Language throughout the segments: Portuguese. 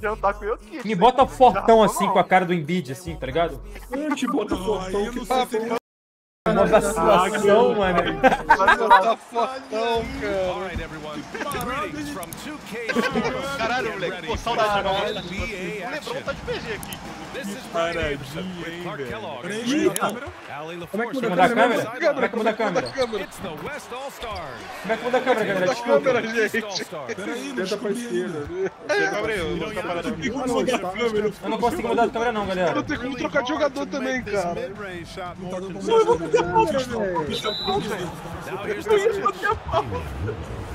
Jantar com eu aqui. Me bota fortão assim com a cara do Embiid, assim, tá ligado? Eu te boto fortão que não tá se Moda situação, mano. Tá fortão, cara. All right, everyone. Greetings from 2K. Caralho, moleque. Pô, saudade O Lebron tá de PG aqui paradinha, hein, velho. Como é que muda a câmera? Como é que muda a câmera? Como é que muda a câmera, galera? Muda a câmera, gente. Peraí, não pra é, esquerda. Não tá parado. Eu não consigo mudar a câmera não, galera. Eu não tenho como trocar de jogador também, cara. Não, eu vou bater a pauta, velho. Eu ia bater a pauta.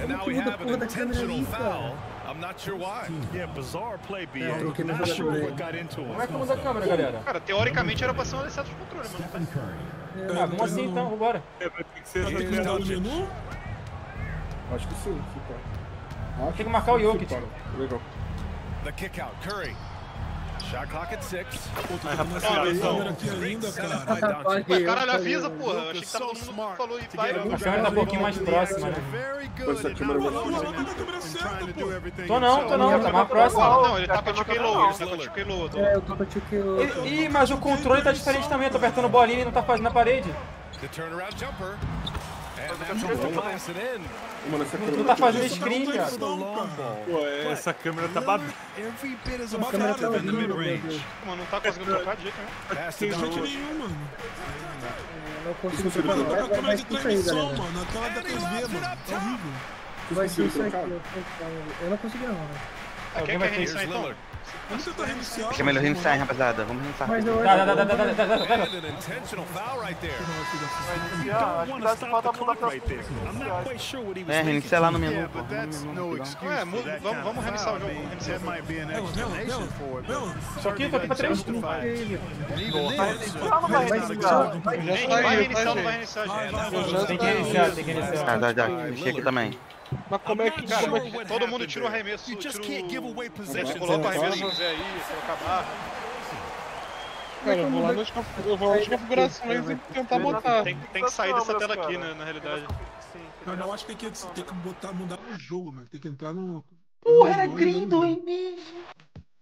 Como que muda a porra da câmera ali, cara? Not sure why. Yeah, bizarre play, B. É, I'm not sure what got into him. Como é que muda a câmera, galera? Cara, teoricamente era pra ser um excesso de controle, mano. Ah, vamos assim então, vambora. Tem que mudar no menu? Acho que sim. Acho Tem que marcar o Jokic. Legal. The kick out. Curry. Shot clock at six. Pô, tô tentando acertar a câmera aqui ainda, cara. Ué, caralho, avisa, porra. Eu achei que tava todo mundo falou e vai. A câmera tá um pouquinho mais próxima, né? Pô, essa câmera vai tá. Tô não, tô não, tá mais próxima. Não, ele tá com a 2K low, ele tá com a 2K low. É, eu tô com o Tio Ih, mas o controle tá diferente também, eu tô apertando bolinha e não tá fazendo na parede. The turnaround jumper. Mano, essa câmera. Tu tá fazendo screen, cara. É. Essa câmera tá babando. É, essa câmera tá né? babando. Mano, não tá conseguindo trocar de né? nenhum. Sem jeito nenhum, é, mano. Não consigo trocar. Mano, tá com a câmera de transmissão, mano. A tela da TV, mano. Horrível. Vai ser isso aqui. Eu não consegui não, né? Quem vai ter isso aí, então. Acho que é melhor reiniciar, hein, rapaziada. Vamos reiniciar. Mas não é. Dá, dá, dá, dá, dá, dá. Acho que falta pra É, reiniciar lá no menu. That vamos- reiniciar o jogo, I mean, reiniciar. That might be an Vela, vela, explanation vela. for it. Vela. Tô aqui, tô aqui pra três. Vai Vai reiniciar, vai reiniciar, não vai reiniciar, Vai, vai, gente. vai. Tem que reiniciar, tem que Tá, reiniciar. já, já. Mexi aqui também. Mas como é que. Cara, Como é que... todo mundo tira o arremesso, You tira o... Coloca o arremesso se quiser aí, coloca a barra. Cara, eu vou lá nas eu vou lá nas configurações e tentar botar. Tem, tem que sair dessa tela aqui, né, na realidade. Cara, eu acho que tem que, tem que botar, mudar o jogo, mano. Tem que entrar no. Porra, era green do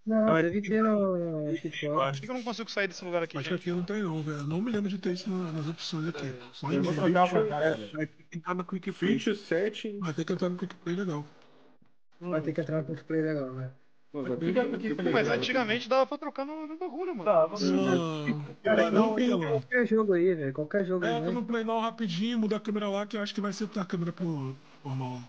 Não, deve ter no Eu TikTok. acho Por que eu não consigo sair desse lugar aqui, Acho que aqui não tem não, velho. Não me lembro de ter isso na- nas opções aqui. Só em Eu vou trocar cara. Vai ter que entrar no Quick Play. Feature setting. Vai ter que entrar no Quick Play legal. Vai ter que entrar no cosplay legal, né? Mas antigamente dava pra trocar no, no bagulho, mano. Ah, Cara, não, não qualquer jogo aí, velho. Qualquer jogo aí, É, né? no Play Now rapidinho, muda a câmera lá, que eu acho que vai ser a câmera pro normal.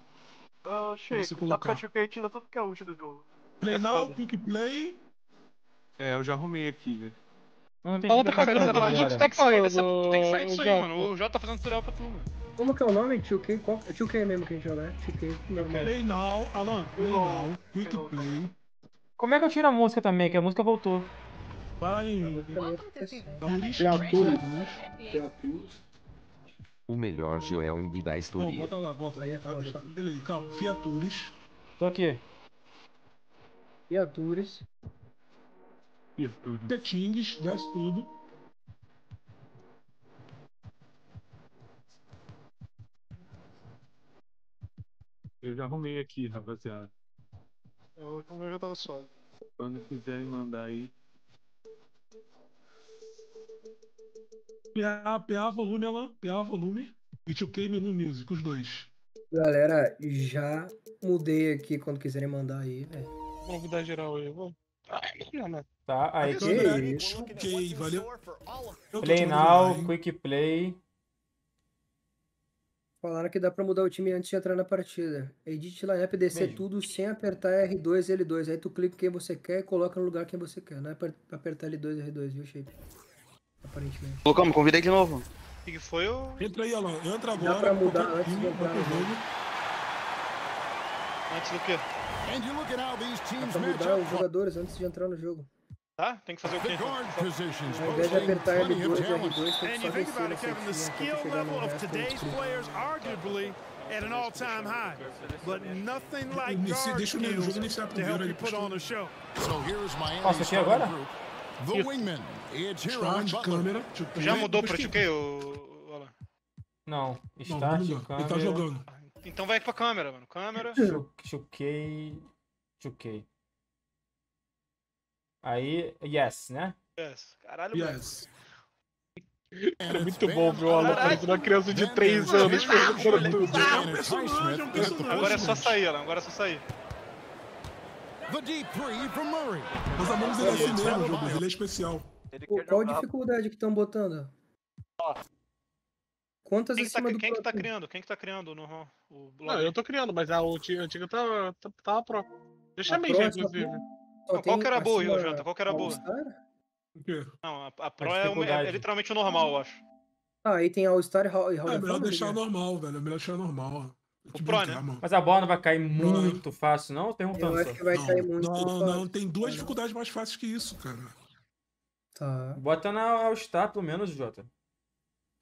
Ah, Você Chico, colocar. tá porque tira tudo que é útil do jogo. Play Now, Quick Play. É, eu já arrumei aqui, velho. Fala que outra trocar coisa, câmera, a gente tem que sair dessa. Tem que sair disso aí, mano. O J tá fazendo tutorial pra tu, mano. Como que é o nome? 2K? Qual... É 2K mesmo que a gente joga, né? 2K. normal. Play Now, Alan, Play Now, Quick Play. Como é que eu tiro a música também? Que a música voltou. Vai em. Dá um lixo. O melhor Joel da história. bota lá, bota aí. Tá, tá. Beleza, calma. Fiatures. Tô aqui. Criaturas. Settings, desce tudo. Eu já arrumei aqui, rapaziada. Eu também já tava suave. Quando quiserem mandar aí. PA, PA volume, Alan. PA volume. E 2K menu music, os dois. Galera, já mudei aqui quando quiserem mandar aí, velho. Vamos dar geral aí, vamos. Ah. Tá, aí. Que Câmera isso? 2K, valeu? Play now, quick play. Falaram que dá pra mudar o time antes de entrar na partida. Edit lineup e descer Beijo. tudo sem apertar R2 e L2. Aí tu clica em quem você quer e coloca no lugar quem você quer. Não é aper- apertar L2 e R2, viu, Shape? Aparentemente. Colocou, me convida aí de novo. O que foi o. Entra aí, Alan. Entra agora. pra mudar antes de entrar no qualquer jogo. Antes do quê? Dá pra mudar os jogadores antes de entrar no jogo. Tá? Tem que fazer o quê? Então? Ao invés de apertar L2 e R2, tem que só descer na setinha até At an all-time high, but nothing like guard skills to help you put on a show. So here's Miami Passa aqui agora? The wingman, it's Heron Butler. Já mudou para o que? O... Não, está não, não, Ele tá jogando. Então vai pra câmera, mano. Câmera. Chuquei. Chuquei. Aí, yes, né? Yes. Caralho, mano. Yes. Cara, é muito bom ver o Alan parecendo uma criança de 3 anos perguntando tudo. É um é um. Agora é só sair, Alan. Agora é só sair. The deep three from Murray. Mas a Mons ele é assim mesmo, jogo. Ele é especial. Pô, qual a dificuldade que estão botando? Quantas Quem que, tá, acima do quem que tá criando? Quem que tá criando no o blog? Não, eu tô criando, mas a antiga, tava, tá- tava pro. Eu A chamei Pro já, inclusive. Qual que era a boa, acima Janta? Qual que era a boa? O? Não, a, a Pro é, o- é- é literalmente o normal, eu acho. Ah, aí tem All-Star e Hall e Hall É melhor deixar né? normal, velho. É melhor deixar normal. Tem que Pro, né? mano. Mas a bola não vai cair muito fácil, não? Perguntando Eu acho que vai Não, cair muito. não, fácil. não, tem duas dificuldades mais fáceis que isso, cara. Tá. Bota na All-Star, pelo menos, Jota.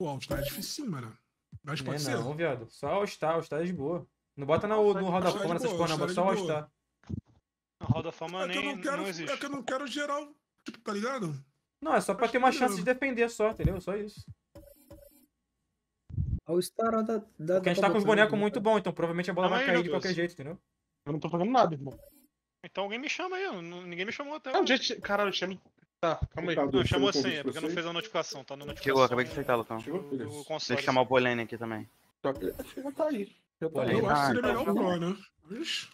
Pô, All-Star é difícil, mano. Mas Não, pode é ser. não, viado. Só All-Star, All-Star é de boa. Não bota na, no Hall da é Fama de nessas boa, porra, não. Bota só All-Star é de All-Star. A Roda Fama É que eu nem não quero, não é existe. que eu não quero geral, tipo, tá ligado? Não, é só pra ter uma chance de defender só, entendeu? Só isso. All-Star dá, dá. Porque a gente tá com os bonecos muito bons, então provavelmente a bola vai cair de qualquer jeito, entendeu? Eu não tô fazendo nada, irmão. Então alguém me chama aí, ó. Não- ninguém me chamou até Não, gente, caralho, chama. Tá, calma aí. Não, chamou sim, é porque não fez a notificação, tá na notificação. Chegou, acabei de aceitar, Lucão. Chegou? Beleza. Deixa eu chamar o Polene aqui também. Tá, Acho que já tá aí. Já tá aí. Eu acho que seria Ah, melhor então o tá Pro, né? Ixi.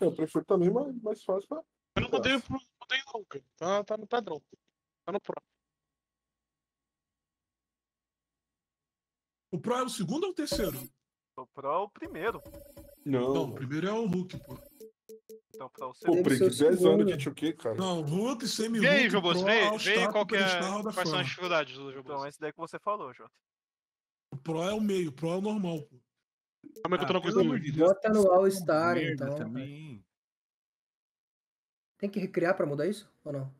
Eu prefiro também mais, mais fácil pra. Eu não mudei pro. Mudei não, cara. Tá, tá no padrão. Tá no Pro. O Pro é o segundo ou o terceiro? O Pro é o primeiro. Não. Não, o primeiro é o Hulk, pô. Então, é o Pô, o 10 segundo. anos de Chucky, cara. Não, Hulk, Semi Vê aí, Jobos, vê, vê qual que é, quais são as dificuldades do Jobos. Então, esse daí que você falou, Jota. O Pro é o meio, o Pro é o normal, pô. Calma aí que eu tô na cozinha. amor de Deus, Bota no All-Star, então. também. Tem que recriar pra mudar isso? Ou não?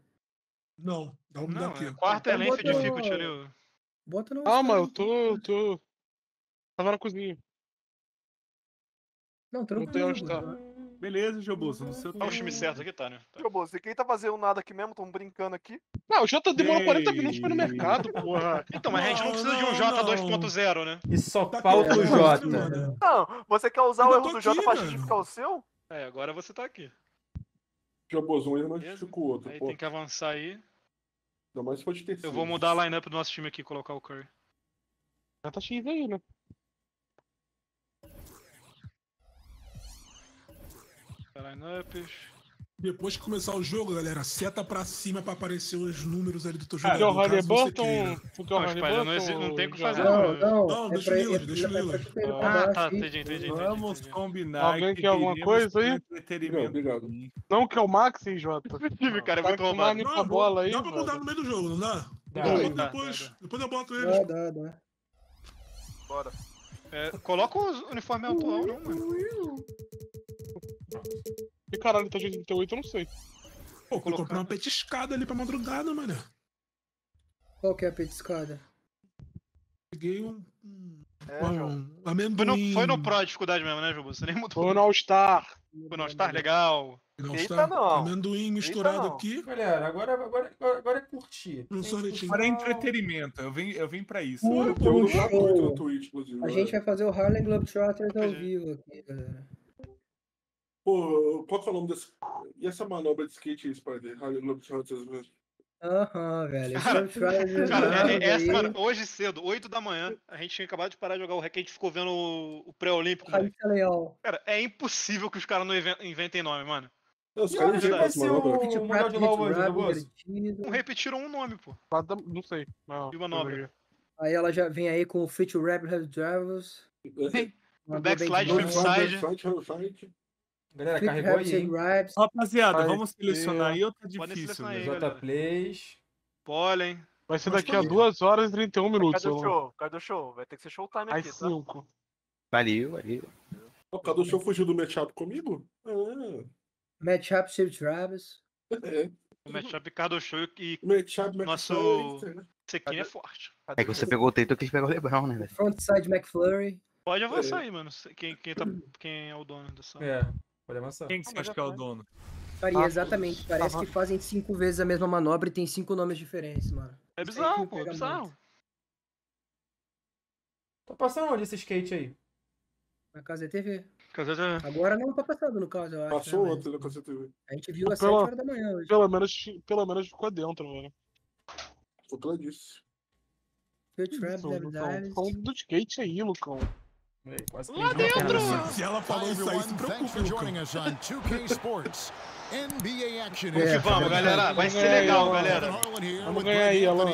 Não, dá um Não, daqui. é quarta Então length bota no- difficulty ali. ó. Bota no Calma, eu tô. eu tô. Tava na cozinha. Não, Não tem tranquilo. All-Star. Beleza, Jobuso, no seu Tá o time certo aqui, tá, né? Tá. Ô, moço, ninguém tá fazendo nada aqui mesmo, tão brincando aqui. Não, o Jota demorou 40 minutos pra ir no mercado, porra. Então, mas a gente não precisa de um Não, J não. 2.0, né? E só Tá falta o Jota. mano. Não, você quer usar o erro do Jota pra justificar o seu? É, agora você tá aqui. Jobos, um erro não justifica o outro. Aí Pô, tem que avançar aí. ainda mais se for de terceiro. Eu vou mudar a lineup do nosso time aqui e colocar o Curry. Já tá X aí, né? Lineups. Depois que começar o jogo, galera, seta pra cima pra aparecer os números ali do teu Porque jogador. o você Halliburton. queira. Porque o Não, Spider, não não tem o que fazer, Não, não. Não, é deixa o. Lillard, deixa o Lillard. Ah, tá, entendi, entendi, entendi. Vamos entendi. combinar Alguém que quer alguma coisa aí? entretenimento. Obrigado. Não, que é o Max, hein, Jota. time, cara, é muito roubado. Não, bola aí, dá pra mudar no meio do jogo, não dá? Dá. Dá, dá, depois. dá, dá. Depois eu boto Dá, eles. dá, dá. Bora. É, coloca o uniforme atual, não, mano. Caralho tá de 38, eu não sei. Pô, vou comprar uma petiscada ali pra madrugada, mano. Qual que é a petiscada? Peguei um. um, É, um João. Foi amendoim. no, foi no Pro a dificuldade mesmo, né, Jubu? Você nem mudou. Foi no All-Star. Foi no Star, legal. Não, Eita, está não. Amendoim misturado não. aqui. Galera, agora, agora, agora, agora é curtir. Um sorvetinho. Para entretenimento, eu vim, eu vim pra isso. Um puro lugar muito no show. Twitch, inclusive. A gente vai fazer o Harlem Globetrotters ao vivo aqui, galera. Pô, qual que é o nome desse. E essa manobra de skate aí, Spider? Aham, velho. Esse Cara, Globetrotters Cara, é- aí, é- essa, mano, hoje cedo, 8 da manhã, a gente tinha acabado de parar de jogar o rec, a gente ficou vendo o, o pré-olímpico. Cara, é impossível que os caras não inven- inventem nome, mano. Não, os E caras onde inventam vai as ser manobras. o Hit Mundial rap, de LoL hit hoje, rap, Douglas? divertido. Não repetiram um nome, pô. Não sei. Não, E uma nova. Aí ela já vem aí com o Fit Rap Heavy Drivers. O backslide, flipside. Galera, Flip carregou Raps aí? Raps. Rapaziada, vamos selecionar aí ou tá difícil? né? galera. J Plays. Pólen. Vai ser daqui a tá- 2 horas e 31 minutos. Cadê o show? Cadê o show? Vai ter que ser showtime aqui, tá? 5. Valeu, valeu. O Cadu Show fugiu do matchup comigo? Ah, Matchup Shift Raps. é. O matchup Ricardo Show e Matchup Nosso- McFly, né? Sequinha é forte. É que você pegou o Tatum, eu quis pegar o Lebron, né, velho? Frontside McFlurry. Pode avançar aí, mano. Quem, quem, tá, quem é o dono dessa. É, pode avançar. Quem que você acha que é o dono? Faria, Ah, exatamente. Parece que fazem cinco vezes a mesma manobra e tem cinco nomes diferentes, mano. É bizarro, pô. É bizarro. muito. Tá passando onde esse skate aí? Na casa da TV. Agora não tá passando no caso, eu acho. Passou né, ontem no CCTV. A gente viu às 7 Pela- horas da manhã hoje. Pelo menos, pelo menos ficou dentro, velho. Foi o que ela disse. Field Trap, Isso, Dev Lucão. Dives. Falando do skate aí, Lucão. Lá dentro! Se ela falou isso aí, se preocupe, for joining us on 2K Sports. NBA action. Vamos que vamos, galera. Vai ser legal, galera. Vamos ganhar aí, Alan.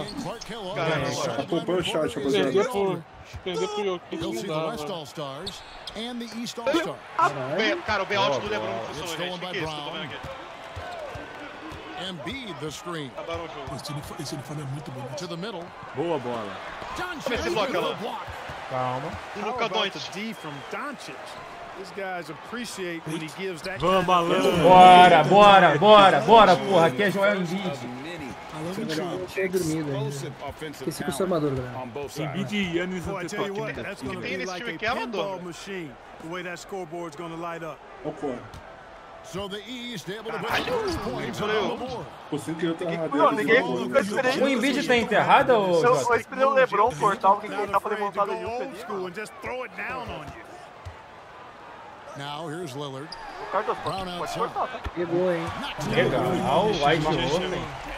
Acompanha o chat, rapaziada. Perder pro, perder pro Jokic não dá, the West velho. All-Stars and the East All-Stars. Bem, Cara, o bailout do Lebron não funcionou, gente. O que, que é isso? que eu tô Brown. vendo aqui? Embiid the screen. Esse uniforme, é muito bonito. To the middle. Boa bola. Esse bloco, Alan. Calma. O about Doncic. the D from Doncic? These guys appreciate when he gives that Vamos, Alan. Bora, bora, bora, bora, porra. Aqui é Joel Embiid. Alan Eu 21. cheguei dormindo ainda. Esqueci que eu sou armador, galera. Embiid e Yannis Antetokounmpo. going to tem nesse time aqui é amador, pinball velho. machine, So the East able to put the first points on the board. Pô, sem querer eu tava Não, ninguém. Esperei. O Embiid tá enterrado, ô Eu, eu esperei o Lebron cortar o que ele tá pra to levantar on you. Now here's Lillard. Cardoso, Brown pode cortar, tá? Pegou, hein? Legal, vai de novo.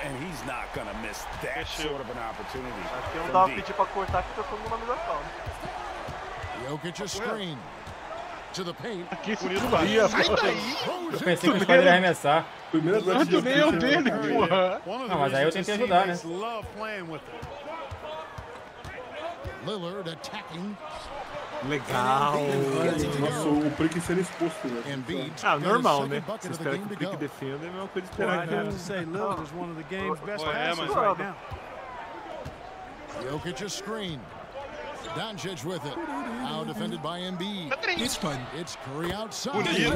And he's not gonna miss that sort of an opportunity. Aqui não from dá pra deep. pedir pra cortar que tá todo mundo na mesma calma. Jokic a screen. Isso fria, Sai daí! Eu pensei que os caras iam arremessar. Primeira vez Mas que eu nem o fiz, dele, porra. Não, mas aí eu tentei ajudar, né? Lillard attacking. Legal. Nossa, o Prick sendo exposto, né? Ah, normal, né? Você espera que o go. defenda, é a mesma coisa de esperar que right now. Jokic screen. Doncic with it. Now defended by Embiid. Esse pai. It's Curry outside. Bonito.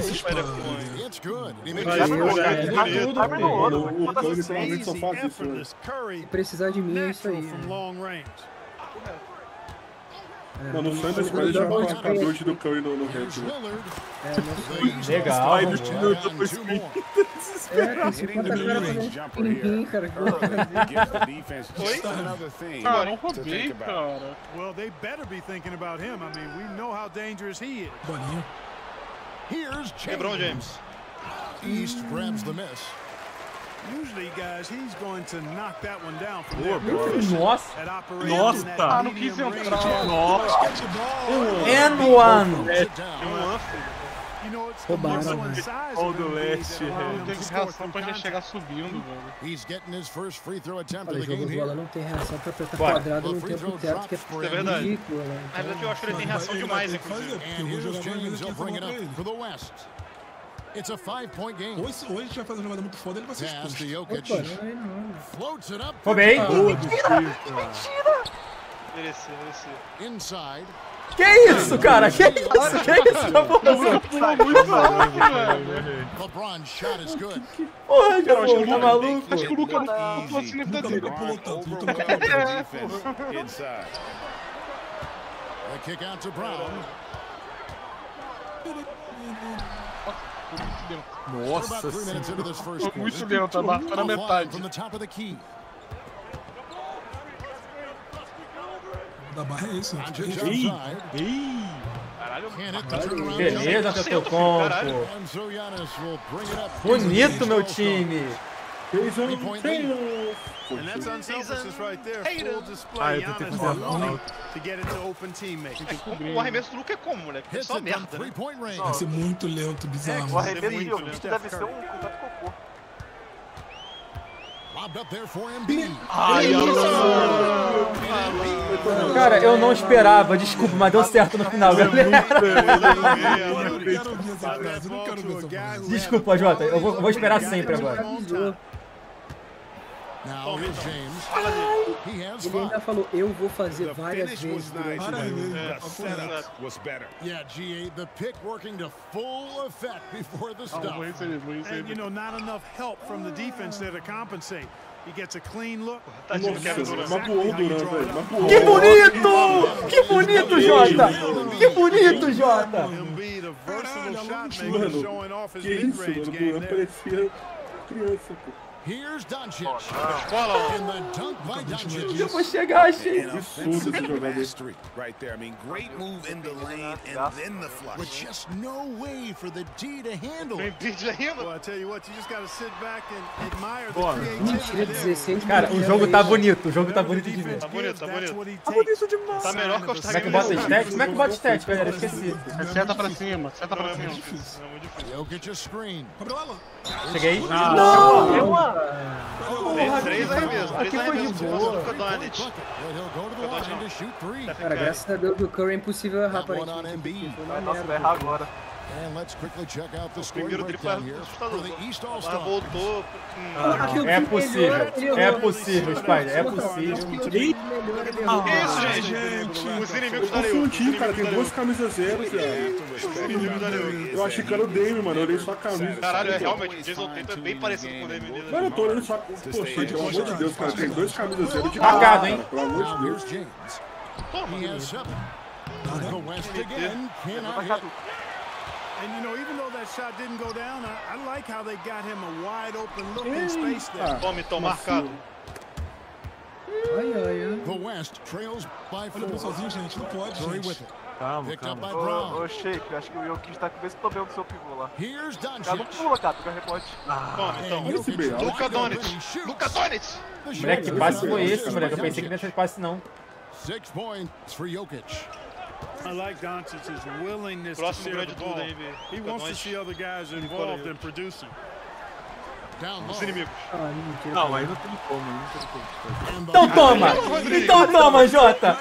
It's good. He makes it. já- É, Mano, tudo, o- filho. o- o Curry provavelmente só Easy, faz isso, né? effortless Curry, Se precisar de mim, é isso aí. from né? long range. É, Mano, o não- Sanders não- quase já não- com a cabeça do Curry no, no. Lillard. É, não- Legal, more. É, tem 50 caras fazendo pequenininho, cara. Thing Ah, não to roubei, think about. cara. Well, they better be thinking about him. I mean, we know how dangerous he is. Bolinha. Here's LeBron James. James. East grabs the miss. Nossa. Nossa. Ah, não quis entrar. Nossa. N1. Sit down. You know, it's the Roubaram, and Gol do leste, é. teve score reação pra já chegar subindo, velho. He's getting his first free throw attempt Olha, of the jogo game de bola não tem reação pra apertar Bora. quadrado no free tempo throw teto, que for é Embiid. ridículo, né? Na verdade, eu acho que ele tem reação demais, inclusive. It's a five-point game. A gente vai fazer uma jogada muito foda, ele vai ser to expulso. Jokic. Opa, não, aí não. Floats it up. Roubei. Boa defesa. Merecia, merecia. Inside. Que isso, cara? Que isso? Que isso, tá LeBron's shot is good. Porra, Cara, acho que tá Luca- maluco? Acho que o Luca não pulou assim na vida dele. nunca pulou tanto. Nunca Overwhelmed pulou tanto. inside. A kick out to Brown. Nossa senhora. quarter. Muito lento, a barra tá na metade. From the top of the key. Da barra é. Can't hit the turnaround. Beleza, it up. Bonito, meu time. Three-point lead. treino. And that's unselfishness right there. Full display. Ah, eu to get it to open teammates. O arremesso do Luca é como, moleque? É só merda, né? ser muito lento, O bizarro. arremesso de muito, Jokic né? deve ser um cocô. Cara, eu não esperava, desculpa, mas deu certo no final, galera. Eu eu ver essa frase. Desculpa, Jota, eu vou, vou esperar sempre agora. Now here's James. He has Ele ainda falou, eu vou fazer The várias vezes. better. Yeah, G8, the pick working to full effect before the stop. vou And, you know, not enough help from the defense there to compensate. He gets a clean look. Nossa, o Duran, velho. Que bonito! Que bonito, Jota! Que bonito, Jota! Mano, que isso, mano? O Duran parecia criança, pô. Here's Doncic. Escola, And the dunk by Doncic. Eu vou chegar, achei. Absurdo esse jogador. Right there. I mean, great move in the lane and then the With flush. just no way for the D to handle Vem it. Bid ainda. Well, I tell you what, you just got to sit back and admire the Bora. creativity. Mentira, there. 16. Cara, o jogo tá bonito, o jogo tá bonito de ver. Tá bonito, tá bonito. Tá bonito demais. Tá melhor que o Como é que bota stat? Como é que bota stat, galera? Esqueci. Seta pra cima, seta Não, pra cima. difícil. Não é muito difícil. Jokic a screen. Cheguei. Três, arremessos. Três foi de boa. Cara, graças a Deus do Curry é impossível errar That one on aparentemente. Embiid. Foi uma Nossa, vai merda. errar agora. And let's quickly check out the O primeiro triplo é breakdown here assustador. Mas All-Star. voltou. o É possível. ele É possível, Spider. É possível. Que isso, gente? Os inimigos da Eu Leu. sou um time, cara, tem duas camisas zero, cara. Eu achei que era o Dame, mano. Eu olhei só a camisa. Caralho, é realmente. O Jason Tatum é bem parecido com o Damian Lillard. Mano, eu tô olhando só. Poxa, pelo amor de Deus, cara. Tem dois camisas zero de Marcado, hein? Pelo amor de Deus. here's James. Toma. And you know, even though that shot didn't go down, I, I like how they got him a wide open look in space there. Toma, então, marcado. Ai, ai, ai. The West trails by Olha four. o sozinho, gente. Não pode, gente. with it. Calma, calma. by Brown. Ô, ô Shape, acho que o Jokic tá com o mesmo problema do seu pivô lá. Here's Cara, não pula, cara, pega rebote. Então. Olha beijo. Luka Doncic. Luka Doncic. Moleque, que passe foi esse, moleque? Eu pensei que não ia ser passe, não. Six points for Jokic. I like Doncic's willingness to share grande the ball. aí. He wants to see other guys involved in producing. Down Os inimigos. Ah. Não, aí não tem como, não tem como. Então toma! Então toma, Jota!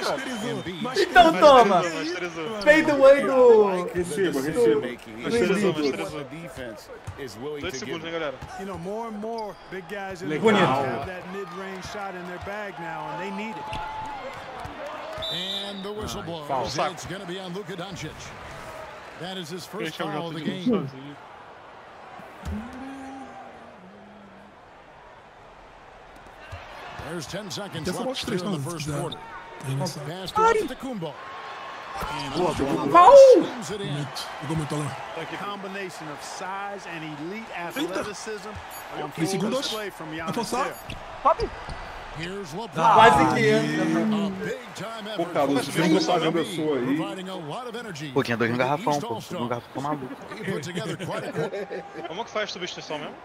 Então toma! Fade away do... Receba, receba. Masterizou, masterizou. Dois segundos, hein, galera. More And the whistle blows. It's going to be on Luka Doncic. That is his first foul of the game. There's 10 seconds left in the first quarter. Pass to Antetokounmpo. A combination of size and elite athleticism. On full display from Giannis. LeBron. Quase que. A big time Pô, Carlos, você não propaganda sua aí. providing a lot of energy. Pô, tinha dois no garrafão, pô. Um garrafão maluco. Como que faz a substituição mesmo?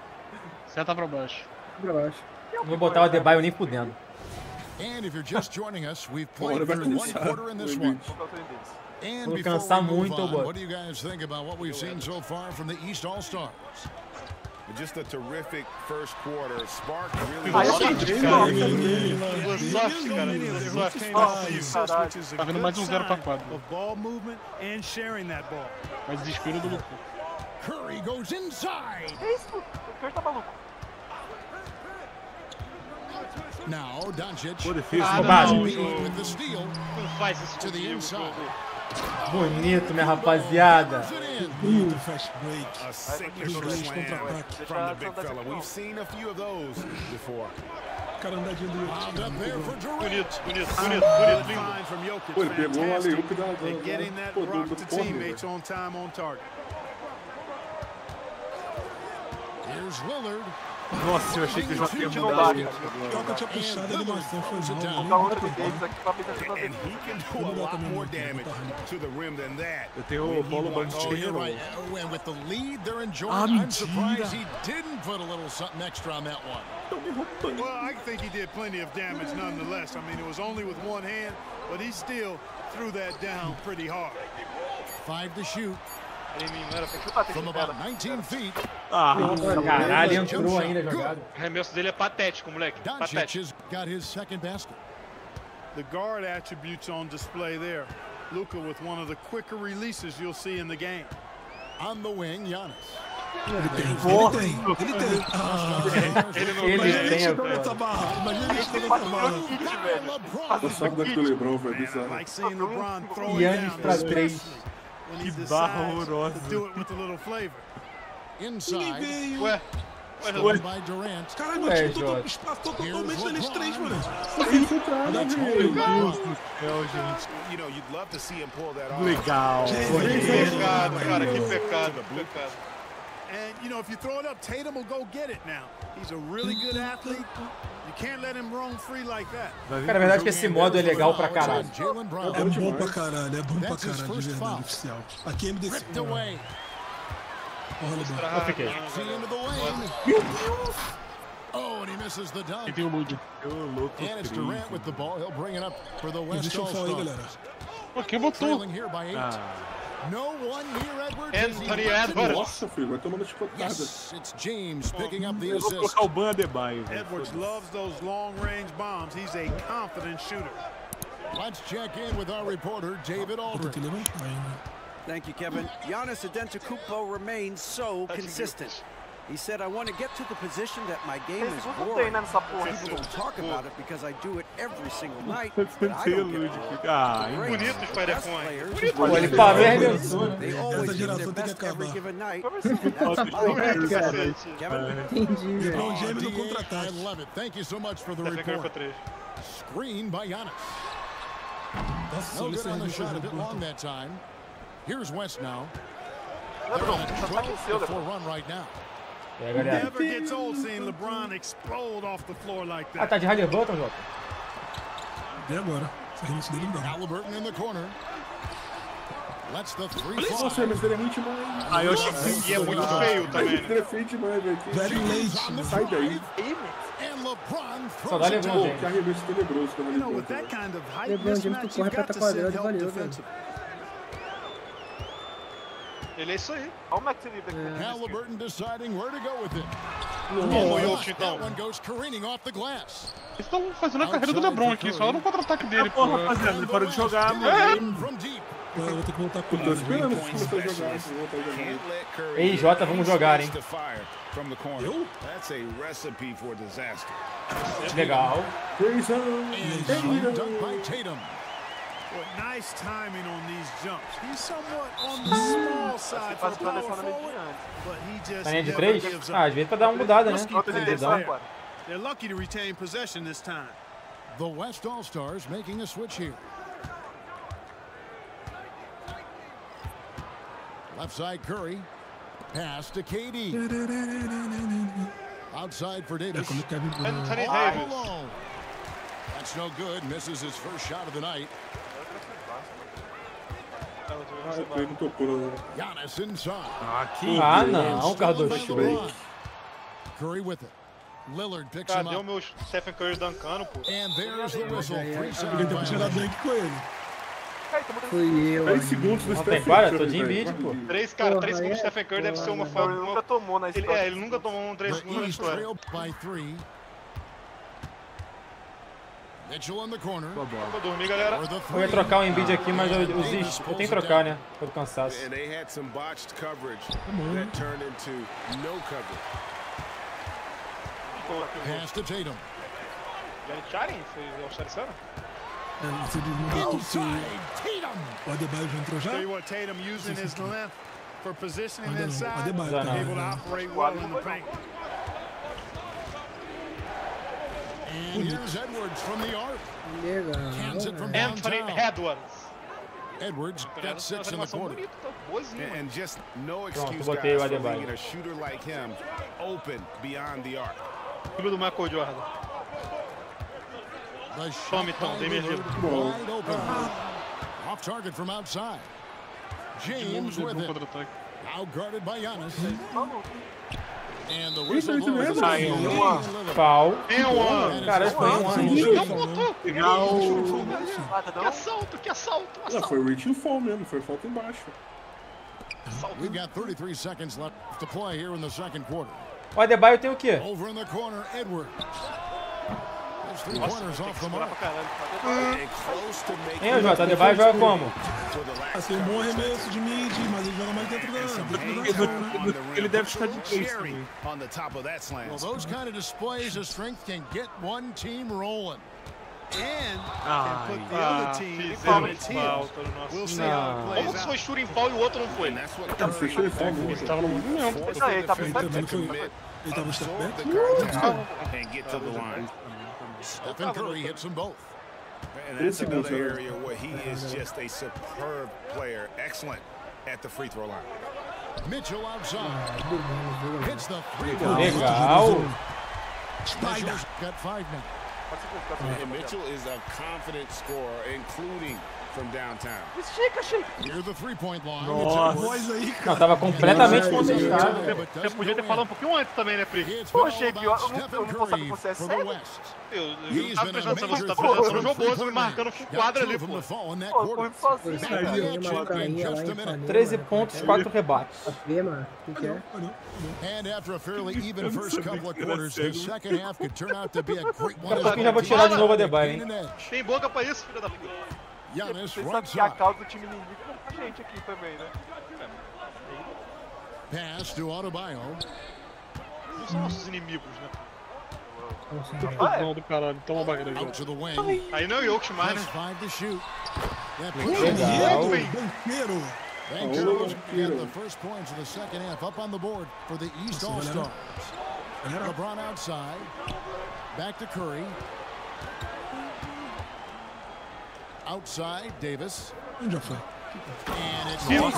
Seta pra baixo. Pra baixo. Não vou botar o Adebayo nem fudendo. And if you're just joining us, we've played through one quarter in this one. And Vou before cansar we move muito, on, Bob. what do you guys think about what we've seen so far from the East All-Stars? Just a terrific first quarter. Spark really. Boa sorte, cara. There's Boa so sorte, cara. many Boa there who sorte. came off the assist, which is a Tá vendo good mais um zero pra sign quatro. of ball movement and sharing that ball. Mas desespero do Luku. Curry goes inside. Que isso? O Curry tá maluco. Now Doncic. Pô, defesa. Ah, Roubado. não, Embiid não, with the steal. não faz isso To the comigo. inside. Bonito, minha rapaziada. Bonito, fast break. Dois contra-ataque. from the big fella. We've seen a few of those before. Cara, andadinho do there for Durant. Bonito, bonito, bonito, bonito, lindo. Jokic, Pô, ele pegou um alley-oop da- pô, do- do corner, teammates velho. on time, on target. Here's Lillard. Nossa, eu achei que o Joaquim ia Não mudar cara. Joga tinha puxado a animação, foi mal. deles aqui pra that. Eu tenho o Paulo Banchero. enjoying, Ah, mentira. surprised he didn't put a little something extra on that one. Well, I think he did plenty of damage nonetheless. I mean, it was only with one hand, but he still threw that down pretty hard. Five to shoot Ele não era pra Chuta, tem from que about esperar. 19 feet. Ah, Caralho, entrou ainda a jogada. O arremesso dele é patético, moleque. Patético. has got his second basket. The guard attributes on display there. Luca with one of the quicker releases you'll see in the game. On the wing, Giannis. Ele tem, ele tem, ele tem. Ah, Ele não Ele imagina ele tem, pô. nessa barra. Imagina ele chegando nessa barra. O saco daquele Lebron, velho. Man, I Bizarro. down, pra especially três. When he decides to do it with a little flavor. Inside. veio. Ué, ué, by Durant. Caralho, Ué, meu time todo Jota. espaço três, mano. Infiltrado, Dá tchau, velho. meu Deus do céu, gente. You know, you'd love to see him pull that off. Legal. que pecado, cara, que pecado, que pecado. And, you know, if you throw it up, Tatum will go get it now. He's a really good athlete. You can't let him roam free like that. Cara, a verdade é que esse modo é legal pra caralho. Jalen Brown. É bom pra caralho, é bom pra caralho, de verdade, oficial. Aqui é MDC. Olha. Eu fiquei. Oh, and he misses the dunk. Quem tem o Lude? And it's Durant with the ball. He'll bring it up for the West Deixa eu falar aí, All-Stars. galera. Pô, quem botou? Ah. No one near Edwards. as he Anthony rips it Edwards. Nossa, filho, vai tomando chicotada. Yes, it's James oh, picking up the assist. Eu vou assist. colocar o Ban Adebayo. velho. Edwards loves those long-range bombs. He's a confident shooter. Let's check in with our reporter, David Vou ter que Aldridge. levantar um ainda. Thank you, Kevin. Giannis Antetokounmpo remains so consistent. He said, I want to get to the position that my game is Esse não tem, boring. né, nessa porra. People don't talk about it because I do it every single night, Você but I tem o don't get Lude. bored. fica- Ah, The greats, Bonito, the Spider best Fone. players, Pô, ele parou e arremessou, né? They Essa always give geração their tem que best every acabar. given night. Como assim? and that's my Cacete. Kevin? Entendi, velho. LeBron James no I contra-ataque. love it. Thank you so much for the Stephen Curry pra report. três. Screen by Giannis. Nossa, No olha good esse on the arremesso shot, a do bit LeBron. long that time. Here's West now. Lebron, They're você tá aqueceu, for a Lebron. run right now. É, galera. Never gets old seeing LeBron explode off the floor like Ah, that. tá de Halliburton, Jota? E agora? Arremesso dele não. Halliburton in the corner. Lets the three Nossa, ele é ruim demais. Ah, eu achei que é muito feio também, Ele né? é feio demais, velho. Sai daí. Só dá LeBron down. que arremesso tenebroso height LeBron James, tu corre pra tá quadrado e valeu, velho. Ele é isso aí. Olha o Max livre aqui. Halliburton deciding where to go with it. Yoshi, então. one goes careening off the glass. Eles estão fazendo a carreira do LeBron aqui, só no contra-ataque dele, pô. Porra, rapaziada, ele parou de jogar, mano. Deep. Agora eu vou ter que voltar com Tô ele. esperando começar a jogar. Ei, Jota, vamos jogar, hein? Eu? That's a recipe for disaster. Legal. Praise on. And slam dunk by Tatum. Boy, nice timing on these jumps. He's somewhat on the small side for Faz a pra power forward, but he just Tá linha de never três? gives Ah, às up. pra dar uma mudada, né? Outra de Divisão. decisão agora. They're lucky to retain possession this time. The West All-Stars making a switch here. Left side Curry. Pass to KD. Outside for É Davis. quando o Anthony All Davis. alone. That's no good. Misses his first shot of the night. Ah, ele não tocou. não. Giannis inside. Ah, que Ah, não, Cardoso. Curry with it. Lillard picks him Cadê o up. meu Stephen Curry dancando, pô? And there's the whistle. Seconds ter tirado violation. dunk com ele. Fui eu. 10 aí. segundos do Stephen tem? Curry, Tô de. Embiid, pô. Três, cara, Porra, três segundos é do Stephen Curry deve ser uma foda. falta. Ele nunca tomou na Ele, história. é, ele nunca tomou um 3 The segundos na história. Corner. Vou dormir, galera. Eu ia trocar o Embiid aqui, mas eu, is- eu tenho que trocar, né? Por cansaço. Pass to Tatum. Yanicharin? Vocês australianos? É, desmudou se Inside Tatum. o Adebayo já entrou já? Tatum using his length for positioning Ainda não. inside, Adebayo Já não. able to operate well in the paint. And here's Edwards from the arc. Legal. Cans it from Anthony downtown. Edwards. Edwards got six in the quarter. bonita, tá boazinha, And, just no excuse, botei guys, for Adebayo. leaving a shooter like him open beyond the arc. Filho do Michael Jordan. The shot Tome, Tom, by dei minha Lillard ajuda. wide open. Off target from outside. James with No it. contra-ataque. Guarded by Giannis. And Isso, isso mesmo. Saiu. Pau. Tem um Cara, foi um. Não. Ah, tá Que assalto, que assalto, Não, assalto. foi reaching fall mesmo, foi falta embaixo. We've got 33 seconds left to play here in the second quarter. O Adebayo tem o quê? Over in the corner, Edwards. His three Nossa, pointers tem off que the segurar mark. pra caralho. And close to making Hein, Jota? Adebayo joga como? Ah, tem um bom arremesso de mid, mas ele joga mais dentro da, dentro da zona, né? Ele deve ficar de três cherry também. on the top of that slam. Well, those kind of displays of strength can get one team rolling. And can put the Ah, other team no. We'll see how it Não. plays Como foi shooting foul e o outro não foi? That's what Tá, fechou ele fall mesmo. Ele tava no movimento. Não, ele tá to que foi- commit, Ele tava step absorb back. the contact, and get to the line. Stephen Curry hits them both. And Três that's another area where he is just a superb player, excellent at the free throw line. Mitchell outside. Ah, Hits the three. Legal. Mitchell's got five now. And Mitchell is a confident scorer, including from downtown. Estica, Chico. Near the three-point line. Nossa. Não, tava completamente contestado. Você podia ter falado um pouquinho antes também, né, Pô, all Sheik, eu, eu, não- Stephen eu não posso saber que você é. West. Eu, eu tava prestando atenção, você tava prestando atenção no from me marcando full quadra ali, pô. Pô, corre sozinho, cara. cara action uma carinha in lá just a em minute. Ipanema, 13 mano. pontos, 4 rebates. Ver, mano. O que que é? And after a fairly even first couple of quarters, the second half could turn out to be a great one. Daqui a pouquinho já vou tirar de novo a Debye, hein? Tem boca pra isso, filho da puta. Giannis Você sabe que a causa do time inimigo é a gente aqui também, né? Pass to Autobio. Não são nossos inimigos, né? Não, do caralho, toma a barreira wing. Aí não é o Jokic mais, né? Legal. Bem. Banchero get the first points of the second half up on the board for the East All-Stars. LeBron outside. Back to Curry. Outside, Davis. Onde já foi? Off.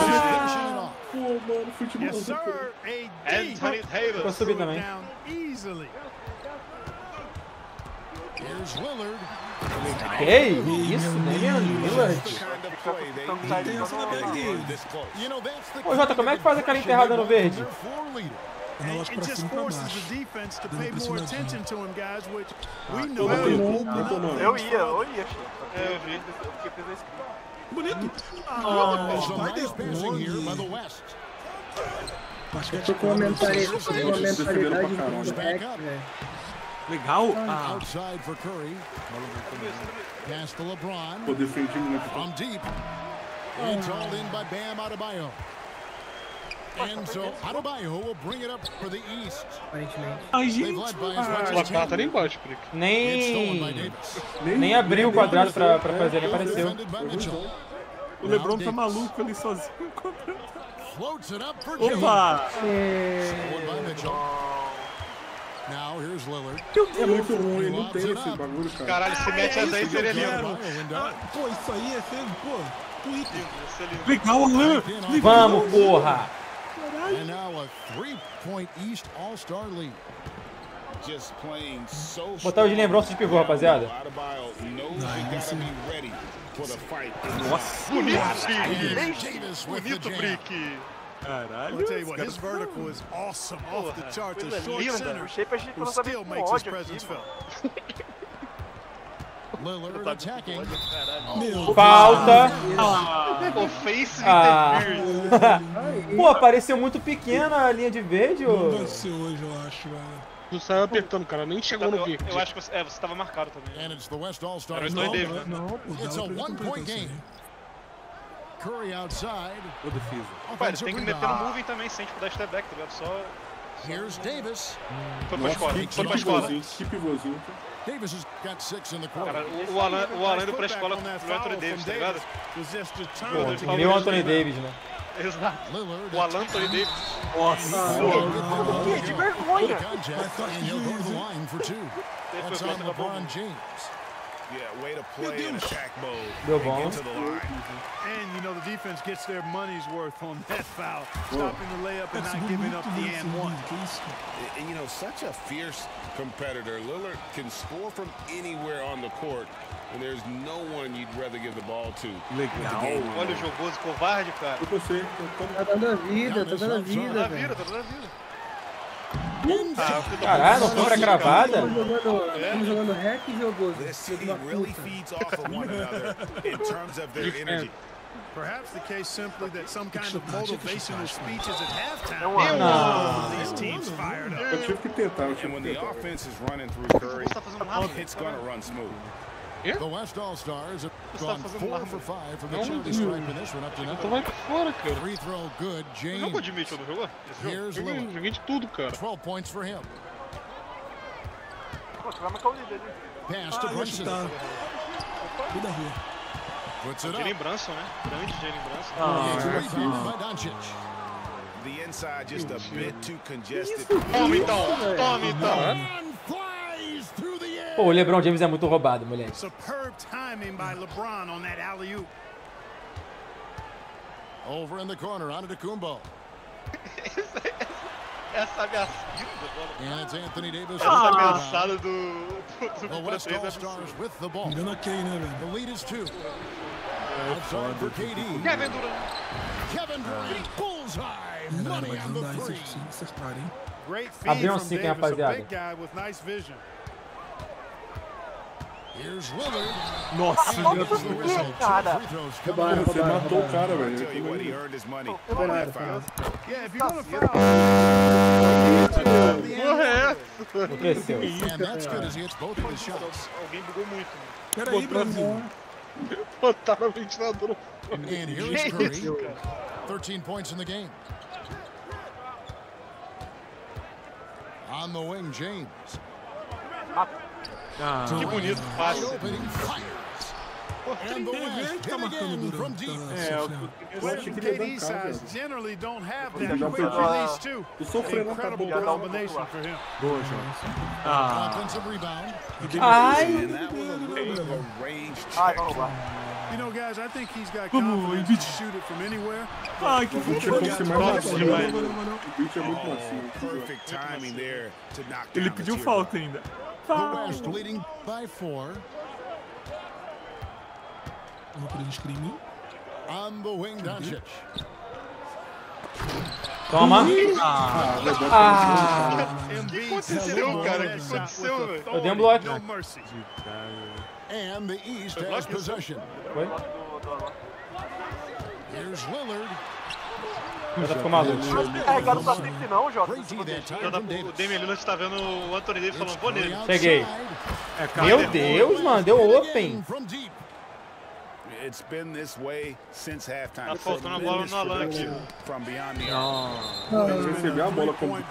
Pô, mano, futebol. Yes, sir. A Anthony Davis. subir também. down easily. Here's Lillard. Que isso, Damian Lillard. Ô, Jota, como é que faz aquela enterrada no verde? Pra cima pra baixo. Dando pra. Eu ia, eu ia. É, eu vi. Eu fiquei pensando isso. Bonito. West. Eu tô com uma mentalidade, com uma mentalidade do hack, velho. Legal. Ah, Outside for Curry. Pass to LeBron. Pô, defendi muito. From deep. It's all in by Bam Adebayo. And so Adebayo will bring it up for the East. Aparentemente. Ai, gente. O placar tá 10. ali embaixo, Prick. Nem, nem abriu o quadrado pra, pra fazer, nem apareceu. O Lebron tá maluco ali sozinho. Opa! É muito ruim, não tem esse bagulho, cara. Caralho, se mete essa aí, seria lindo. Pô, isso aí é feio, pô. Twitter. É lindo. Legal, Alan. Vamos, porra! And now a three-point East All-Star lead. Just playing so Botar o de lembrança de pivô, rapaziada. Nossa. Bonito, Bonito, jam. Prick. Caralho. I'll tell you what, os his vertical is awesome off the charts. A short center who still makes his presence felt. Meu Falta! Ah. interference. Pô, pareceu muito pequena a linha de verde, Não ser hoje, eu acho, velho. Tu saiu apertando, cara. Nem chegou no verde. eu acho que você, é, você tava marcado também. And it's the West All-Stars. Era Não, dois Davis, não, né? não, pô, It's a one-point game. Curry outside. Ô, defesa. Offensive tem que meter no moving também, sem tipo dar step back, tá ligado? Só Here's Davis. foi pra escola. que, Foi que pra escola. pivôzinho, que pivôzinho. Davis has got six in the Cara, quarter. o, o Alan, o Alan indo pra Nice escola putback on pro that Anthony Davis, tá ligado? Pô, Que nem o Anthony Davis, né? Exato. O Alan Anthony Davis. Que de vergonha. Ele foi contra a LeBron James. Yeah, way to play in attack mode. Deu and. Get to the line. And you know the defense gets their money's worth on that foul, stopping the layup and not giving up the and one. Que isso, cara? And, and, you know, such a fierce competitor. Lillard can score from anywhere on the court, and there's no one you'd rather give the ball to. with the game. Olha o jogoso covarde, cara. Eu tô sei. Tá dando a vida, tá dando a Tá vida, na velho. vida, tá na vida. Caralho, não foi pra cravada? Estamos jogando, hack e jogoso. This Filho de team uma really puta. feeds off of one another in terms of their energy. Perhaps the case simply that some kind of motivational speeches at halftime É uma- Não. these teams fired up. Eu tive que tentar, eu And tive when que the tentar. offense is running through Curry, tá it's gonna run smooth. The West All-Stars have Você tá gone fazendo four nada. for five from the Não, charity stripe in this one up to Então now. vai pra fora, cara. Free throw good, Não jogou de James. Mitchell, não jogou? Esse jogo? Here's Joguei, Lillard. joguei de tudo, cara. 12 points for him. Pô, você vai marcar o líder ali. Pass to Ah, ia Brunson. chutar. Vida rua. Puts it Jalen up. Brunson, né? Grande Jalen Brunson. It's rebounded by Doncic. The inside just a bit too congested. Toma então, toma então. Pô, o LeBron James é muito roubado, moleque. Superb timing by LeBron on that alley-oop. Over in the corner, Antetokounmpo. Essa ameaça. And it's Anthony Davis. Rebound. ameaçada do. do, The do West é All-Stars with the ball. Engana quem, né, velho? The lead is two. Outside for KD. Kevin Durant. Kevin Durant. Bullseye. Money on the three. Great feed Abriu um from Davis, a rapaziada. big guy with nice vision. Nossa, cara. Você matou o cara, velho. you're gonna foul, Porra, é essa? Enlouqueceu. And that's good as he hits both of his shots. Alguém bugou muito. Pera aí, Brasil. Botaram o ventilador. Here's Curry. 13 points in the game. On the wing, James. Ah, Que bonito, passe. West Tá marcando from Tá deep. É, eu que ele generally don't have that quick release too. O sofrendo for him. boa, João. Ah. Ai! And that was a little bit of a range Ai, check. vamos lá. You know, guys, I think he's got Vamos, confidence Embiid. to shoot it from anywhere. ai, que O é bom. mais demais. O é muito Oh, macio. Ele pediu falta ainda. The West leading by four. On the wing, Doncic. Toma. Ah, Ah! Embiid aconteceu, cara? Que aconteceu, velho? Eu dei um bloco. No mercy. And the East has possession. Foi? Here's Lillard. Já ficou maluco. Carregado pra sempre não, Jota. Tá- from O. Damian Lillard tá vendo o Anthony Davis falando, vou nele. Cheguei. É, cara. Meu Deus, mano, deu open. It's been this way since halftime. Tá faltando a bola no Alan aqui. Tremendous from beyond the arc. Não. Ele recebeu a bola com, o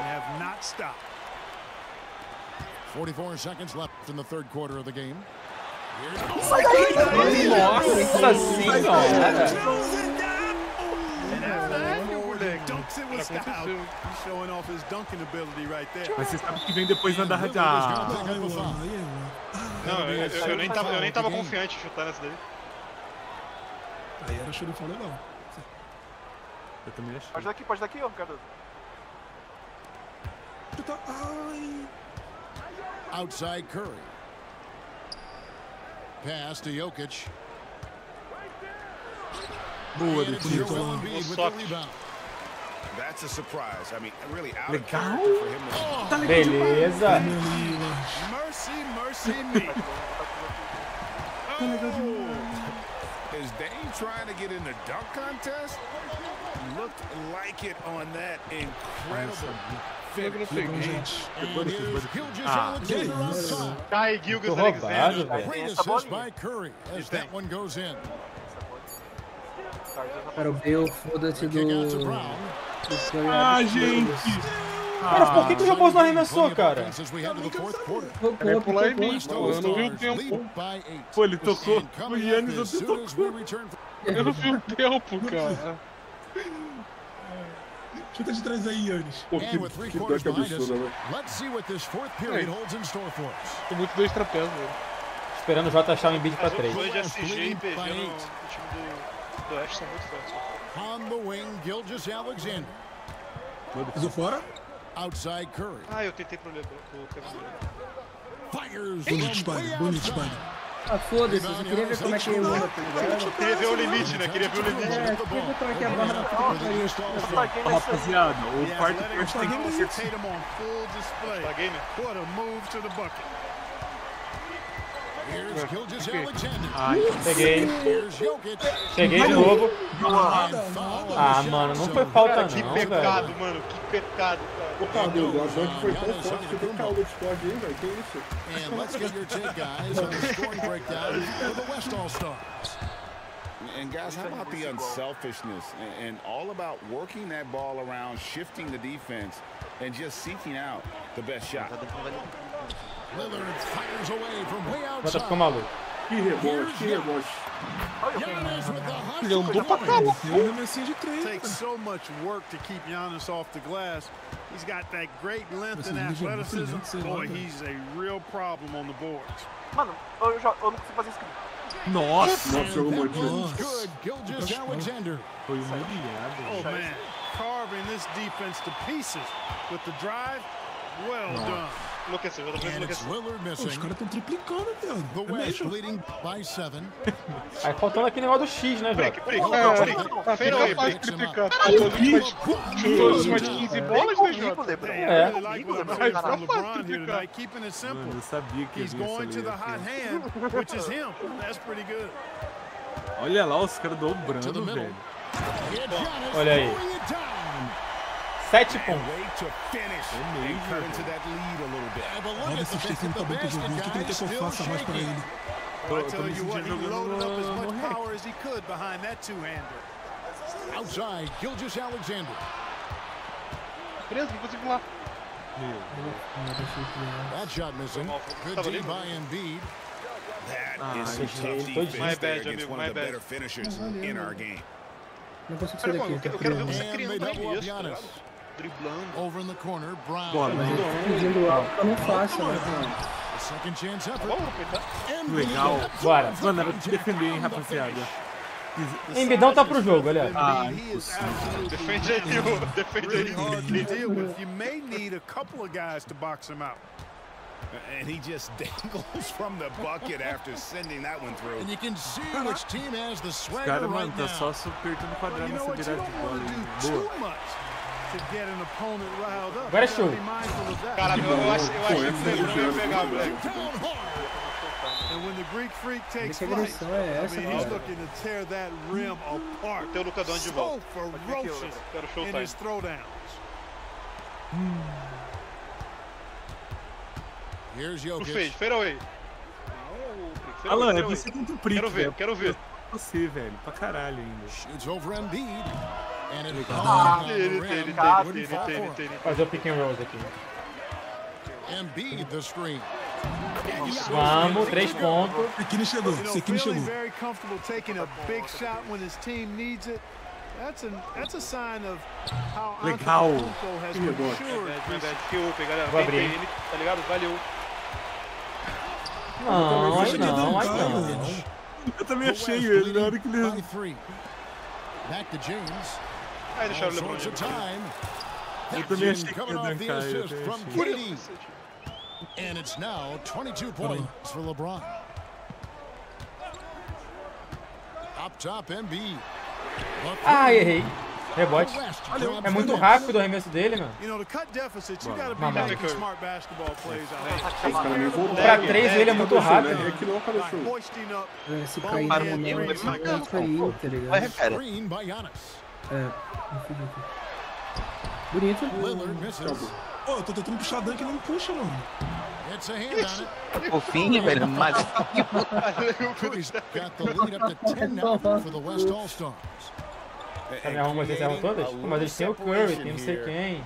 have not stopped. 44 seconds left in the third quarter of the game. Nossa senhora. Dunking ability right there. Mas você sabe que vem depois da Lillard is Ah, gonna pick up a foul. Aí, mano. Não, eu, eu- eu nem tava, eu nem tava confiante em chutar nessa daí. Aí era xerife legal. eu também achei. Pode daqui, pode daqui. Chuta- Ai! Outside Curry. Pass to Jokic. Boa, And it's bonito. Joel Embiid with the Soft. rebound. That's a surprise. I mean, really out of Legal. character for him to oh. Beleza. Mercy, mercy me. Oh. Is Dame trying to get in the dunk contest? Looked like it on that incredible And here's Gilgis Ah. Alexander outside. Kai Gilgas Alexander. Cara, o Bale, foda-se do. Ah, gente. Cara, por que, que o Raposo não arremessou, cara? Tocou, pular em mim. Eu não vi o tempo. Pô, ele tocou. O Yannis até tocou. Eu não vi o tempo, cara. Chuta de trás aí, Yannis. Pô, que, que dunk behind us, absurda, velho. let's see what this fourth period holds in store for us. Tô muito dois trapézios. Esperando o J achar um Embiid pra Mas os 3. dois de SG e PG no, no time do, do Oeste são muito fortes. On the wing, Gilgis Alexander. Pisou fora? Outside Curry. Ah, eu tentei pro Lebron, Bonito, Spider. Bonito. Ah, foda-se, eu queria ver como é que uma, tá ligado? Queria ver o limite, né? Queria ver o limite. É, queria ver como é que é a barra da puta Rapaziada, o quarto quarto tem que ser of Tatum on full display. Paguei, né? What a move to the bucket. Peguei. Cheguei de novo. Ah, mano, não foi falta Cara, que não, pecado, velho. mano. Que pecado, cara. Ô, Cardoso, a dunk foi tão forte que tem caldo de Discord aí, velho. Que isso? And let's get your take, guys, on the scoring breakdown for the West All-Stars. And guys, how about the unselfishness and, and all about working that ball around, shifting the defense, and just seeking out the best shot. Lillard fires away from way J ficou outside. maluco. Que rebote, que rebote. Giannis Ele andou pra hustle. cá. Tem arremessinho de três. Takes so much work to keep Giannis off the glass. He's got that great length and Mas ele já athleticism. brilhante, sei lá, Boy, he's a real problem on the boards. Mano, eu, já, eu não consigo fazer screen. Nossa! Nossa, jogou muito. Good, Gilgis Alexander. Foi humilhado. Oh, man. Carving this defense to pieces with the drive. Well done. Enlouqueceu, And it's enlouqueceu. Os caras estão triplicando, velho. The É West mesmo? leading by seven. Aí faltando aquele negócio do X, né, Break, break, É, break. tá Fade fica away, fácil break. triplicar. Chutou Chutou umas 15 bolas, né, Jota? É. Tá from fácil triplicar. Mano, eu sabia que ia vir essa going to the lei hot aqui. hand, which is him. That's pretty good. Olha lá os caras dobrando, velho. Olha aí. Sete pontos. Olha Stephen the tá muito jogando. O que que ele quer que eu faça mais pra shaking. ele? I tô me sentindo jogando no- power as he could behind that two-hander. Outside, Gilgis Alexander. Preso, não consigo lá. That shot missing. Good D by Embiid. That is some tough defense My there bad, against one of the better finishers in our game. Não consigo sair daqui, eu quero- eu ver você criando up tá? Driblando. Over in the corner, Brown. Bola, né? Pedindo alto, não faço, né? Embiid Legal. Bora. the Mano, era contact defender, hein, rapaziada. Embidão tá pro jogo, olha. Ah, Defende aí, defende aí. You may need a couple of guys to box him out. And he just dangles from the bucket after sending that one through. And you can see which team has the swagger Cara, right mano, tá só apertando o quadrado you know nessa virada de bola. Boa. Agora é show. be mindful of that. Caralho, eu, eu, ach- eu achei que o Lebron ia pegar, moleque. Greek freak takes Que flight, agressão é I essa, mean, he's cara? looking to tear that rim apart. Tem o Luca Doncic de volta. Quero showtime. Here's Jokic. fade, fade away. Fade Alan, é você contra o Prick, Quero ver, quero ver. Você, velho. Pra caralho ainda. Shoots over Embiid. And it Ah, comes on the ele, rim. ele, ele, Wouldn't ele, fall ele, for ele, it. ele. Fazer o pick and roll aqui. Embiid the screen. Vamos, três pontos. Sekine chegou, Sekine chegou. very comfortable taking a big shot when his team needs it. That's a that's a sign of how Legal. Que open, galera. Vou abrir. tá ligado? Valeu. Não, aí não, aí não. Velho. Eu também The achei West ele na hora que ele. three. Back to James. Aí deixaram All o Lebron. of time. Eu That's também in achei que coming ia off the dancar, eu também achei. And it's now 22 points for LeBron. Up top, MB. Ah, errei. Rebote. É muito rápido o arremesso dele, mano. You know, to cut deficits, you got to be Mamãe. voltaram. Pra três ele é muito rápido. né? É que não, cadê o By show? hoisting up É, se cair Para na o mão, tempo, é ele cair, marcando, tá pô. Vai, ligado? cara. É. Bonito. Pô, eu tô tentando puxar dunk e não puxa, mano. Fofinho, velho. Mas Curry's got the lead up to 10 now for the West All-Stars. Tá me arrumando, vocês erram todas? Pô, mas eles têm o Curry, tem não sei quem.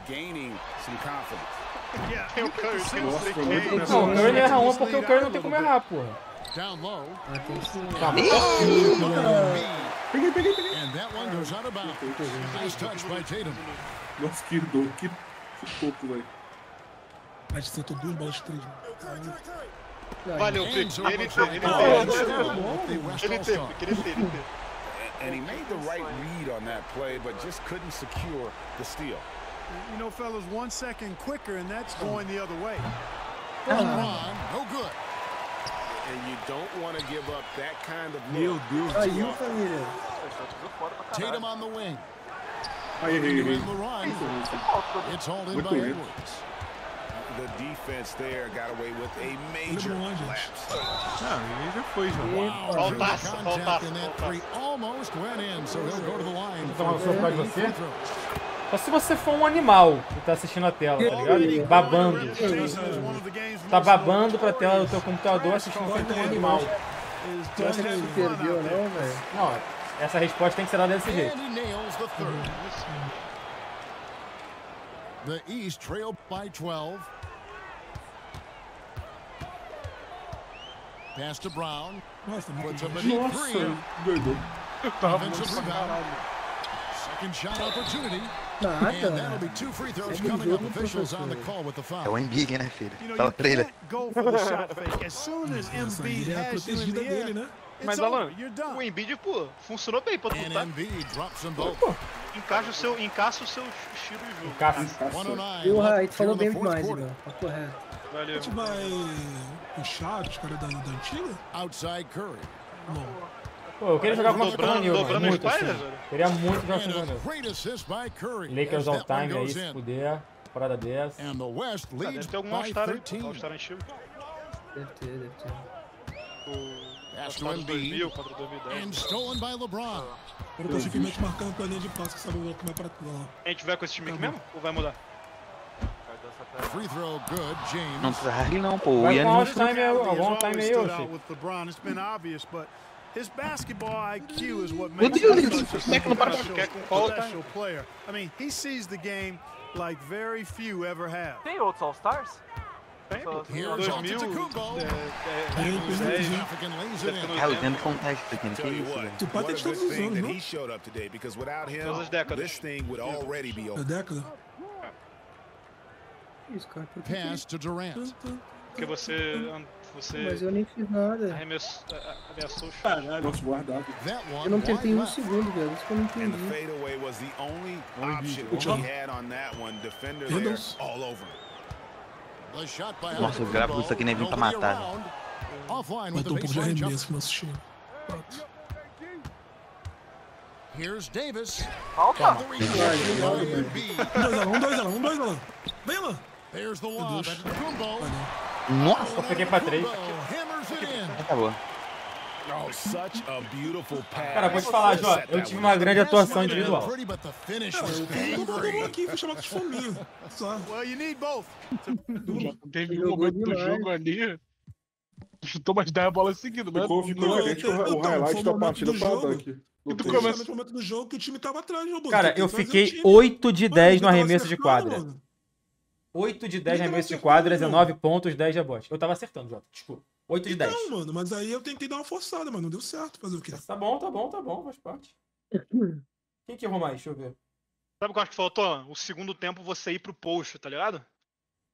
Tem o Curry, tem não sei quem. Não, o Curry erra uma porque o Curry não tem como errar, porra. Down low. Ah, tem sim. Calma. And that one goes out of bounds. Nice touch by Tatum. Nossa, que dor, que, que pouco, velho. Mas sentou duas bolas de três. mano. Valeu. Ends Ele with ele West Ele tem, All-Stars. ele tem, ele tem. And he made the right read on that play, but just couldn't secure the steal. You know, fellas, one second quicker, and that's going the other way. LeBron, no good. And you don't want to give up that kind of Meu look. Deus do Caiu, céu. família. Tatum on the wing. Aí, errei, errei. In. It's hauled in by. Edwards. The defense there got away with a major lapse. Ele já foi, já. Faltaço, and that faltaço. three almost went in, so he'll go to the line Vou tomar um você? Só se você for um animal que tá assistindo a tela, tá ligado? Babando. Tá babando pra tela do teu computador assistindo sempre um animal. Tu acha que se perdeu, não, velho? Não, essa resposta tem que ser dada desse jeito. The East trailed by 12. Pass to Brown. Nossa, Puts a muito beneath Nossa, three. doidou. Defensive rebound. Second shot opportunity. And that'll be two free throws coming up. Officials on the call with the É foul. o Embiid, né, filho? Fala pra ele. é a protegida dele, né? Mas, Alan, o Embiid, pô, funcionou bem pra tu, And? Embiid drops them both. Encaixa o seu, encaixa o seu estilo de jogo. Encaixa. 109 Porra, aí left tu falou bem demais, quarter. Igor. Tá correto. A Valeu. gente vai puxar os caras da, da antiga? Outside Curry. Pô, eu queria jogar com o Dobrando- Vanil, dobrando mano. os Muito, assim. velho? Queria muito jogar com o Curry. Lakers all time aí, se puder. Parada dessa. And the West Ah, deve ter algum All-Star aí, 13. All-Star antigo. Deve ter, deve ter. O Pass to All-Star de 2000 Embiid. contra 2010. And stolen by LeBron. Eu tô simplesmente marcando pra linha de passe, que sabe o que vai pra lá. A gente vai com esse time aqui mesmo? Ou vai mudar? Free throw good, James. Não precisa Harry não, pô. O Yannis não He's algum time aí, ô, out Chico. with LeBron. It's been obvious, but his basketball IQ is what makes him such a é special, player. I mean, he sees the game like very few ever have. Tem outros All-Stars? Tem, pô. Here's 2000, Antetokounmpo. é, é, tem, 10, tem. African lays deve it ter in. no Cara, eu tempo. tento contar isso aqui, não Tell tem you isso, velho. Tu pode what ter a todos os anos, não? he showed up today because without him, Todas as décadas. this thing would already be Da over. década? Isso, cara. Por que Pass to Durant. Porque você, você Mas eu nem fiz nada. arremessou, a- a- ameaçou o. That Eu não tentei um segundo, velho. Isso que eu não entendi. fadeaway was the Nossa, eu gravo isso aqui nem vim pra matar, Matou um jump. arremesso no nosso time. Here's Davis. Falta! The rebound by Embiid. Um, dois, ela, um, dois, ela, um, dois, ela. Vem. Nossa, Eu peguei pra três. Hammers it in. acabou. Cara, vou te falar, Jó, eu tive uma grande atuação individual. Aqui, vou chamar de fominho. Só. Well, you need both. Teve um momento do jogo ali. Chutou umas 10 bolas seguidas, né? Ficou, ficou Não, evidente o, então, o então, highlight foi o da partida jogo. Dunk. E tu começa- no momento do jogo que o time tava atrás, Robo. Cara, que eu o fiquei time. 8 de Mano, 10 no arremesso de quadra. mano. 8 de 10 no arremesso de quadra, acertando, 19 pontos, 10 rebotes. Eu tava acertando, Jota. Desculpa. 8 de 10. Não, mano, mas aí eu tentei dar uma forçada, mas não deu certo. Fazer o quê? Tá bom, tá bom, tá bom, faz parte. Quem que errou mais? Deixa eu ver. Sabe o que eu acho que faltou? O segundo tempo você ir pro post, tá ligado?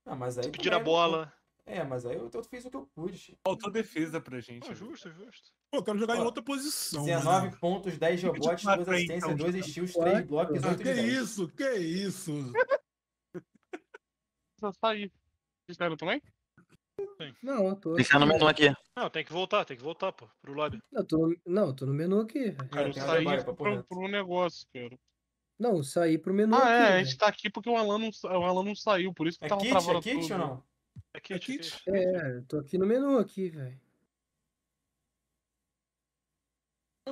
Ah, mas aí. Pedir a também- bola. É, mas aí eu, eu fiz o que eu pude. Faltou defesa pra gente. Pô, justo, justo. Pô, eu quero jogar em Ó, outra posição. 19 mano. pontos, 10 Fica de rebotes, quatro 2 aí, assistências, então, 2 Jota. steals, 3 Quatro. blocos, Ah, 8 de que 10. isso, que isso. Precisa sair. Vocês saíram também? Não, eu tô. Deixar no aqui, menu aqui. Não, tem que voltar, tem que voltar, pô, pro lobby. Eu tô, não, eu tô no menu aqui. velho. Cara, eu tem saí pra pro, negócio, cara. Não, eu saí pro menu Ah, aqui. é, a velho. gente tá aqui porque o Alan não, o Alan não saiu, por isso que É tava kit? travando É kit tudo. ou não? É kit, É é kit? kit. É, eu tô aqui no menu aqui, velho.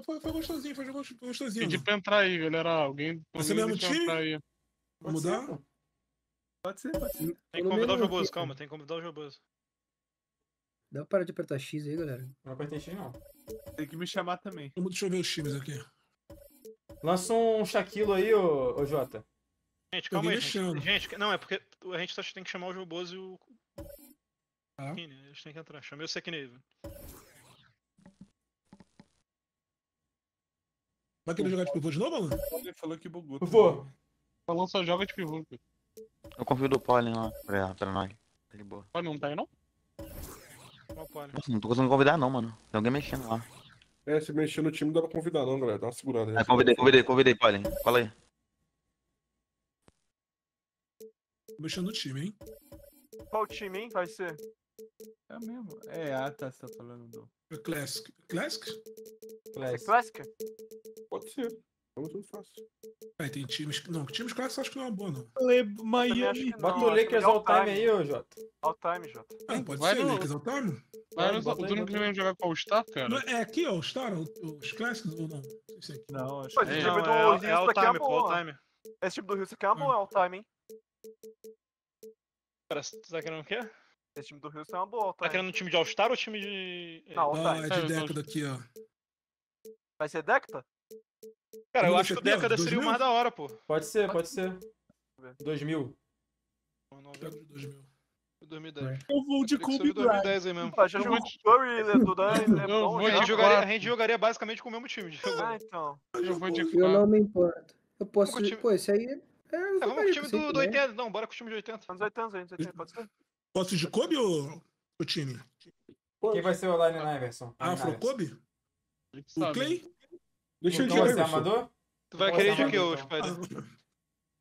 Foi, foi gostosinho, foi gost- gostosinho. Pedi pra entrar aí, galera. Alguém. Você mesmo time? entrar aí. Vai mudar? Pode ser, pode ser. Tem que no convidar o Joboso, calma, tem que convidar o Joboso. Dá pra parar de apertar X aí, galera. Não apertei X, não. Tem que me chamar também. Deixa eu ver os times aqui. Lança um Shaquilo aí, ô, ô Jota. Gente, calma aí, gente. Gente, não, é porque a gente só tem que chamar o Joboso e o. Tá. Sekine, eles têm que entrar. Chamei o Sekine aí. Vai querer jogar de pivô de novo, Alan? Ele falou que bugou. Vou. O Alan só joga de pivô. Eu confio do Pollen lá pra, pra nós. Tá de boa. Olha, não tá aí não? Qual? Nossa, não tô conseguindo convidar não, mano. Tem alguém mexendo lá. É, se mexer no time não dá pra convidar não, galera. Dá uma segurada aí. Ah, convidei, convidei, convidei, Pollen. Fala aí. Tô mexendo no time, hein? Qual time, hein? Vai ser? É mesmo. É, ah, tá, você tá falando do. É Classic. Classic? Ser Classic. Clássica? Pode ser. Vamos tudo fácil. É, tem times. que- Não, times clássicos acho que não é uma boa, não. Acho que Bota o acho que Lakers all all time aí, ô Jota. All time, Jota. Ah, pode Vai ser, no- Lakers ao time? Vai, Bota o não bota queria jogar com o All-Star, cara? Não, é aqui, ó, o Star, o- os clássicos ou não? Esse aqui. Não, acho Pô, que esse É, time Não, do é, é all aqui é time, all time. Esse time do Houston aqui é uma boa all time, hein? Cara, tu tá querendo o quê? Esse time do Houston é uma boa all Tá time. querendo um time de All-Star ou time de. Não, all Ah, time. é É, de década aqui, ó. Vai ser Decta? Cara, eu acho que o Década seria o 2000? mais da hora, pô. Pode ser, pode ser. ver. 2000. Não, não, Década de 2000. 2010. Eu vou de Kobe o 2010 aí mesmo. Pô, a gente jogou o Curry, LeBron, de gente, jogaria, a gente jogaria basicamente com o mesmo time. de jogo. Ah, então. Eu vou de Eu não me importo. Eu posso. Vamos o time- Pô, esse aí. É, eu É, vamos com o time do, do aí também. 80. Não, bora com o time de 80. Anos 80, anos 80, pode ser? Posso ir de Kobe ou o time? Quem vai ser o line na Everson? Ah, falou Iverson. Kobe? O Clay? Deixa Então de você é amador? Tu vai Então querer é de que, ô, amador, Spider?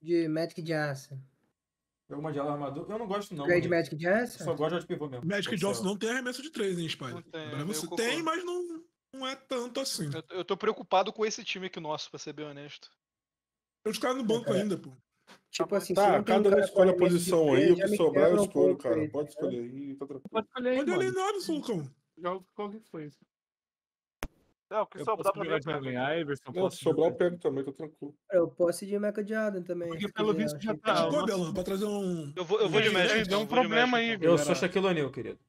De Magic Johnson. Alguma de armador? Eu não gosto não. Grade. Magic Johnson? Eu só gosto de pivô mesmo. Magic Johnson não tem arremesso de três, hein, Spider? tem, eu você tem, mas não, não é tanto assim. Eu, eu tô preocupado com esse time aqui nosso, pra ser bem honesto. Tem os caras no banco ainda, pô. Tipo assim, se Tá, não tem um cada um escolhe a de posição aí, o que sobrar eu escolho, cara. Pode tá escolher aí, tá tranquilo. Pode escolher aí, Pode olhar nada, Sulcão. Joga qualquer coisa. É, o que Eu sobrar posso pra jogar mim. de Allen Iverson, Não, se sobrar eu pego também, tá tranquilo. Eu posso ir de Michael Jordan também. Porque pelo visto já tá- Ah, nossa. Belão, pra trazer um. Eu vou, eu vou de Magic. deu um eu de problema aí. Eu sou Shaquille O'Neal, querido.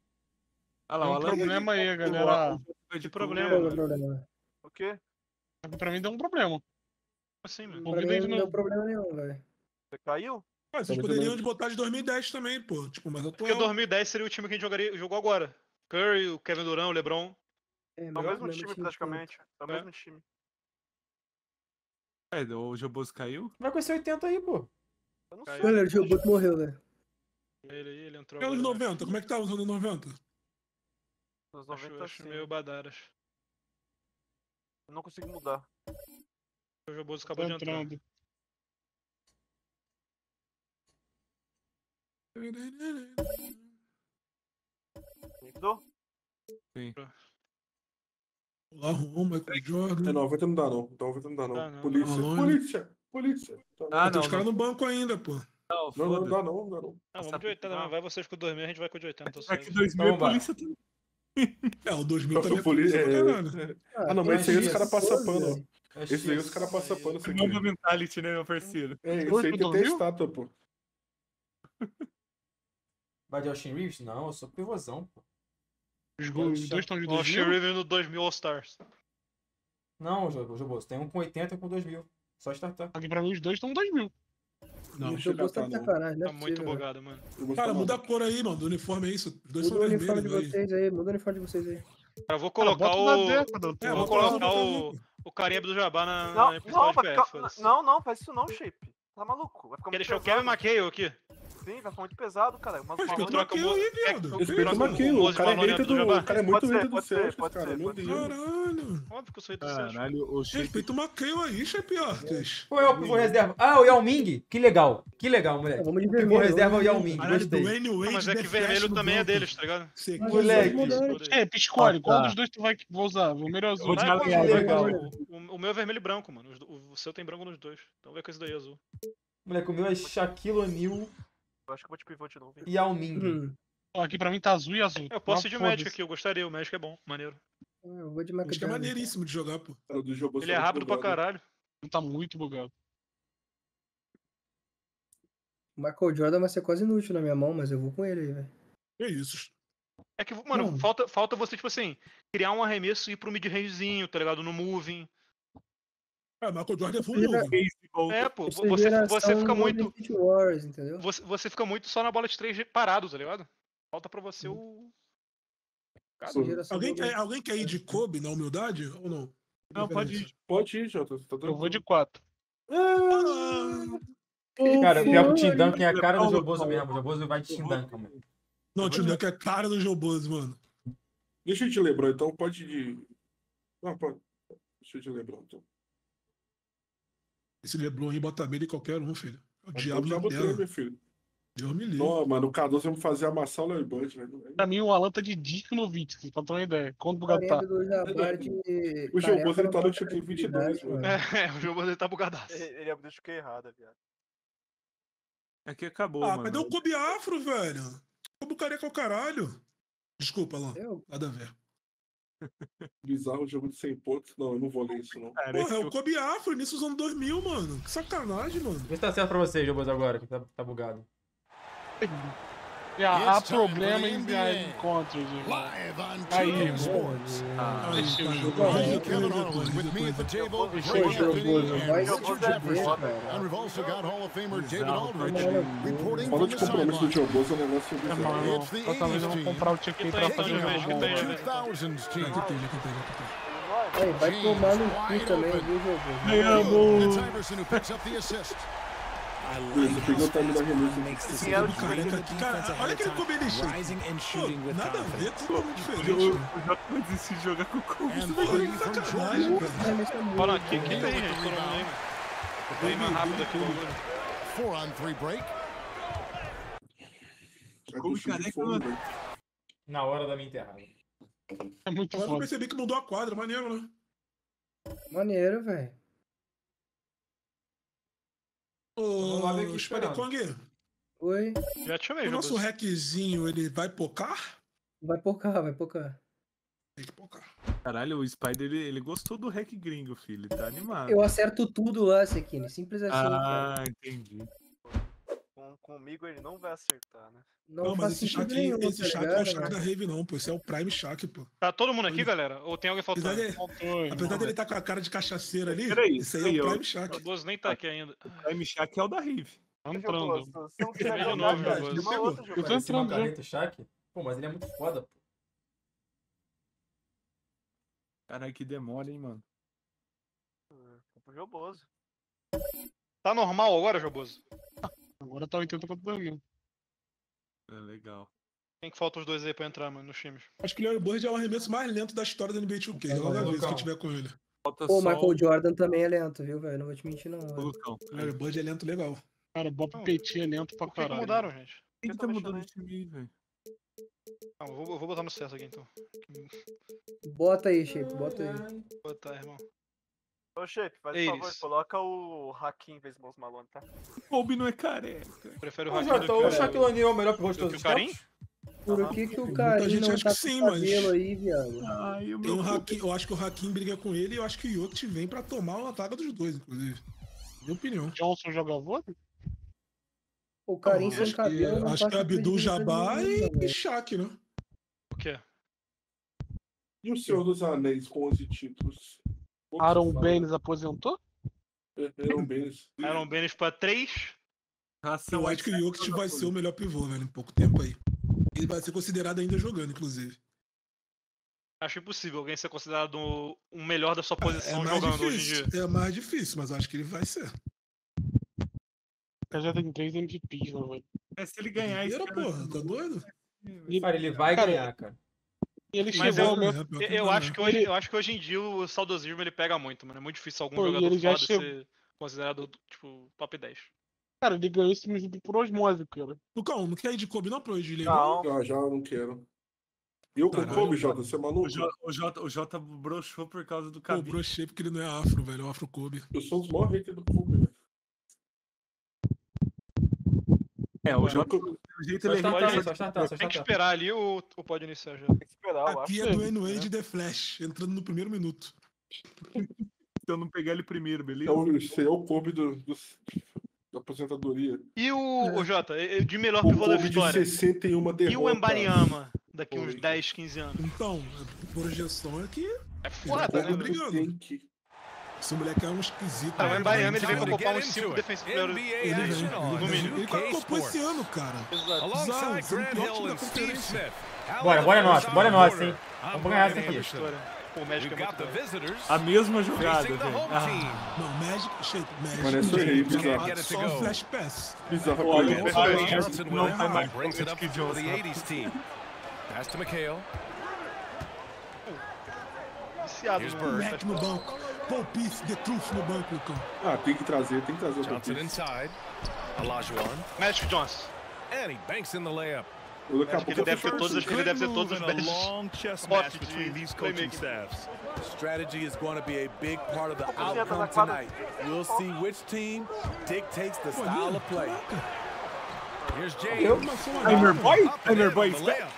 Olha lá, um problema aí, galera. É problema? o quê? Pra mim deu um problema. Assim, mano. Pra mim de não deu problema nenhum, velho. Você caiu? Ah, vocês poderiam botar de 2010 também, pô. Tipo, mais Porque atual. 2010 seria o time que a gente jogaria, jogou agora. Curry, o Kevin Durant, o LeBron. É, É o mesmo time, time, praticamente. É o É. mesmo time. É, o Joboso caiu? Vai com esse 80 aí, pô. Eu não Caiu. sei. Olha, o Gilberto morreu, velho. Ele aí, ele entrou. E anos agora, né? 90, como é que tá os anos 90? Nos Acho, 90 acho sim. meio badaras. Eu não consigo mudar. O Joboso Tô acabou de entrar. entrando. Mudou? Olá, Ron, Michael É, Jordan. 90 não dá não. 90 não dá Dá não. não. Polícia, Alone. polícia, polícia. Tá. Ah, tem não. os caras Não, no banco ainda, pô. não, Não, não, dá não, não dá não. Ah, vamos de 80 também. Vai vocês com o 2000, a gente vai com o de 80. É suave. que 2000 é Então, vai. polícia também. É, o 2000 também é Polícia, pra é, caralho. Ah, não, mas esse aí os caras passam pano. Esse aí os caras passam pano. Aqui. Mamba mentality, né, meu parceiro? É, esse aí tem até 2000? estátua, pô. Vai de Austin Reeves? Não, eu sou pivôzão, pô. Os dois estão de Ó, o 2000? Sheriff no 2000 All Stars. Não, Jogo- Joboso. Tem um com 80 e um com 2000. Só startar. Aqui pra mim os dois estão 2000. Não, o Gilberto tá de não. sacanagem, não Tá muito velho. bugado, mano. Cara, muda a cor aí, mano, do uniforme é isso. Os dois Muda são o uniforme de vocês aí, muda o uniforme de vocês aí. Cara, eu vou colocar o. É, Eu vou colocar o, o carinha do Jabá na, Não, na não. Não, não, faz isso não, Shape. Tá maluco? Vai ficar Quer deixar o. Kevin McHale aqui? Sim, vai ficar muito pesado, cara. Mas Mas uma troca o- aí, viado. Respeita o o Maquilo, Mose o cara é hater do. O cara é muito hater do Celtics, cara. Meu Deus. Caralho. Óbvio que eu sou do Celtics. Respeita o Maqueio aí, Shape Artes. Qual é o pivô reserva? Ah, o Yao Ming? Que legal. Que legal, moleque. É, vamos de vermelho. reserva é o Yao Ming. Gostei. Wade, mas é que vermelho também é deles, tá ligado? Que- Moleque. É, escolhe, Ah, qual tá. dos dois tu vai vou usar? Vermelho ou azul? Vou. O, meu é vermelho e branco, mano. O, seu tem branco nos dois. Então vai com esse daí azul. Moleque, o meu é Shaquille O'Neal Eu acho que eu vou te pivô de novo. hein? e Yao Ming. Hum, Aqui pra mim tá azul e azul. Eu posso ir de. Magic aqui, eu gostaria. O Magic é bom, maneiro. eu vou de Acho que é maneiríssimo de jogar, pô. Ele é rápido pra bugado. caralho. Tá muito bugado. O Michael Jordan vai ser quase inútil na minha mão, mas eu vou com ele aí, velho. Que isso. É que, mano, Não. falta, falta você, tipo assim, criar um arremesso e ir pro mid-rangezinho, tá ligado? No moving. É, Michael Jordan é Ele move. É, pô, você, você fica muito. Warriors, entendeu? Você, você fica muito só na bola de três parado, tá ligado? Falta pra você o. Essa geração Alguém quer, alguém quer ir de Kobe na humildade ou não? Não, pode ir. Pode ir, Jota. Tá Eu vou de 4. Cara, pior que o Tim. Duncan é a cara do Joboso mesmo. O Joboso vai de Tim Duncan, mano. Não, o Tio Duck é cara do Joboso, mano. Deixa eu te lembrar, então. Pode ir de. Não, pode. Deixa eu te lembrar, então. Esse Leblon aí bota medo em qualquer um, filho. É o diabo já botei, meu filho. Deus me livre. Não, mano, o Cardoso vai me fazer amassar o Bird, velho. Pra mim, o Alan tá de Dick no 20, pra ter uma ideia. Quanto tá? Do Jabbar de O Joboso, careca ele tá no ter 22, habilidade, mano. É, o jogo dele tá bugadaço. Ele ele deixa o que errado, viado. Aqui acabou, Ah, mano. cadê o Kobe Afro, velho? Como careca é o caralho? Desculpa, Alan. Eu, Nada a ver. Bizarro jogo de 100 pontos. Não, eu não vou ler isso, não. Cara, Porra, é o Kobe Afro início dos anos 2000, mano. Que sacanagem, mano. Vê se tá certo pra você, Joboso, agora, que tá, tá bugado. E há, problema the em enviar encontros, irmão. Live on Aí, irmão. Ah, Aí, the depois. table, Deixa Greg eu jogar. Anthony Vai and se fuder, cara. And we've also got Hall of Famer David Bizarro, Aldridge cara. reporting Falando from de the compromisso do sideline. Joboso, o negócio é É, bizarro. It's the eu talvez eu vou 80s comprar o ticket pra fazer um Tem, jogo tem, bom. tem. The 2000s team. Já tentei, já tentei, já tentei. Aí, vai tomar no cu também, viu, Joboso? It's Iverson who picks up the assist. Beleza, pegou o time da remessa. Esse Kobe careca aqui, cara, olha aquele Kobe ele chega. Pô, nada a ver, totalmente diferente. mano. Eu já vou desistir de jogar com o Kobe. Isso daí é sacanagem, cara. Fala aqui, quem tá aí, gente? Eu tô aí mais rápido aqui. Four on three break. Kobe careca, mano. Na hora da minha enterrada. É muito Agora eu foda. percebi que mudou a quadra, maneiro, né? Maneiro, velho. Ô. Sperikong, Oi. Já te chamei, o nosso Jogoso. hackzinho, ele vai pocar? Vai pocar, vai pocar. Tem que pocar. Caralho, o Spider, ele, ele gostou do hack gringo, filho. Ele tá animado. Eu acerto tudo lá, Sekine. Simples assim, cara. Ah, entendi. Com, comigo ele não vai acertar, né? Não, Não, mas esse Shaq, nenhum, esse tá Shaq é o Shaq mano? da Rave, não, pô. Esse é o Prime Shaq, pô. Tá todo mundo aqui, galera? Ou tem alguém Apesar, faltando? de, Faltou, apesar irmão. dele estar com a cara de cachaceiro ali, Peraí, esse aí é o. Prime O Shaq. Jogoso nem tá aqui ainda. O Time Shack é o da Rive. Tá Jogoso, entrando. novo, Eu tô entrando. Macarrento Shaq? Pô, mas ele é muito foda, pô. Caralho, que demora, hein, mano. Foi pro Joboso. Tá normal agora, Joboso? Agora tá 80 contra 2 É legal. Quem que falta os dois aí pra entrar, mano, nos times? Acho que o Larry Bird é o arremesso mais lento da história do NBA 2K. Mas, Logo a vez que eu tiver com ele. Falta Pô, o Michael Jordan também é lento, viu, velho? Não vou te mentir, não. o. Lucão. O Larry Bird é lento legal. Cara, Bob Petit é lento pra Por que, que mudaram, gente? Quem tá mexendo mudando aí. de time aí, velho? Ah, eu, vou, eu vou botar no CS aqui então. Bota aí, Chico, bota aí. Vou botar, irmão. Ô, Shape, faz Eles. o favor, coloca o Hakim em vez do Most Malone, tá? Kobe não é careca. Prefere o Ô, Hakim do Jota, que o o, Shaquille O'Neal é o melhor pivô de do que Karim? Por que que o gente não acha tá que com sim, mas- aí, viado? Ai, o Tem meu Hakim, eu acho que o Hakim briga com ele e eu acho que o Jokic vem pra tomar a vaga dos dois, inclusive. Minha opinião. Johnson joga vôlei? O Carinho sem acho que, cabelo não acho que passa é Abdul nenhuma, e velho. Shaq, né? O quê? E o Senhor dos Anéis com 11 títulos? Aaron. Baines aposentou? É, Aaron Baines. Aaron Baines pra 3. Ração Eu acho que o Jokic vai ser o melhor pivô, velho, em pouco tempo aí. Ele vai ser considerado ainda jogando, inclusive. Acho impossível alguém ser considerado o melhor da sua É posição mais jogando hoje em dia. difícil, é mais difícil, mas eu acho que ele vai ser. Ele já tem 3 MVPs, né, velho? É se ele ganhar cara- porra, tá doido? Cara, ele vai Cara, ganhar, cara. Ele Mas chegou eu- meu... É, Eu, eu acho né? que hoje, eu acho que hoje em dia o saudosismo ele pega muito, mano. É muito difícil algum Pô, jogador ele já foda chegou- ser considerado, tipo, top 10. Cara, ele ganhou esse MVP por osmose, cara. Lucão, não quer ir de Kobe não pra hoje, Lê? Não, Já, já, não quero. Eu com Caralho, Kobe, Jota, você é maluco? O Jota, o, Jota, o Jota broxou por causa do cabelo. brochei porque ele não é afro, velho. É o afro Kobe. Eu sou um dos maiores do Kobe, velho. É, o Jota, Jota- pelo jeito, Só ele é startar, irritado. Só startar, só Tem que esperar ali ou, ou pode iniciar já? tem que esperar, eu acho. Aqui é do N Wade The Flash, entrando no primeiro minuto. Se eu não pegar ele primeiro, beleza? É o, esse aí é o Kobe do, dos- da aposentadoria. E o, o Jota, de melhor O pivô da Kobe de história? 61 derrotas. E o Embanyama daqui uns Oi. 10, 15 anos? Então, a projeção é que É foda, né? Velho? brigando. Tem que... Esse moleque é um esquisito. Cara, o né? Embanyama ele vem pra Ele ocupar uns 5 defensivos melhores. vem, ele vem. No mínimo. Ele quase topou esse ano, cara. Bizarro, sendo o pior time da conferência. Bora, bora nossa, bora nossa, hein? Vamos ganhar essa aqui. Pô, o Magic é muito bom. A mesma jogada, velho. Ah, Não, Magic, shape, Magic. Parece o rei, bizarro. Magic, Só o Flash Pass. Bizarro. Olha, Kobe. Perfeito. não tá mais brings it up que for Johnson. the 80s team. Pass to McHale. Viciado no banco. Paul Pierce, The Truth no banco, Lucão. Ah, tem que trazer, tem que trazer o Johnson inside. Olajuwon. Magic Johnson. And he banks in the layup. Acho que ele deve ter todos, faço ele deve ter todos os a best long chess spots match between de these coaching staffs. Strategy is going to be a big part of the outcome tonight. We'll see which team dictates the style of play. Here's James. boy, on the layup.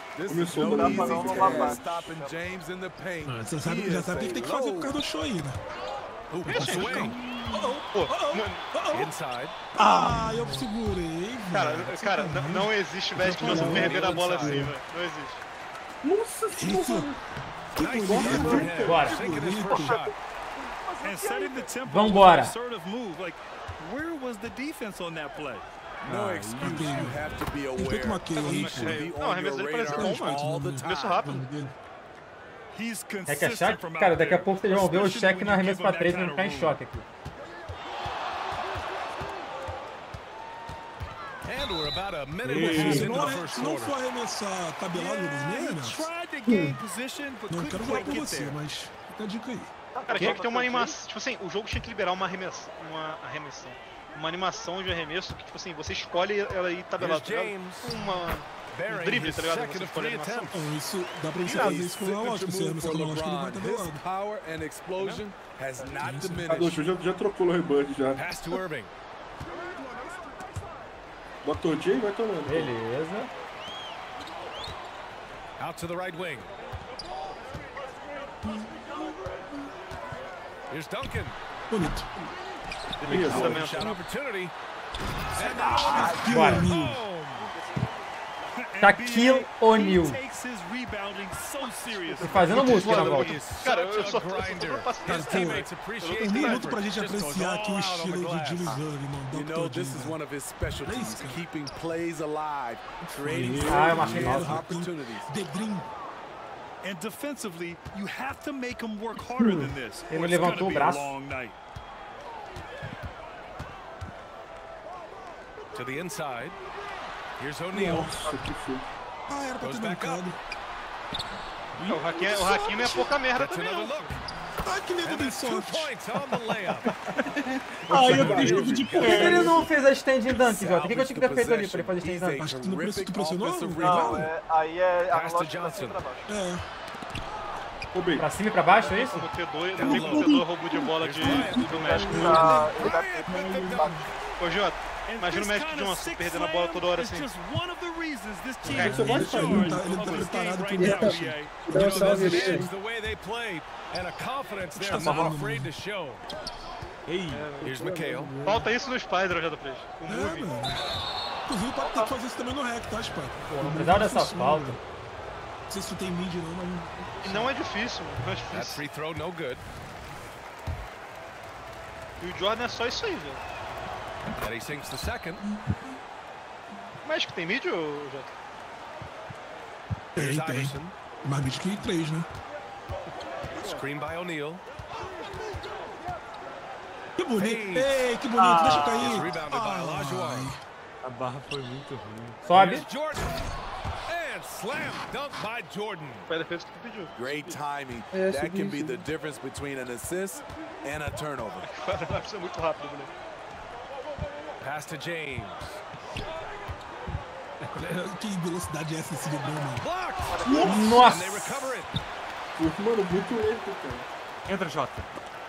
This is Começou no no easy Rafa, não, Você sabe, já sabe o que tem que fazer por causa do show aí, né? Pô, mano, Inside. Ah, eu segurei, cara, cara, não, não existe Magic Johnson perder a bola assim, velho. Não existe. Nossa senhora. Que bonito. Bora. Vambora. where was the defense on that play? No excuse. You have to be aware. He should be Não, on arremesso your dele parece bom, time. rápido. É que a consistent Shaq, cara, daqui a pouco vocês vão ver o Shaq no arremesso pra him 3 that e vão ficar em choque aqui. não, se não for arremessar tabelado gain position, but não quero quite com você, mas fica a dica aí. Cara, tinha que ter uma animação. Tipo assim, o jogo tinha que liberar uma arremessa. Uma arremessão. Uma animação de arremesso que, tipo assim, você escolhe ela aí tabelado. tá? Uma. Um drible, tá ligado? Você escolhe a animação. Então, isso dá pra você fazer isso com a lógica. Você arremessa com a lógica, ele vai LeBron. His tabelado. power and explosion has not Ah, diminished. já, já trocou o reband já. Pass to Irving. Botou o Jay e vai tomando. Beleza. Out to the right wing. Here's Duncan. Bonito. And now Bora. boom. Shaquille O'Neal. Fazendo música na volta. Cara, eu só- tô appreciate Um minuto pra gente apreciar aqui o estilo de. Jimmy irmão. You Dr. know, this Jim, is velho. one of his specialties, Isso, cara. keeping plays alive, creating Ah. The Dream. And defensively, you have to make him work harder than this. Ele levantou o braço. long night. To the inside. Here's O'Neal. Nossa, que feio. Ah, era pra Goes ter back up. brincado. O Hakim, o Hakim é pouca merda That's também. Ah, que that's two sorte. Ah, eu preciso de Por que ele não fez a standing dunk, Jota? O que, que eu tinha que ter feito ali pra ele fazer a dunk? Acho que tu não precisa- tu pressionou? offensive Não, é, aí é to analógico pra Johnson. cima e pra baixo. É. Pra cima e pra baixo, é isso? Tem como ter dois roubos de bola de, do México. Tá, ele que Ô, Jota, imagina o Magic Johnson perdendo a bola toda hora assim. É, is você vai in sair, charge ele tá- ele tá preparado pro. BA. Dá um salve this aí. is the way they play and a confidence they're Tá not bom. afraid to show. Ei, Here's McHale. Falta isso no Spider, Jota Preto. O É, movie. mano. Inclusive, pode ter que fazer isso também no REC, tá, Spike? Apesar dessa falta. Não sei se tu tem mid não, mas... Não é difícil, mano. Não é That difícil. free throw no good. E o Jordan é só isso aí, velho. And he sinks the second. O Magic tem mídia, Jota? Tem, tem. Mais mid que três, né? Screen by O'Neal. Que bonito. Ei. Ei, que bonito. Deixa eu It's cair. Ai. a barra foi muito ruim. Sobe. Slam dunk by Jordan. Foi a defesa que tu pediu. Great timing. É, That can be the difference between an assist and a turnover. Cara, vai ser muito rápido, moleque. Pass to James. Que velocidade é essa esse LeBron, mano? Nossa! Mano, muito lento, cara. Entra, Jota.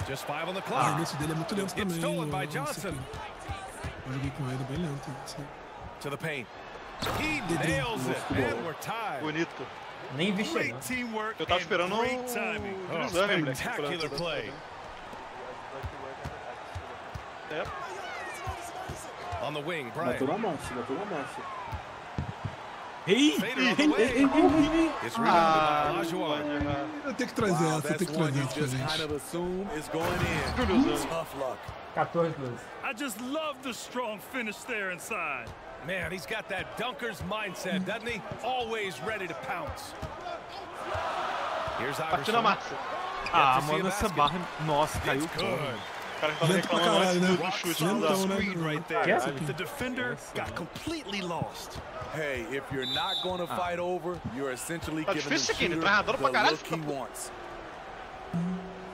Just five on the O clock. arremesso dele é muito lento It's também. stolen by Johnson. Eu joguei com ele bem lento. assim. To the paint. He nails it. And we're tied. Bonito. Nem vi chegar. Great teamwork Eu tava and esperando o great timing. Oh, o spectacular play. É. On the wing, Bateu Bryant. na massa, bateu na massa. Ei! Fader on the way. It's rebounded Ah, by Olajuwon. Eu tenho que trazer Wow, essa, eu that's tenho que one trazer you essa pra just kind gente. of assume is going in. Julius, Tough luck. 14, 12. I just love the strong finish there inside. Man, he's got that dunker's mindset, doesn't he? Always ready to pounce. Here's Partiu na Iverson. massa. Ah, to see a mano, essa basket. barra. Nossa, caiu Cara que tava Lento pra reclamando caralho, né? do, chute. Lentão, não dá. né? Screen right there. Que é? The defender got completely lost. Hey, if you're not going to fight over, you're essentially Tá giving the ele shooter the caralho, look he wants.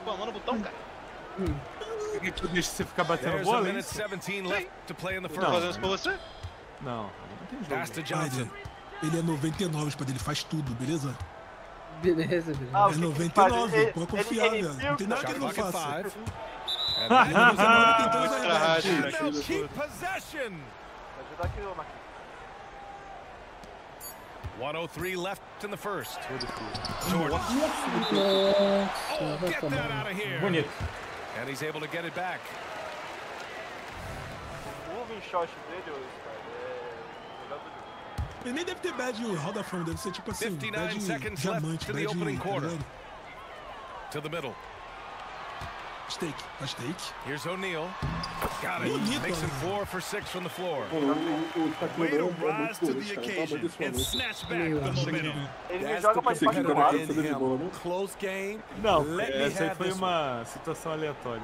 Pô, mano, botão, cara. Tu deixa você ficar batendo bola, hein? minute 17 left to play in the Tô fazendo isso pra você? Não, não tem jogo. Pass to Johnson. Ele é 99, Spider, ele faz tudo, beleza? Beleza, beleza. Ah, É que que ele 99, faz? pode confiar, velho. Não tem nada que ele não faça. 103 left in the first. Jordan. Get that out of here. And he's able to get it back. Ele nem deve ter bad roda from, tipo assim, to the middle. Steak, faz steak. Here's O'Neal. Got it. Bonito, Makes him né? four for six from the floor. O, o, o Way to é rise to the occasion and snatch back the momentum. Ele joga the mais do competitor lado. né? Close game. Não, Let me essa aí foi uma situação aleatória.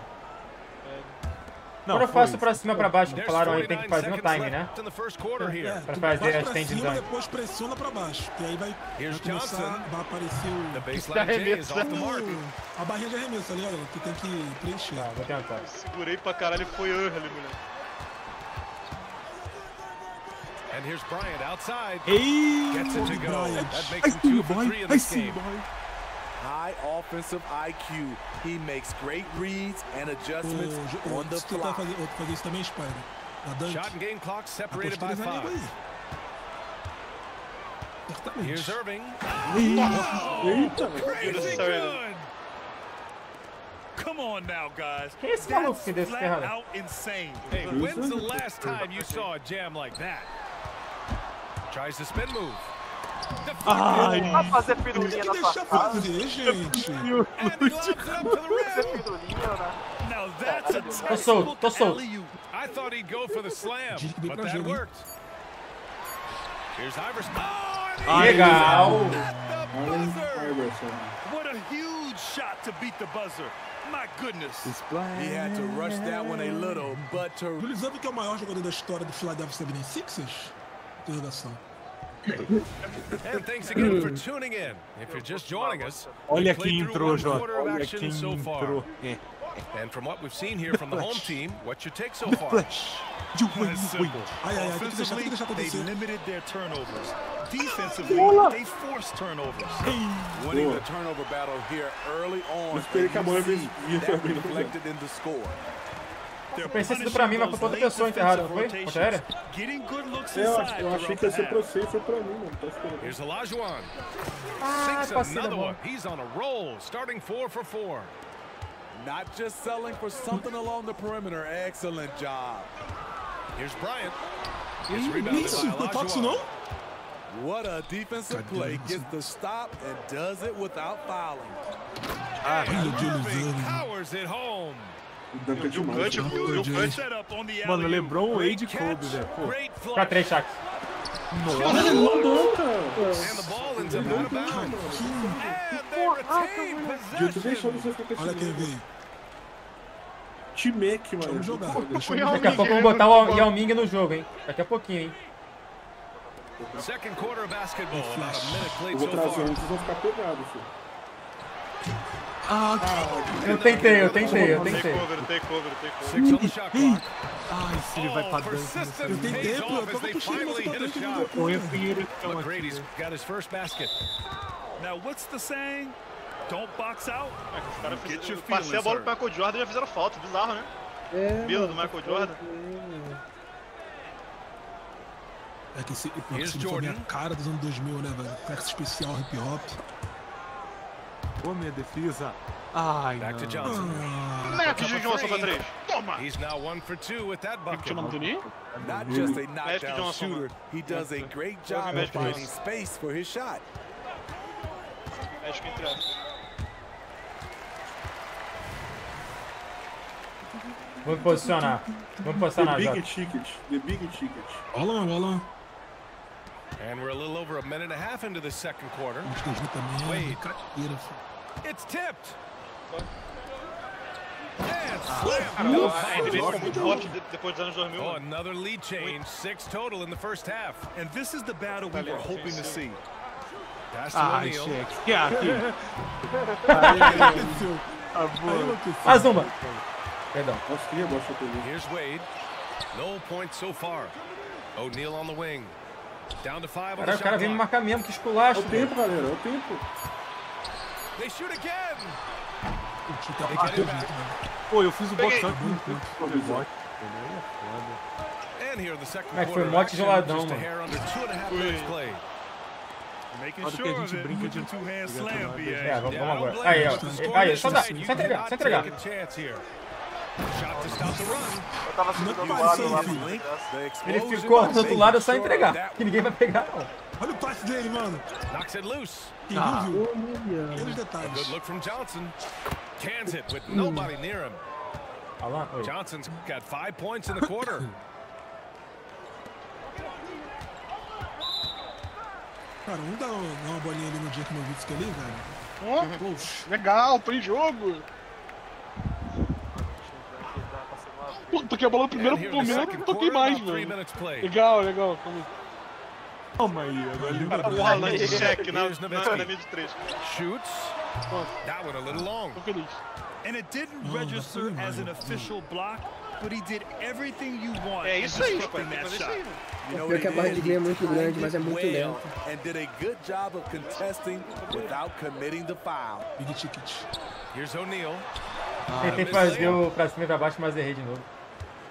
Quando eu faço pra cima pra baixo, que falaram aí, tem que fazer no time, né? É, Pra fazer as tendons. cima, depois pressiona pra baixo. Que aí vai, vai começar, vai aparecer o... baseline J is off the mark. o- A barrinha de arremesso, tá ligado? Tu tem que preencher. Tá, vou tentar. Segurei pra caralho e foi early, moleque. And here's Bryant outside. Hey, Gets it to go. Bryant. That I makes him two for three in this game. High offensive IQ. He makes great reads and adjustments Ô, on the se tu tentar fly. fazer, fazer isso também, Spider. Shot and game clock separated by five. Here's Irving. Eita, Crazy good. Come on now, guys. Que esse maluco que desse Flat out insane. Hey, when's the last time you saw a jam like that? Tries the spin move. Vai fazer pirulinha na sua cara. fazer, gente. And he lobs it up to the rim. Pirulinha, né? Now that's a Tô solto, tô solto. alley-oop. I thought he'd go for the slam, but that worked. Here's Iverson. Oh, Legal. Iverson. What a huge shot to beat the buzzer. My goodness. He had to rush that one a little, but to que é o maior jogador da história do Philadelphia 76ers? Interrogação. And thanks again for tuning in. If you're just joining us, Olha we played quem through entrou, one Jota. quarter of Olha action quem so far. entrou. É. And from what we've seen here from the home team, what's your take so far? Flash. You win, It's you win. simple. Ai, ai, ai, tem que deixar, tem que Offensively, deixar they acontecer. limited their turnovers. Defensively, they forced turnovers. winning Boa. the turnover battle here early on. Eu esperei que a and you mãe see vinha that também, não reflected in the score. They're Pensei sido pra mim, mas foi pra outra pessoa enterrada, não foi? Contra aérea? Eu, eu achei que ia ser pra você e foi pra mim, mano. Tá esperando. Ah, passei da another bola. one. He's on a roll, starting four for four. Not just selling for something along the perimeter. Excellent job. Here's Bryant. Isso, by não toca isso não? Olajuwon. What a defensive play. Gets the stop and does it without fouling. Júlio Irving powers it home. O demais. né? o Mano, alley-oop. LeBron, Wade e Kobe, velho. Pra três, Shaq. Olha, ele mandou, cara. They retain Dito deixou você ficar Olha quem veio. T-Mac, mano. Vamos jogar. Daqui a pouco eu vou botar o Yao Ming no jogo, hein? Daqui a pouquinho, hein? Eu vou trazer um, vocês vão ficar pegados, filho. Eu tentei, eu tentei, eu Take tentei. over, take over, take over. Six on the shot clock. Ai, se ele vai pra tempo, eu off tô as they puxando finally você pra hit a dentro shot. Põe o Pinheiro então aqui. McGrady's got his first basket. Now, what's the saying? Don't box out. Os caras fizeram- Passei a bola pro Michael Jordan e já fizeram falta. Bizarro, né? É, Medo do Michael Jordan. É que esse, pô, esse foi a minha Jordan. cara dos anos 2000, né, velho? Flex especial, hip Ô, minha defesa. Ai, Back to não. Johnson. Mete de Johnson pra três. Toma! He's now one for two with that bucket. Not just a knockdown shooter, he does a great job of finding space for his shot. Acho que entra. Vamos posicionar. Vamos posicionar, The Jota. Big Ticket. The Big Ticket. Rola lá, rola lá. And we're a little over a minute and a half into the second quarter. Acho que a gente também é Wade. brincadeira, filho. It's tipped. And Ah, slammed não, by a NBA ficou Johnson. muito forte de- depois dos anos 2000. Oh, mano. another lead change. Six total in the first half. And this is the battle we were hoping to see. Pass to Ai, O'Neal. cheque. Que aqui? Enlouqueceu. Ah, Aí boa. enlouqueceu. Mais uma. Perdão. Nossa, queria boa chuta ali. Here's Wade. No points so far. O'Neal on the wing. Caralho, o cara vem me marcar mesmo, que É esculacho. o tempo, galera. É o tempo. They shoot again. Tá back. mano. Pô, eu fiz o box up muito é é que foi? of Mote geladão, mano. Olha que a gente brinca de- two-hand slam. É, vamos, agora. Aí, ó. Aí, só dá. Só entregar, só entregar. Eu tava segurando o Não lado lá Ele ficou do outro lado, é só entregar. Que ninguém vai pegar, não. Olha o passe dele, mano. Knocks it loose. Quem Ah. Olha. Aqueles Good detalhes. look from Johnson. Cans it with nobody near him. Alan. Johnson's got five points in the quarter. Cara, vamos dar uma, bolinha ali no Jack Nowitzki ali, velho. Ó, Poxa. legal, tô em jogo. Tá passando uma Pô, tô toquei a bola no primeiro momento, não toquei mais, velho. Legal, legal. Calma aí, agora ele o Haaland de cheque na, linha de três. Shoots. That one a little long. Tô feliz. And it didn't register as an official block, but he did everything you want É isso aí, fazer shot. isso aí, pior é que a barra de Glee é muito grande, mas é muito lento. and did a good job of contesting without committing the foul. Big ticket. Here's O'Neal. Tentei fazer o pra cima e pra baixo, mas errei de novo.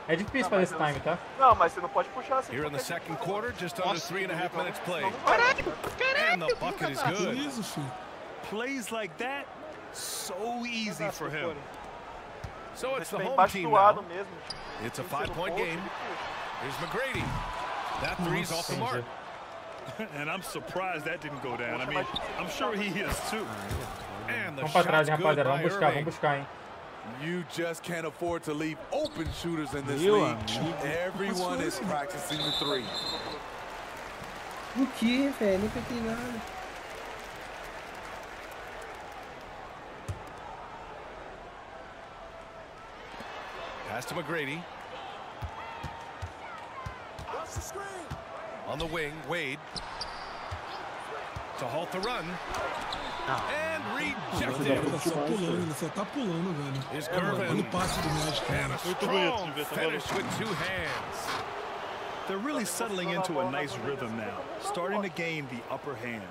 É difícil fazer esse time, tá? Não, mas você não pode puxar assim. Here in the second quarter, just under three and a half minutes played. Caralho! And the bucket is Que good. isso, filho? Plays like that, so easy for him. So it's the home team now. mesmo. It's a five-point game. puxa. Here's McGrady. That three's off the mark. and I'm surprised that didn't go down. I mean, I'm sure he is too. And the Vamos pra trás, shot's good rapaziada. by Vamos buscar, Irving. vamos buscar, hein. You just can't afford to leave open shooters in this Meu league. amigo. Everyone is practicing the three. O que, velho? Nem peguei nada. Pass to McGrady. On the wing, Wade. To halt the run. And rejected. Só pulando, ele só tá pulando, velho. Olha o passe do Magic, And cara. a Muito bonito de ver, tá finish with two hands. They're really settling into a nice rhythm now, starting to gain the upper hand.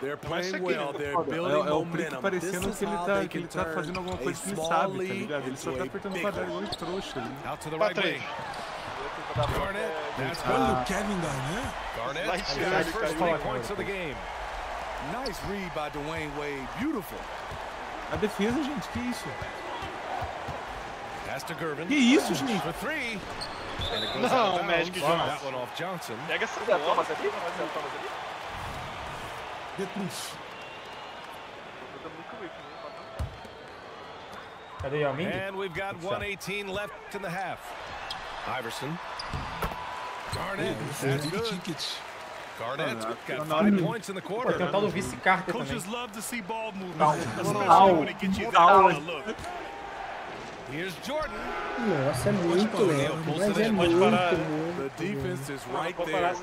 They're playing well. They're building é o Prick momentum. This parecendo is que ele tá, they que ele can tá fazendo alguma coisa que ele sabe, tá ligado? Ele só tá apertando o quadrado igual um trouxa ali. Out to the right wing. Garnett. That's Olha o Kevin Garnett. Garnett Vai has tirar, his first cara. three points of the game. Nice read by Dwayne Wade. Beautiful. A defesa, gente, que isso? Pass to Gervin. Que isso, gente? For three. And it goes Não, Magic. Johnson. That one off Johnson. Pega essa bola. Thomas ali? Você é Thomas ali? The Truth. Eu tô muito weak, né? Cadê o Yao And we've got 118 left in the half. Iverson. Garnett. That's good. Garnett's got não, five não. points in the Pô, quarter. tem o tal do Vice Carter também. Coaches love to see ball movement, Não, especially não, when it gets you that não. kind of look. Here's Jordan. Nossa, é muito lento. Mas é muito, muito. The defense is right there.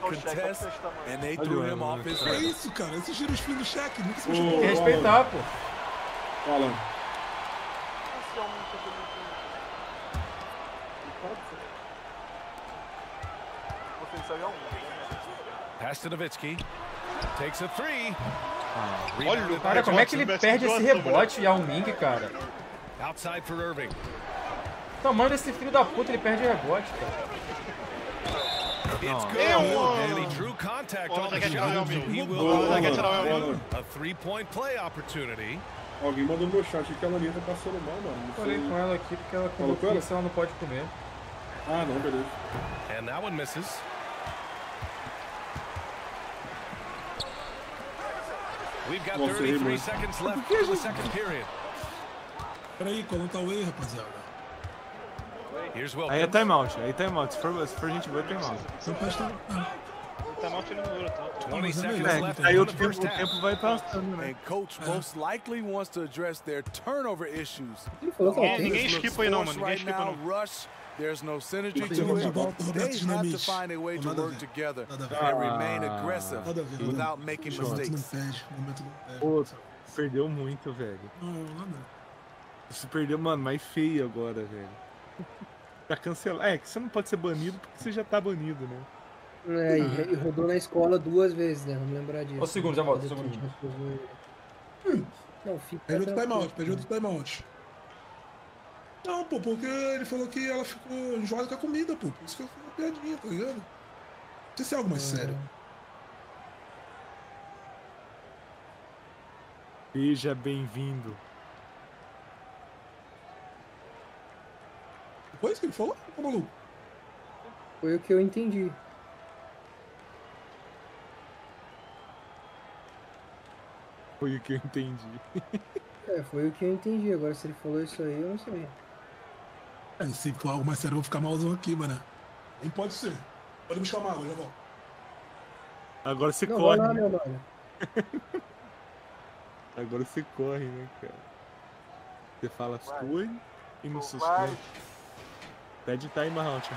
contest, and they threw him off his Que isso, cara? Esse giro spin do cheque. Nunca se Tem que respeitar, pô. Fala. Esse é um Pass to Nowitzki. Takes a three. Olha Cara, como é que ele perde esse rebote, Yao Ming, cara? Outside for Irving. Tamanho desse filho da puta, ele perde o rebote, cara. It's good. Eu- he drew contact on the mano. a three-point play opportunity. Alguém mandou no meu chat que a Laninha tá passando mal, mano. Não Falei com ela aqui porque ela colocou isso, ela não pode comer. Ah, não, beleza. And that one misses. We've got Nossa, 33 errei, seconds left in the second period. Peraí, qual não tá o erro, rapaziada? Here's Aí é Wilkins. timeout, aí é timeout. Se for, se for gente boa, é timeout. Não pode estar. Tá mal ele não dura tanto. 20 seconds É, left aí in o the tempo, first o half. tempo vai passando, né? And coach most likely wants to address their turnover issues. Ele falou que ela Ninguém, tem. ninguém esquipa aí não, mano. Ninguém right esquipa now, não. There's no synergy to it. They have to find a way to work together and remain aggressive without making mistakes. Pô, perdeu muito, velho. Não, nada. Você perdeu, mano, mais feio agora, velho. Tá cancelado. É, que você não pode ser banido porque você já tá banido, né? É, e, e rodou na escola duas vezes, né? Vamos lembrar disso. Ô, segundo, já volto, Fazer segundo. Não, fica Perde outro timeout, perde outro timeout. Não, pô, porque ele falou que ela ficou enjoada com a comida, pô. Por isso que eu fiz uma piadinha, tá ligado? Não sei se é algo mais sério. Seja bem-vindo. Foi isso que ele falou, ô maluco? Foi o que eu entendi. Foi o que eu entendi. É, foi o que eu entendi. Agora, se ele falou isso aí, eu não sei. É, se for algo mais sério, eu vou ficar malzão aqui, mano. Nem pode ser. Pode buscar uma água, já volto. Agora você Não, corre. vai lá, né? Agora você corre, né, cara? Você fala as coisas e não Vai. sustenta. Pede rapaziada.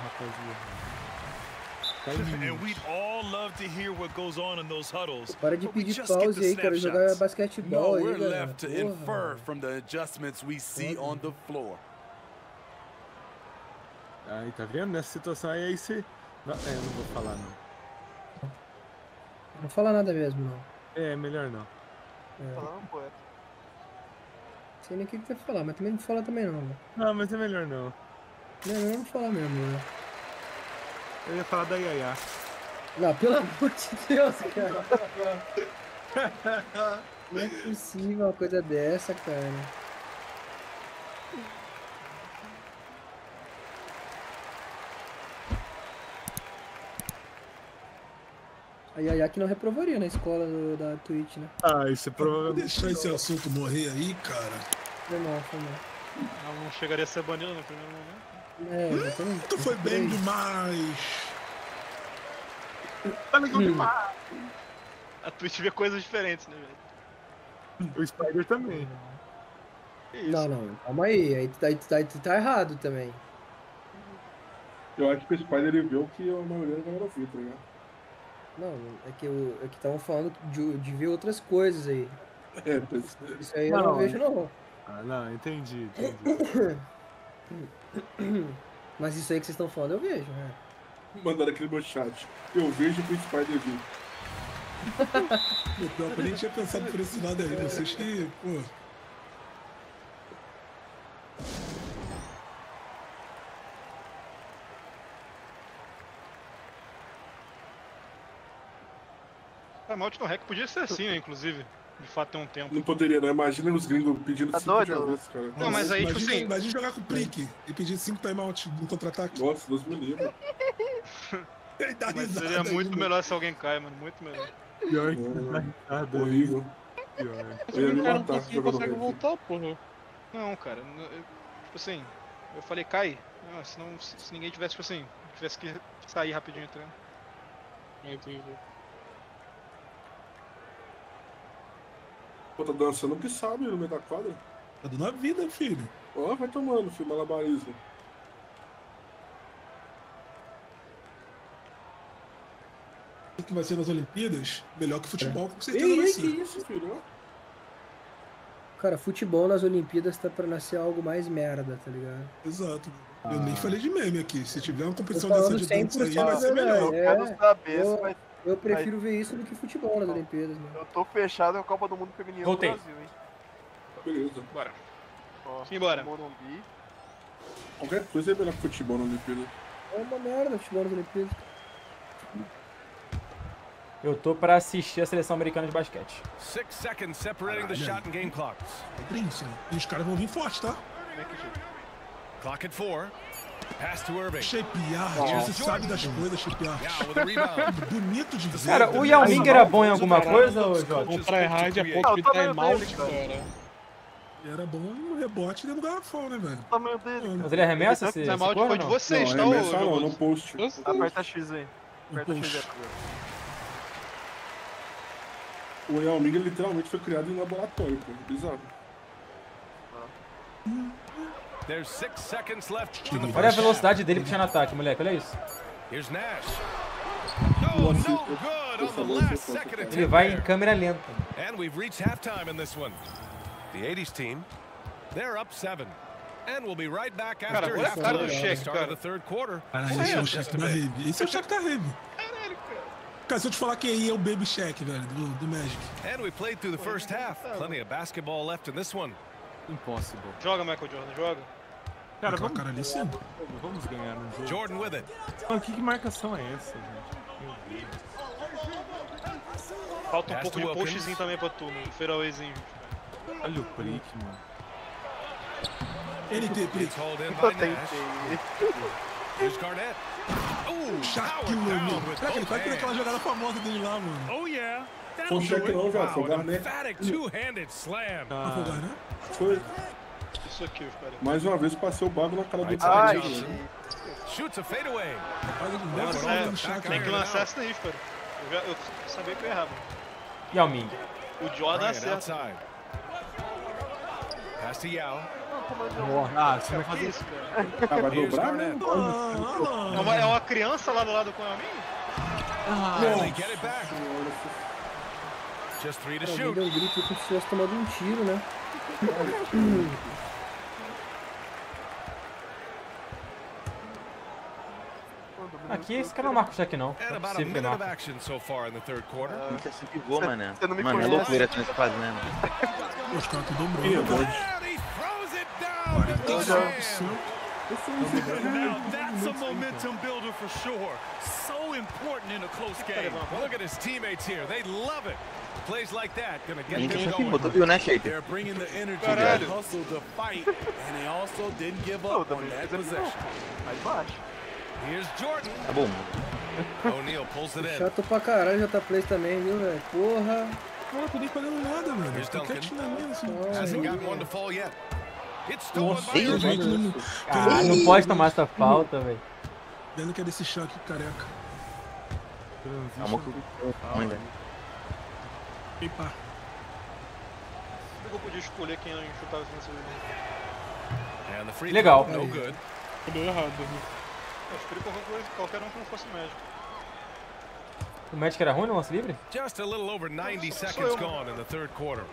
Time And we'd all love to hear what goes on in those huddles. Para de pedir pause aí, quero jogar basquetebol No, aí, we're galera. left to Porra. infer from the adjustments we see on the floor. Aí, tá vendo? Nessa situação aí, aí você. Não, é, eu não vou falar não. Não fala nada mesmo, não. É, melhor não. É. Falando poeta. Sei nem o que você vai falar, mas também não fala também não, né? Não, mas é melhor não. Não, não, não fala mesmo, né? Eu ia falar da Yaya. Não, pelo amor de Deus, cara. Não é possível uma coisa dessa, cara. A Yaya que não reprovaria na escola do- da Twitch, né? Ah, isso é provavelmente. Deixar esse assunto morrer aí, cara. Foi mal, foi mal. Ela não chegaria a ser banida no primeiro momento. É, exatamente. Tu foi bem demais. Tá legal demais. A Twitch vê coisas diferentes, né, velho? O Spider também. Não, não, calma aí. Aí tu tá, aí tu tá, aí tu tá errado também. Eu acho que o Spider ele viu que a maioria da galera viu, tá ligado? Não, é que eu, é que estavam falando de, de ver outras coisas aí. É, pois Isso aí eu não vejo não. Ah, não, entendi, entendi. Mas isso aí que vocês estão falando eu vejo, né? Mandaram aquele meu chat. Eu vejo o Spider viu. O próprio nem tinha pensado por esse lado aí. Vocês que, pô. Timeout no rec podia ser assim, né, inclusive. De fato, tem um tempo. Não poderia, não. Imagina os gringos pedindo Tá cinco dias cara. Não, mas aí, tipo assim- imagina jogar com o Plique e pedir 5 timeout no contra-ataque. Nossa, Deus me livre. Ele dá Mas seria muito ainda. melhor se alguém cai, mano. Muito melhor. Pior que tá risada. Horrível. Pior. Eu cara não matar consegue, voltar, porra. Não, cara. eu- Tipo assim, eu falei, cai. Ah, senão, se, se ninguém tivesse, tipo assim, tivesse que sair rapidinho, tá ligado? Entendi. Pô, tá dançando o que sabe no meio da quadra. Tá dando a vida, filho. Ó, vai tomando, filho, malabarismo. O que vai ser nas Olimpíadas? Melhor que futebol, com certeza Ei, vai ser. que isso, filho? Cara, futebol nas Olimpíadas tá pra nascer algo mais merda, tá ligado? Exato. Eu nem falei de meme aqui. Se tiver uma competição dessa de dança aí, 100% vai ser melhor. verdade. quero É, saber se eu, vai- eu prefiro ver isso do que futebol nas Olimpíadas, mano. Eu tô fechado com a Copa do Mundo Feminino Voltei. do Brasil, hein? Beleza. Bora. Ó, Simbora. Morumbi. Qualquer coisa é melhor que futebol na Olimpíada. É uma merda futebol nas Olimpíadas. Eu tô pra assistir a seleção americana de basquete. Six seconds separating the Caralho. shot and game clocks. É né? E os caras vão vir forte, tá? Clock at four. Shapear, Ó. você sabe das coisas, shapear. Bonito de ver. Cara, o né? Yao Ming era bom em alguma coisa, ô Jota? O tryhard é Ah, ponto de timeout, cara. cara. Era bom no rebote dentro do garrafão, né, velho? O tamanho dele. Mas ele arremessa esse, esse Timeout corno, foi de não? vocês, Não, tá, não, Jogoso? no post. Aperta X aí. Aperta X aí. O Yao Ming literalmente foi criado em laboratório, pô. Bizarro. There's six Olha a velocidade dele puxando ataque, moleque. Olha isso. half. Here's Nash. No, no good on the last second Ele vai em câmera lenta. And we've reached halftime in this one. The 80s team, they're up seven. And we'll be right back Cara, after olha a cara do cara. Caralho, esse é o cheque da Rave. Esse é o cheque da Rave. Cara, se eu te falar quem aí é o Baby Shaq, velho, do, do Magic. And we played through the first half. Plenty of basketball left in this one. Impossible. Joga, Michael Jordan, joga. Cara, vamos, cara ali, sim. vamos ganhar no jogo. Jordan with it. Mano, que, que marcação é essa, gente? Falta um pouco de postzinho também pra tu, um fairwayzinho. Olha o Prick, mano. NT, Prick. Eu tentei. Here's Garnett. Ooh, Shaquille O'Neal. Será que ele vai ter aquela jogada famosa dele lá, mano? Oh, yeah. Foi um não, já, foi two-handed slam. Não foi. Isso aqui, cara. Mais uma vez passei o bago na cara do Ai. Johnson. Shoots a fadeaway. Tem que lançar isso daí, cara. Eu, eu sabia que eu errava. Yao Ming. O Jordan acerta. Pass to Yao. Ah, você vai fazer isso, cara? Ah, vai dobrar, né? É uma, é uma criança lá do lado com o Yao Ah, Nossa they get it back. Just three to shoot. deu um grito como se tivesse tomado um tiro, né? Aqui esse cara não marca o cheque não. Não é a possível que minute of marque. action so far in the third quarter. Isso é sempre gol, mané. Mano, é loucura que você tá fazendo. Os caras throws it down the. Now that's a momentum builder for sure. So important in a close game. Look at his teammates here. They love it. Plays like that gonna get them going. viu, né? They're bringing the energy, Caralho. that hustle to fight, and they also didn't give up on também that possession. Here's Jordan. Tá bom. O'Neal pulls it in. Chato pra caralho J Plays também, viu, velho? Porra. Cara, tô nem fazendo nada, mano. Tá quietinho na assim. Hasn't gotten one to fall yet. Nossa, no- Ah, não pode tomar essa falta, velho. Vendo que é desse choque careca. Calma que eu... Velho. Epa. Eu podia escolher quem chutava esse lance And the free Legal. no good. Deu errado. Eu escolhi qualquer, um que não fosse médico. O Magic era ruim no lance livre? Just a little over 90 Sou seconds gone in the third quarter.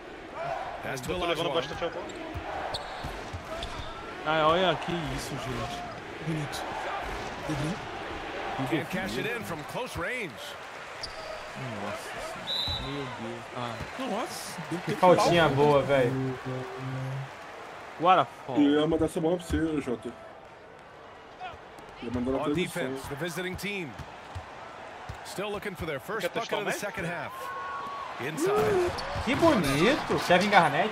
That's Eu tô levando Olajuwon. bastante a bola. Ah, olha que isso, gente. Bonito. Can't cash it in from close range. Nossa senhora. Meu Deus. Ah. Nossa. Que faltinha boa, velho. Guarafol. Eu ia mandar essa bola pra você, Jota. Ia mandar na transmissão. defense, the visiting team. Still looking for their first bucket of the médico? second half. Inside. Que bonito. Kevin Garnett.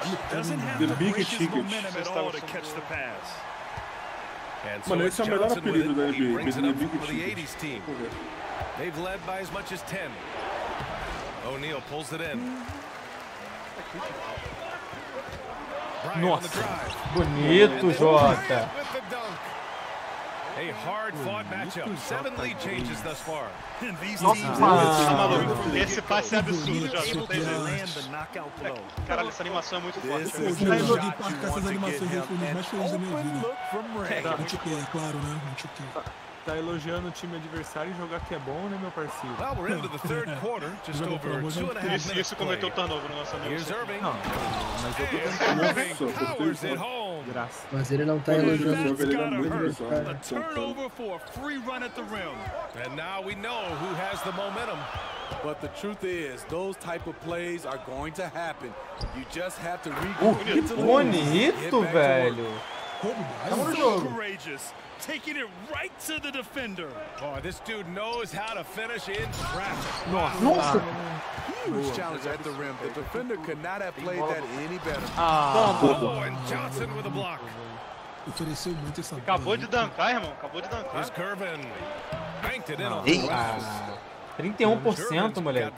The big ticket. momentum at all to catch the pass. And so Mano, esse é o melhor apelido da NBA. it The Big Ticket. 80s team. They've led by as much as 10. O'Neal pulls it in. Nossa. Bonito, Jota. A hard-fought matchup. Seven lead changes thus far. And these Nossa, teams mano. maluco. Esse passe é absurdo, já. blow. Caralho, essa animação é muito forte. Jogo de shot parque com essas animações foi um dos an mais felizes da minha vida. é claro, né? Não choquei. Tá elogiando o time adversário e jogar que é bom, né, meu parceiro? Well, we're into the third quarter. Just over two and a half isso, minutes isso cometeu turnover no nosso amigo. Here's Irving. Não, mas eu tô And tentando. Home. Graça. Mas ele não tá elogiando. jogo, bizarro. A turnover for a free run at the rim. And now we know who has the momentum. But the truth is, those type of plays are going to happen. You just have to Uh, que bonito, velho. Como So courageous. Taking it right to the defender. Boy, this dude knows how to finish in traffic. Nossa. Huge challenge at the rim. The defender could not have played that any better. Ah, Oh, and Johnson with a block. Ofereceu muito essa Acabou de dancar, irmão. Acabou de dancar. Here's Curvin. Banked it in on Ei, the ah, glass. 31%, Curvin's moleque.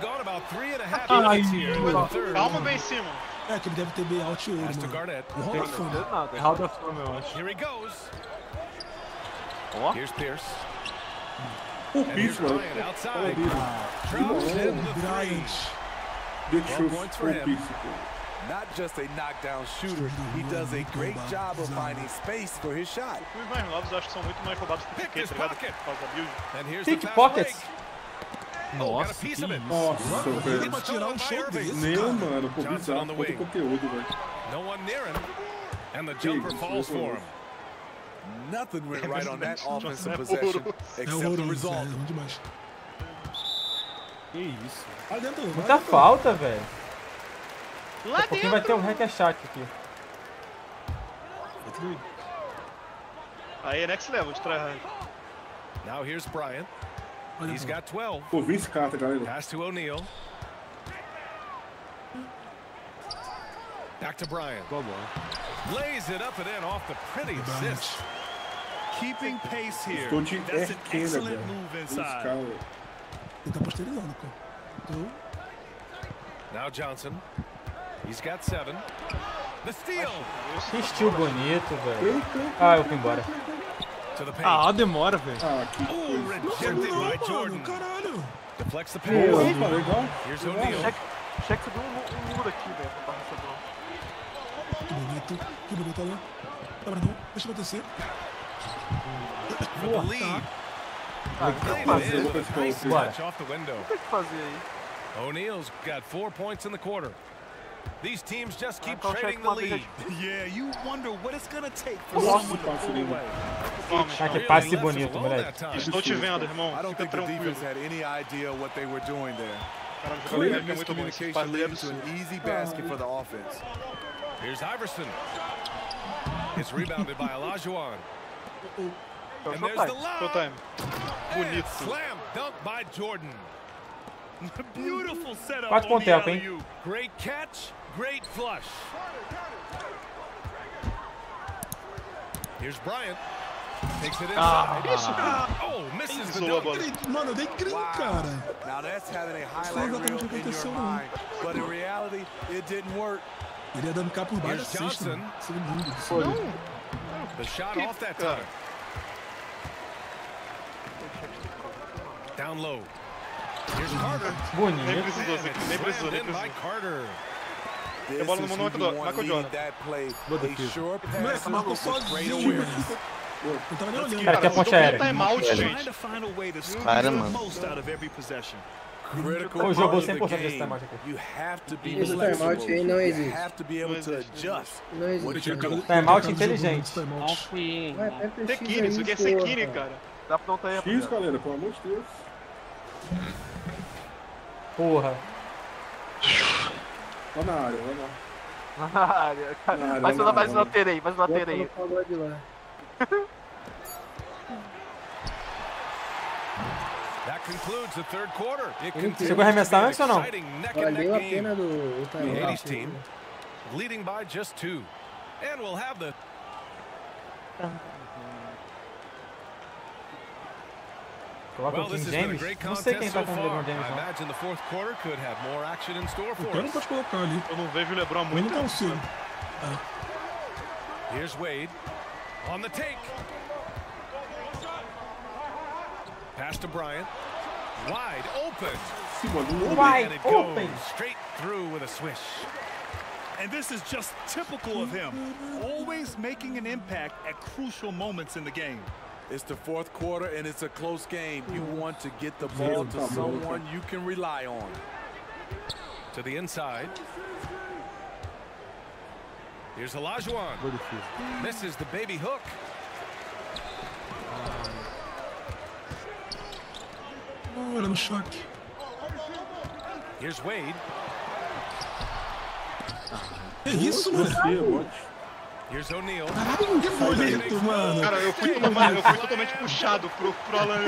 Got nine points. We've gone about three and a half minutes here in the third. Calma, Ben Simmons. É, que ele deve ter bem out ouro, Pass to mano. Garnett. O Hall da Fama. É Hall da Fama, eu acho. Here he goes. Here's Pierce. O And here's Pierce, mano. Bryant outside. Que Drops bom. in the three. Bryant. The Well, truth. points for O him. Pierce, pô. Not just a knockdown shooter, he does a great job of finding space for his shot. Os mais novos eu acho que são muito mais roubados que o Pick Piquet, Nossa, que. Nossa, velho. Tem pra tirar um show desse, Meu, mano, pô, bizarro. the Quanto conteúdo, velho. No one near him. And the jumper isso, falls isso, for him. Nothing went right on that offensive é possession, horroroso. É except the é result. ruim demais. Que isso. Muita falta, velho. Lá pouquinho vai ter um hack chat aqui. Aí é next level de tryhard. Now here's Bryant. Olha, He's got 12. Pô, Vince Carter, galera. Pass to O'Neal. Back to Bryant. Boa bola. Lays it up and in off the pretty assist. Keeping pace here. Estou de That's an R-Kena, excellent velho. move Vince inside. Carter. Ele tá posterizando, pô. Então, Now Johnson. He's got seven. The steal. Que estilo bonito, velho. Ah, eu fui embora. To the paint. Ah, demora, velho. Ah, que Ooh, coisa. rejected by Mano, Jordan. caralho. Deflects the Boa, pass. opa, legal. Here's Legal. O'Neal. Tinha que subir um, um muro aqui, velho, pra receber. Que bonito. Que bonito, olha lá. Tá bom, deixa acontecer. For the lead. Ah, Played fazer, it in, vou but fazer nice isso. touch off the window. O que tem que fazer aí? O'Neal's got four points in the quarter. These teams just keep Então, trading check the uma vez lead. aqui. Yeah, you wonder what it's gonna take for Nossa, someone to passe pull lindo. away. Ah, que passe bonito, moleque. Estou te vendo, irmão. I don't Fica think the tranquilo. defense had any idea what they were doing there. Caralho, o jogador é muito bom. Esse passe é leading to absurdo. an easy basket for the offense. Here's Iverson. It's rebounded by Olajuwon. And there's the showtime. lob. Showtime. And Bonito. slam dunk by Jordan. Beautiful setup Quatro pontos, hein? Great catch, great flush. Here's Bryant. It inside. Oh, misses the. Grito, Mano, eu dei grito, cara. Now that's having a Isso não é reel exatamente o que in your aconteceu, não. but in reality, it didn't work. Ele ia dando cá por baixo da cesta. Isso é lindo. The shot off that time. Down low. Here's Carter. Nem Bonito. precisou, nem precisou, nem in by precisou. Carter. This bola no who do Michael Jordan. Boa defesa. Moleque, marcou sozinho. awareness. Olhando. Cara, quer ponte aérea. Squeeze Cara, mano. jogou of the 100% desse timeout aqui. You have to be Esse timeout aí não existe. Não existe. Timeout inteligente. Ser X Kine, isso aí, aqui é. Kine, cara. Dá pra não ter X, galera, pelo amor de Deus. Porra. Tá na área, vai lá. Na área, cara. Mais uma, mais uma aí, mais uma Bota no aí. pagode lá. concludes the third quarter. It Ele continues chegou a arremessar to be an antes ou não? exciting neck-and-neck Valeu a game. pena do o The timeout. 80s team leading by just two. And we'll have the Coloca Well, o this King has been a James. great Não sei contest quem so tá com o far. LeBron James, I não. imagine the fourth quarter could have more action in store O for cara não us. pode colocar ali. Eu não vejo o Lebron há Eu muito não tempo. consigo. Here's Wade on the take. Pass to Bryant. Wide open. Wide and it open. goes straight through with a swish. And this is just typical of him. Always making an impact at crucial moments in the game. It's the fourth quarter and it's a close game. You mm. want to get the ball to someone you can rely on. To the inside. Here's Olajuwon. Misses the baby hook. Um, Olha no choque. Here's Wade. É isso, mano? Here's O'Neal. Caralho, que bonito, mano. Cara, eu fui, totalmente, eu fui totalmente puxado pro, pro Alan.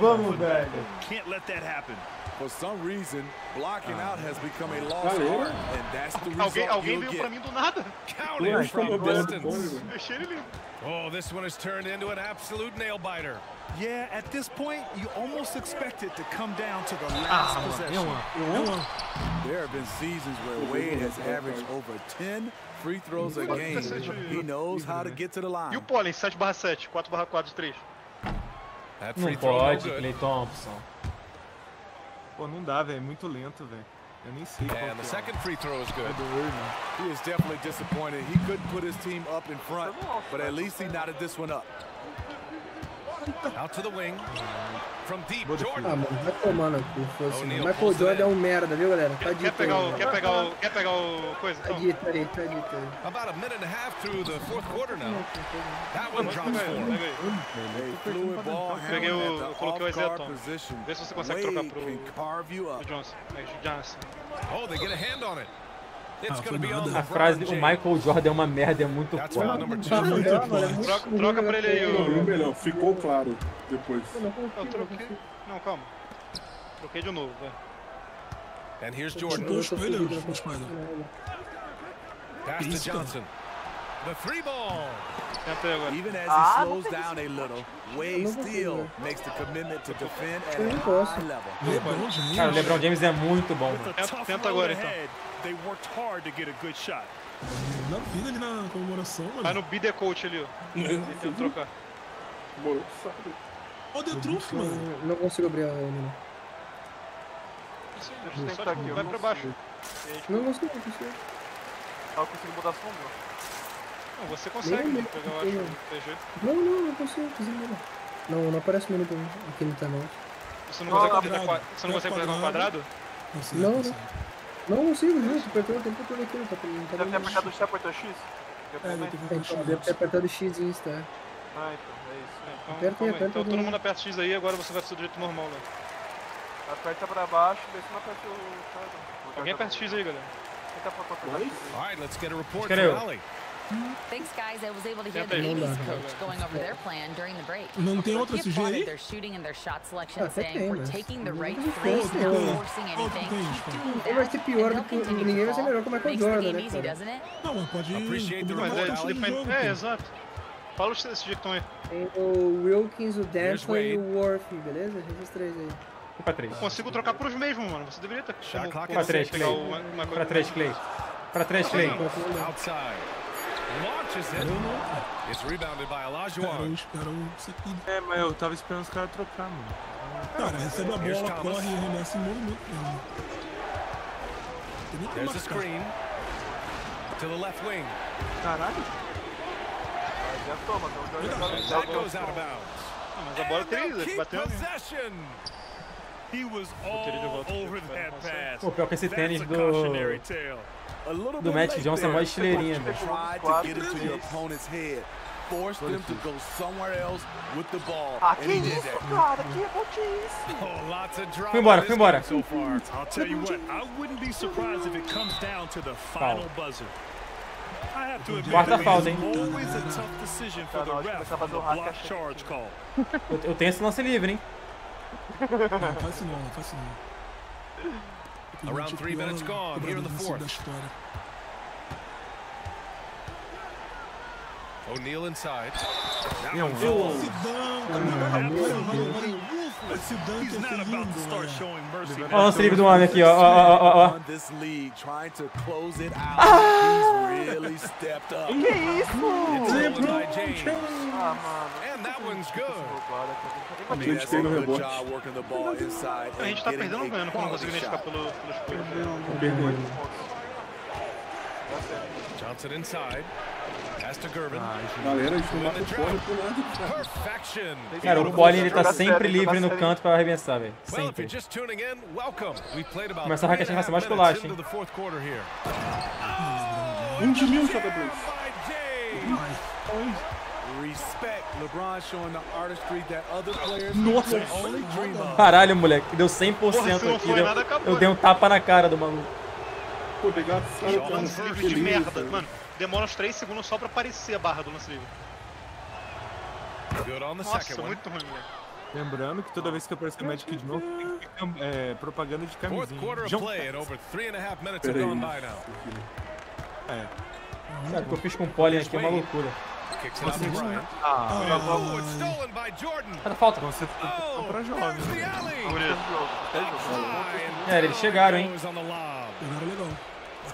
Vamos, velho. Can't let that happen. For some reason, blocking out has become a lost Valeu. art, and that's the result Alguém, alguém you'll veio get. mim do nada. Counting Ué, from como bom, distance. bom, ele lindo. Oh, this one has turned into an absolute nail biter. Yeah, at this point, you almost expect it to come down to the last Ah, possession. There have been seasons where Wade has averaged over 10 free throws a game. He knows how to get to the E line. o Pollen, 7 barra 7, 4 barra 4 de 3. That Não free throw no pode, good. Clay Thompson. Pô, não dá, velho. É muito lento, velho. Eu nem sei qual And the que é. second free throw is good. He is definitely disappointed. He couldn't put his team up in front, but at least he knotted this one up. Out to the wing. From deep, Ah, Jordan. mano, vai tomar no cu. Fosse, Michael Jordan é um merda, viu, galera? Tá Quer dito pegar o, quer pegar o, quer pegar o coisa? Tá dito aí, tá dito aí. About a minute and a half through the fourth quarter now. That one drops four. Peguei o, coloquei o position. Vê se você consegue Wade trocar pro, can carve you pro up. Johnson. Johnson. Oh, they get a hand on it. It's Ah. A frase, o. Michael Jordan é uma merda, é muito two. Tá é Troca, troca pra ele aí o... Ou melhor, ficou claro depois. Eu troquei. Não, calma. Troquei de novo, vai. And here's eu Jordan. consigo. ele. Pass to. Johnson. The three ball. Tenta aí agora. Even as Ah, he não slows down a little, Wade still né? makes the commitment to defend at Eu a high level. Cara, o LeBron James é muito bom, Tenta- agora, então. They worked hard to get a good shot. Na vida ali na comemoração, mano. Vai no Be The Coach ali, ó. Tentando trocar. Bora, sabe? Ó, The Truth, mano. Não consigo abrir a Nino. Só tipo, vai pra baixo. Não consigo, não consigo. Ah, eu consigo botar sombra. Não, você consegue Não, pegar, eu não, acho, não. PG. Não, não, não consigo fazer nada. Não, não aparece o menu pra mim. Aqui no timeout. Você não qua- Você não consegue completar um quadrado? Não, não. Não consigo, juro. Tô apertando o tempo todo aqui. Não tá, não tá Deve ter apertado o X, apertou X? É, deve ter apertado o X e está. Ah, então, é isso. Então, Aperta aí, aperta Então aí. todo mundo aperta X aí, agora você vai fazer do jeito normal lá. Aperta pra baixo, vê se não aperta o. Alguém aperta X aí, galera. Tenta pra apertar X. All right, let's get a report from eu. Thanks, guys. I was able to hear the. Navy's coach going over their plan during the break. Não tem outra CG aí? their shooting and their shot selection, Ah, saying tem, we're taking the right plays, not tem. forcing anything. Keep doing vai ser pior do que ninguém vai ser melhor que o Michael Makes the Jordan, né, easy, cara? Não, mas pode Appreciate the Mas é. É, exato. Fala os que estão aí. Tem o Wilkins, o Dantley e o Worth, beleza? Esses três aí. E pra três. Eu consigo trocar pros mesmos, mano. Você deveria ter como, como Pra três, Clay. o Pra três, Clay. Pra três, Clay. Outside. Launches it. It's rebounded by Cara, eu Olajuwon. É, mas eu tava esperando os caras trocar, mano. Cara, recebe a bola, corre e arremessa em movimento como There's a screen. To the left wing. Caralho. Então That goes out of bounds. Ah, mas a bola Keep bateu. He was all over that pass. Pô, pior que esse tênis do- Do Matt Johnson there. estileirinha, velho. Ah, que isso, that. cara? Que rebote Oh, embora, fui embora. game So far. I'll tell you what, I wouldn't be surprised if it comes down to the final buzzer. I have to admit, Quarta falta, hein? always a tough decision for the não, acho que ref vai on the fazer o hack, block acho que- charge call. Eu, tenho esse lance livre, hein? Não, faz isso não, faz isso não. Around three minutes gone here in the fourth. Ser about to lindo, start olha. showing mercy. Ó o lance livre do homem aqui, ó. Ó, ó, ó, up. Que isso? Ah, mano. And that one's good. I mean, Gente, tem a no rebote. inside A gente tá perdendo ou a ganhando não consegue identificar pelo, pelos. Vergonha. Johnson inside. Galera, o nada, cara. Cara, o Paulinho ele tá sempre sério, livre no canto pra arremessar, velho. Sempre. Começa a raquete a half mais into hein? the fourth quarter here. Um de mil, Chata Blitz. By James. Respect. LeBron showing the artistry that other players Nossa. Caralho, moleque. Deu 100% Porra, aqui. deu- nada, eu dei um tapa na cara do maluco. Pô, pegar os caras Joga tá lance livre de feliz, merda. Velho. Demora uns 3 segundos só pra aparecer a barra do lance livre. Nossa, muito ruim, moleque. Lembrando que toda vez que aparecer Magic de novo, tem que ter é, propaganda de Fourth camisinha. quarter of Jump play and pass. over three and a half minutes have Pera aí. gone by now. É. Cara, o que eu fiz com o Pollen aqui é uma loucura. Bryant. Ah. Cara, falta. Você Oh, pra there's jovem. É, eles chegaram, hein? pegaram legal.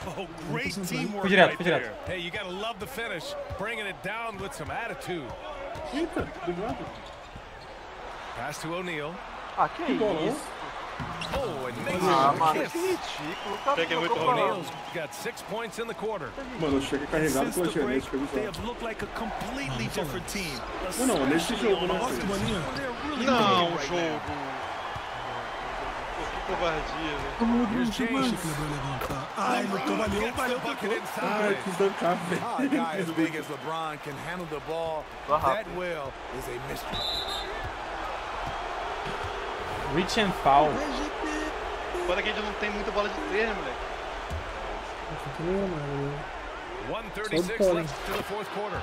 Oh, great teamwork Fui direto, right fui direto. there. Hey, you gotta love the finish, bringing it down with some attitude. Eita. Pass to O'Neal. Ah, que bolão. isso? Oh, and makes Ah, it mano, kiss. que ridículo. O cara muito O'Neal's got six points in the quarter. Mano, eu cheguei carregado Since pela the break, they have looked like a completely different team. Não, não, nesse jogo, né? Nossa, que bolinha. They're really Não, clicking right jogo. Que covardia, velho. Here's Achei James. que ele vai levantar. Ai, não tô, valeu, valeu, tocou. Ai, quis dancar, How a velho. guy as big as LeBron can handle the ball that well is a mystery. Reach and foul. Foda que a gente não tem muita bola de três, né, moleque? Continua, mano. 136 Só o left to the fourth quarter.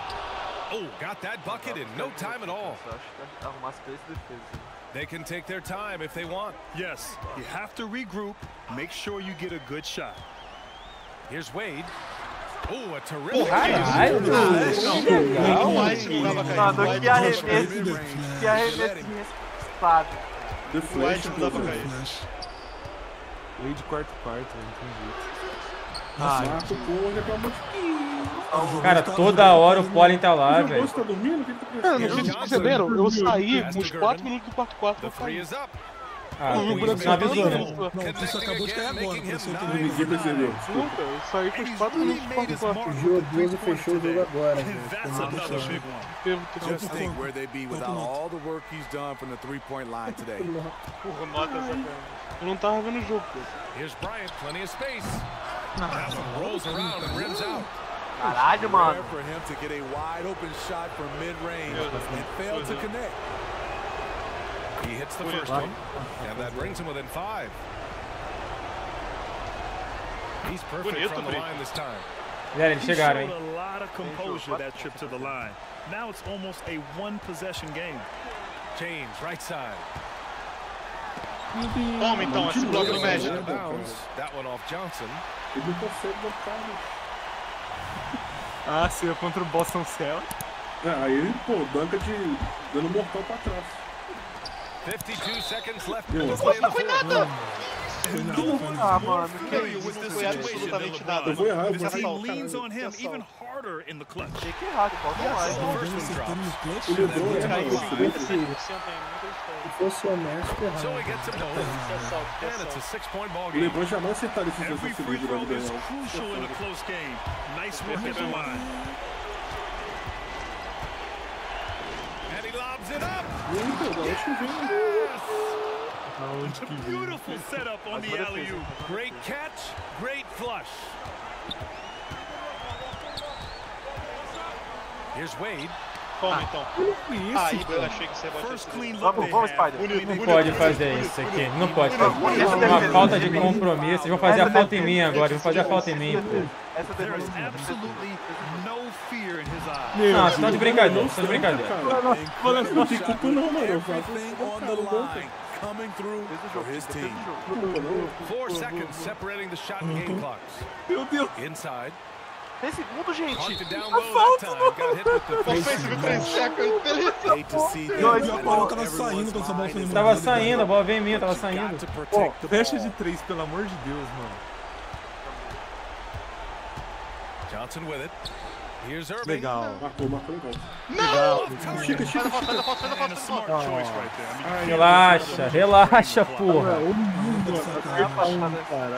Oh, got that bucket in no time at all. Acho que arrumar as três defesas. They can take their time if they want. Yes, you have to regroup. Make sure you get a good shot. Here's Wade. Oh, a terrific Caralho, Não, legal. mais segurava cair. Mano, que arremesso. Mid-range. Que arremesso irresponsável. The O Flash, White não dá pra velho. cair. Flash. Lei de quarto quarto, velho, não tem jeito. Marco, pô, reclamou de Cara, toda hora o Pollen tá lá, velho. Você tá dormindo? O que que tá Cara, não sei se perceberam, eu saí com uns 4 minutos do quarto quarto. Ah, Não, não avisou, né? Não, isso acabou de cair agora. O Ninguém percebeu. Nunca, eu saí com uns 4 minutos do quarto quarto. O Giodoso fechou o jogo agora, velho. That's another big one. Teve que Just think where they'd be without all the work he's done from the three-point line today. Porra, nota essa cara. Eu não tava vendo o jogo, pô. Here's Bryant, plenty of space. Rolls around and rims out. Caralho, mano. Rare for him to get a wide open shot from mid-range and fail to connect. He hits the first one, and that brings him within five. He's perfect from the line this time. Galera, eles He chegaram, showed eh? a lot of composure that trip to the line. Now it's almost a one possession game. James, right side. Toma então esse bloco do Magic. Out of bounds. That one off Johnson. Ele consegue botar, né? Ah, é contra o Boston Celtics. É, aí pô, danca de. dando mortal pra trás. 52 seconds left Meu, to play in the fourth. Ah, mano, isso? Foi absolutamente nada. Eu vou errar, eu vou errar. Tem que errar, falta mais. First one drops. O Lebron erra Caiu isso, né? 50% ainda, Se fosse honesto, So errado. he gets him to hold. And it's a six-point ball O. Lebron jamais acertaria esses Every free seguidos throw na vida is crucial in a close game. Nice work at the line. And he lobs it up. Eita, da onde que vem? Beautiful setup on the alley-oop. Great catch, great flush. Here's Wade. Toma então. Aí, eu achei que você look Vamos, vamos. Spider. Não pode fazer isso aqui, não pode fazer. Uma falta de compromisso. Vocês vão fazer a falta em mim agora, vão fazer a falta em mim. pô. Eyes. Não, vocês estão de brincadeira, vocês estão de brincadeira. Não tem culpa não, mano. Eu faço coming through for his team. Four seconds separating the shot and game clocks. Meu Deus. Inside. Tem segundo, gente. Hit with the Offensive 3 seconds, beleza. Que a bola tava saindo quando essa bola foi. Tava saindo, a bola veio em mim, tava saindo. the Fecha de três, pelo amor de Deus, mano. Johnson with it. Here's Irving. Legal. Marcou, marcou legal. Não! Chica, chica, Faz a falta, faz a falta, faz a And a falta. smart choice right there. I mean, Relaxa, relaxa, porra.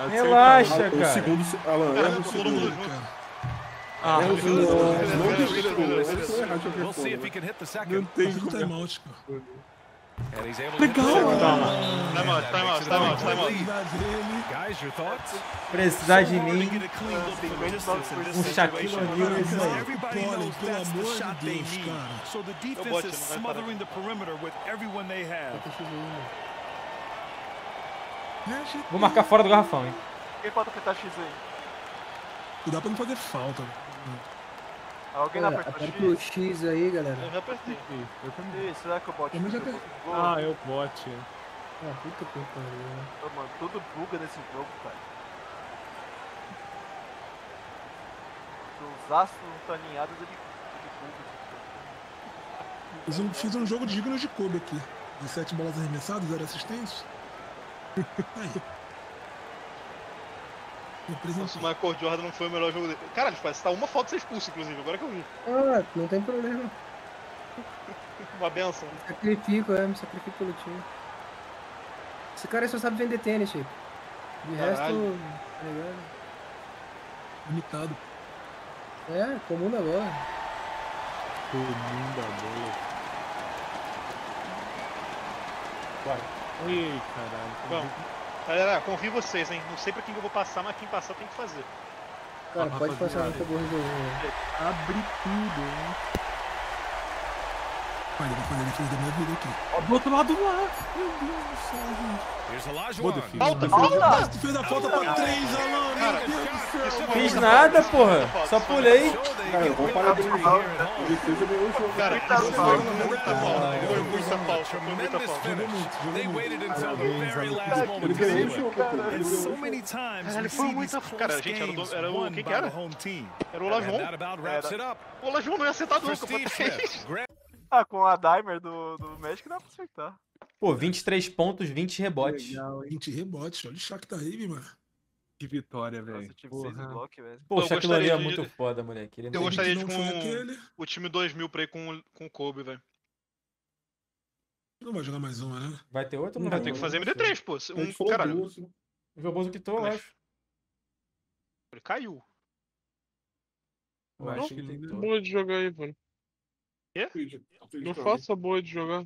Relaxa, O cara. segundo, Alan, erra o segundo. Ah, o. Não tem como, não second. tem como. Timeout, cara. And he's able to hit the second. Time out, time out, time out, time out. Guys, your thoughts? Precisar de mim, um. Shaquille O'Neal é isso aí. Pelo amor de Deus, cara. So the defense bote, is não vai parar. smothering the perimeter with everyone they have. Vou marcar fora do garrafão, hein. Quem pode apertar X aí? Cuidado pra não fazer falta. Alguém não Galera, apertou aperta o X? X aí, galera. Eu já apertei. Ih, será que eu boto Eu já apertei. Gol. Ah, eu bote. Ah, puta que pariu. né? Ô, Mano, tudo buga nesse jogo, cara. Se os astros não estão alinhados, ele, ele buga. Fiz um, fiz um jogo digno de Kobe aqui. 17 bolas arremessadas, 0 assistências. Aí. Nossa, o Michael Jordan não foi o melhor jogo dele. Caralho, parece que tá uma falta de ser expulso, inclusive, agora que eu vi. Ah, não tem problema. Uma benção. Sacrifico, é, me sacrifico pelo time. Esse cara aí só sabe vender tênis, Chico. De resto, Caralho. tá ligado? Limitado. É, comum da bola. Comum da bola. Bora. Ih, caralho. Vamos. Galera, confio em vocês, hein? Não sei pra quem que eu vou passar, mas quem passar tem que fazer. Cara, pode passar no que eu vou resolver. Abre tudo, hein? Olha, eu vou fazer a defesa da minha vida aqui. Ó, do outro lado lá. Meu Deus do céu, gente. Falta, Falta! Tu fez a falta pra 3, Alan! Cara, Meu Deus do céu! Fiz nada, porra. Só pulei. Cara, vamos parar de defesa ganhou o jogo. Cara, isso foi muita falta. Foi muita falta, foi muita falta. Ele ganhou o jogo. Ele o foi muita- these cara, gente, era o era o- que by era? the home team. Era o it up. O Olajuwon não ia acertar nunca. Steve pô. Ah, com a Dimer do, do Magic dá pra acertar. Pô, 23 pontos, 20 rebotes. Legal, hein? 20 rebotes, olha o Shaq da Rave, mano. Que vitória, velho. Nossa, tive Porra. velho. Pô, o Eu Shaquille O'Neal é muito foda, moleque. Ele é Eu gostaria de com aquele. o time 2000 pra ir com, com o Kobe, velho. Não vai jogar mais uma, né? Vai ter outro ou não Vai ter que fazer Não sei. MD3, pô. Um, falou caralho, duas, né? O Joboso quitou, eu Mas- acho. ele caiu. Eu acho que que ele ele- tentou. Boa de jogar aí, velho. Fidget Não faça boa de jogar.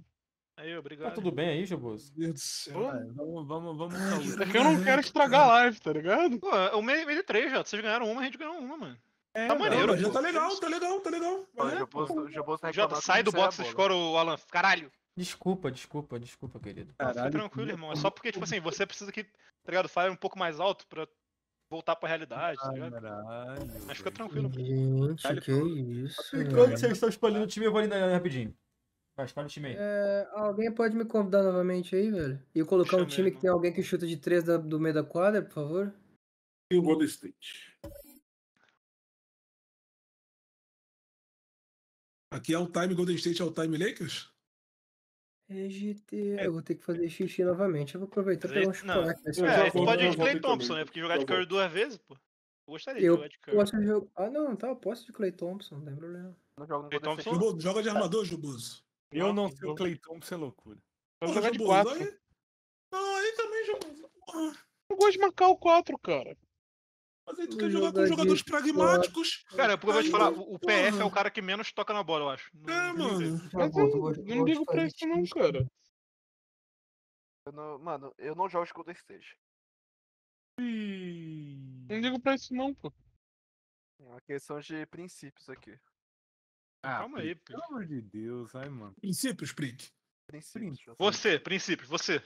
Aí, Tá obrigado. tudo bem aí, Joboso? Meu Deus do céu. Vamos, vamos, vamos. Ai. É que eu não quero estragar a live, tá ligado? Pô, é o MD3, já. Vocês ganharam uma, a gente ganhou uma, mano. É, Tá maneiro, já tá legal, tá legal, tá legal. Tá Jota, sai do box e escora o Alan. Caralho. Desculpa, desculpa, desculpa, querido. Não, fica Caralho, tranquilo, irmão. É só porque, tipo assim, você precisa que, tá ligado? Fale um pouco mais alto pra voltar pra realidade, tá ligado? Caralho. Mas fica tranquilo. Gente, que isso. Enquanto vocês estão escolhendo o time, eu vou ali na- rapidinho. Vai, escolhe o time aí. É, alguém pode me convidar novamente aí, velho? E eu colocar um Chamei, time que mano. tem alguém que chuta de três da- do meio da quadra, por favor? E o Golden State. Aqui é o time Golden State, é o time Lakers? EGT. Eu vou ter que fazer xixi novamente. Eu vou aproveitar aí- pegar um não. chocolate. É, tu pode ir de Clay Thompson, também. né? Porque jogar de Curry duas vezes, pô. Eu gostaria de Eu jogar de Curry. posso jogar. Ah, não, tá. Eu posso de Clay Thompson, não tem problema. Não joga no Clay. Thompson? Joga de armador, Juboso. Eu não sei o Clay Thompson é loucura. Porra, jogar de Juboso, 4. Aí... Não, aí também. Porra. Eu gosto de marcar o 4, cara. Mas aí tu quer jogar com jogadores pragmáticos. Cara, porque eu vou te falar, o PF é o cara que menos toca na bola, eu acho. É, mano. Mas eu não ligo pra isso não, cara. Eu não- Mano, eu não jogo Golden State. Não ligo pra isso não, pô. É uma questão de princípios aqui. Ah, Calma aí. Pelo amor de Deus, ai, mano. Princípios, Prick. Princípios. Você, princípios, você.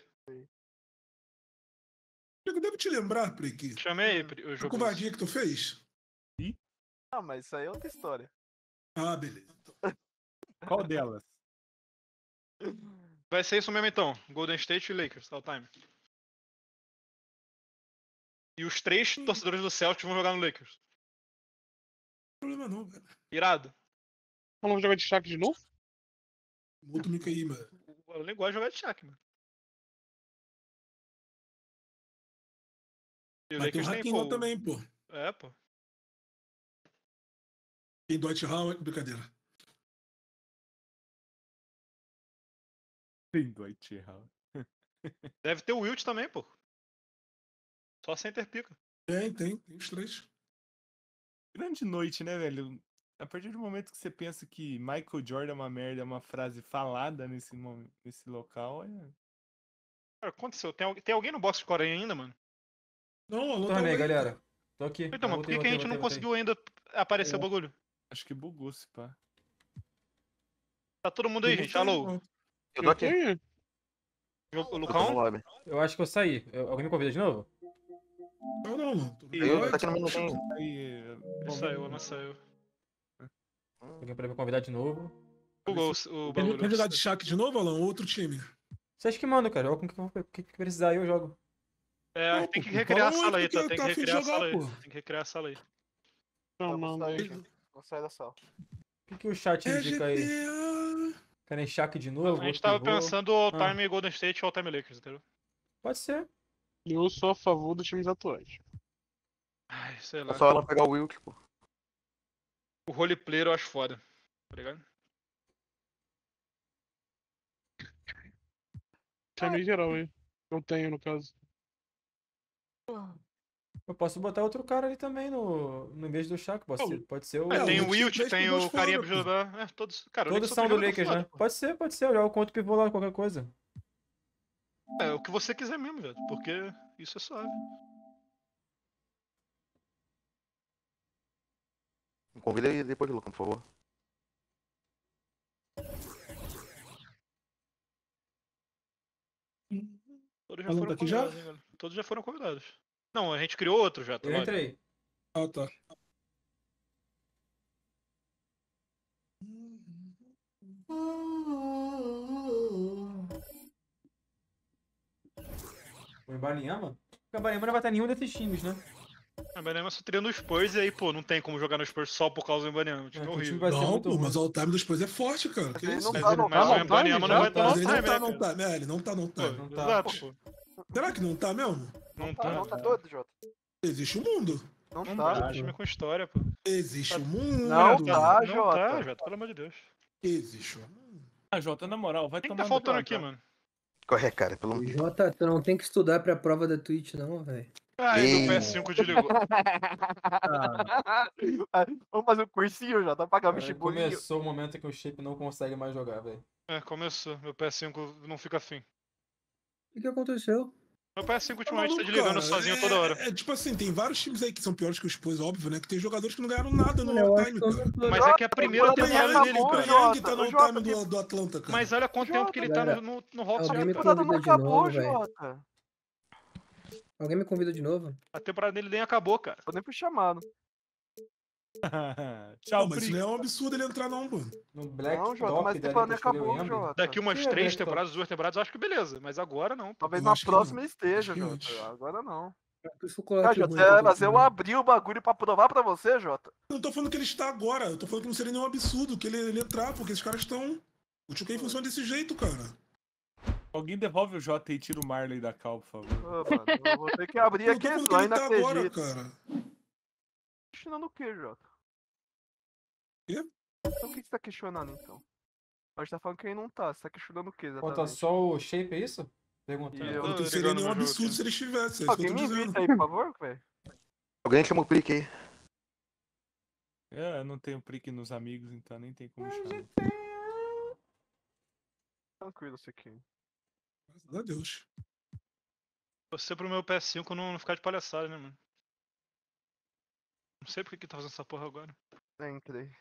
Eu devo te lembrar, Prick. Chamei aí, Pri- o A jogo. covardia que tu fez? Ah, mas isso aí é outra história. Ah, beleza. Qual delas? Vai ser isso mesmo então. Golden State e Lakers, tá o time. E os três torcedores do Celtics vão jogar no Lakers. Não tem problema não, velho. Irado. Vamos jogar de Shaq de novo? Muito mica aí, mano. O Alan gosta de jogar de Shaq, mano. E o Mas tem o Lakers tem, Hakim pô. lá também, pô. É, pô. Tem Dwight Howard, brincadeira. Tem Dwight Howard. Deve ter o Wilt também, pô. Só center pica. Tem, tem, tem os três. Grande noite, né, velho? A partir do momento que você pensa que Michael Jordan é uma merda, é uma frase falada nesse, mo- nesse local, é. Cara, aconteceu. Tem, tem alguém no box de Coreia ainda, mano? Não, tá Tornei, bem, galera. Tô aqui. Então, mas por que, que a voltei, gente não voltei, conseguiu ainda aparecer o bagulho? Acho que bugou se pá. Tá todo mundo aí, Eu gente. Alô? Eu tô aqui. O Eu Lucão? Eu acho que eu saí. Eu- alguém me convida de novo? Não, não, bem. Eu tô aqui no. Aí, Ele saiu, não saiu. Alguém pra me convidar de novo? Bugou o, bagulho. quer jogar de Shaq de novo, Alan? Outro time. Vocês que mandam, cara. Eu, o que, eu- o que precisar eu jogo. É, Não, tem que pô, recriar a sala aí, tá? Tem que recriar a sala aí. pô. Tem que recriar a sala aí. Não, sair. Vamos sair da sala. O que, que o chat indica aí? Querem Shaq de novo? A gente tava pensando all Ah. time Golden State all time Lakers, entendeu? Pode ser. Eu sou a favor dos times atuais. Ai, sei lá. É só ela pegar o Wilt, pô. O roleplayer eu acho foda. Tá ligado? Time geral aí. Eu tenho, no caso. Eu posso botar outro cara ali também no, no vez do Shaq. Pode ser, pode ser o. É, tem o Wilt, tem o carinha. Abdul É, todos. Cara, Todos são do Lakers, né? pô. Pode ser, pode ser. Eu jogo contra o pivô lá, qualquer coisa. É, o que você quiser mesmo, velho. Porque isso é suave. Me convida aí depois, Lucão, por favor. Todos já Alan foram aqui já? convidados, hein? Todos já foram convidados. Não, a gente criou outro já, tá Eu entrei. Ah, tá. O Embanyama? O Embanyama não vai estar em nenhum desses times, né? A Ibaniama só teria no Spurs e aí, pô, não tem como jogar no Spurs só por causa do Ibaniama. Time É, o horrível. time ser Não, pô, ruim. mas o all-time do Spurs é forte, cara. Que ele isso? não Mas tá ele- Mas tá o no Ibaniama time não vai estar no ele não time, tá, né, não tá. É, ele não tá, não tá. Pô, Não tá. Exato, pô. Será que não tá mesmo? Não Não tá, tá. não tá doido, Jota? Existe o mundo. Não Não tá. tá, time com história, pô. Existe o mundo. Não Não tá, Não Jota. tá, Jota, pelo amor de Deus. Existe o mundo. Ah, Jota, na moral, vai Quem que tomar tá no faltando cu, aqui, cara. mano? Corre, cara, pelo amor Jota, tu não tem que estudar pra prova da Twitch, não, velho. Ai, Ei. meu PS5 desligou. Vamos fazer um cursinho já, tá pagando vestibulinho. começou o momento em que o Shape não consegue mais jogar, velho. É, começou. Meu PS5 não fica afim. O que aconteceu? Meu PS5 Tá ultimamente tá maluco, desligando cara? sozinho É- toda hora. É, tipo assim, tem vários times aí que são piores que os Spurs, óbvio, né? Que tem jogadores que não ganharam nada no Eu acho time, que eu cara. não tô- Mas é que a primeira O temporada dele, o cara. Young tá no Jota, time do, do Atlanta, cara. Mas olha quanto tempo que ele tá no, no, Hawks. Alguém A temporada não convida de acabou, novo. Jota. Alguém me convida de novo? A temporada dele nem acabou, cara. Eu nem fui chamado. Tchau, Não, mas não é um absurdo ele entrar, não, mano. No Black Não, Jota, mas Liga escolheu acabou. Jota. Daqui umas é três Black Top. temporadas, duas temporadas, eu acho que beleza. Mas agora não. Talvez Eu na próxima esteja, Jota. Agora não. Ah, Jota, que vai eu eu abrir o bagulho pra provar pra você, Jota. Eu não tô falando que ele está agora, eu tô falando que não seria nenhum absurdo que ele, ele entrar, porque esses caras estão. O 2K funciona desse jeito, cara. Alguém devolve o Jota e tira o Marley da cal, por favor. Ô, mano, eu vou ter que abrir Eu aqui tô falando esse que ele ainda tá agora, cara. Questionando o que, Jota? Quê? Então o que você tá questionando, então? A gente tá falando que ele não tá. Você tá questionando o que, Falta exatamente? só o Shape, é isso? Perguntando. Eu não seria nenhum jogo absurdo aqui. se ele estivesse. É isso que eu Alguém tô me dizendo. invita aí, por favor, velho. Alguém chama o Prick aí. É, eu não tenho prick nos amigos, então nem tem como chamar. Tranquilo isso aqui. Graças a Deus. Você pro meu PS5 não, não ficar de palhaçada, né, mano? Não sei por que tá fazendo essa porra agora. Entrei.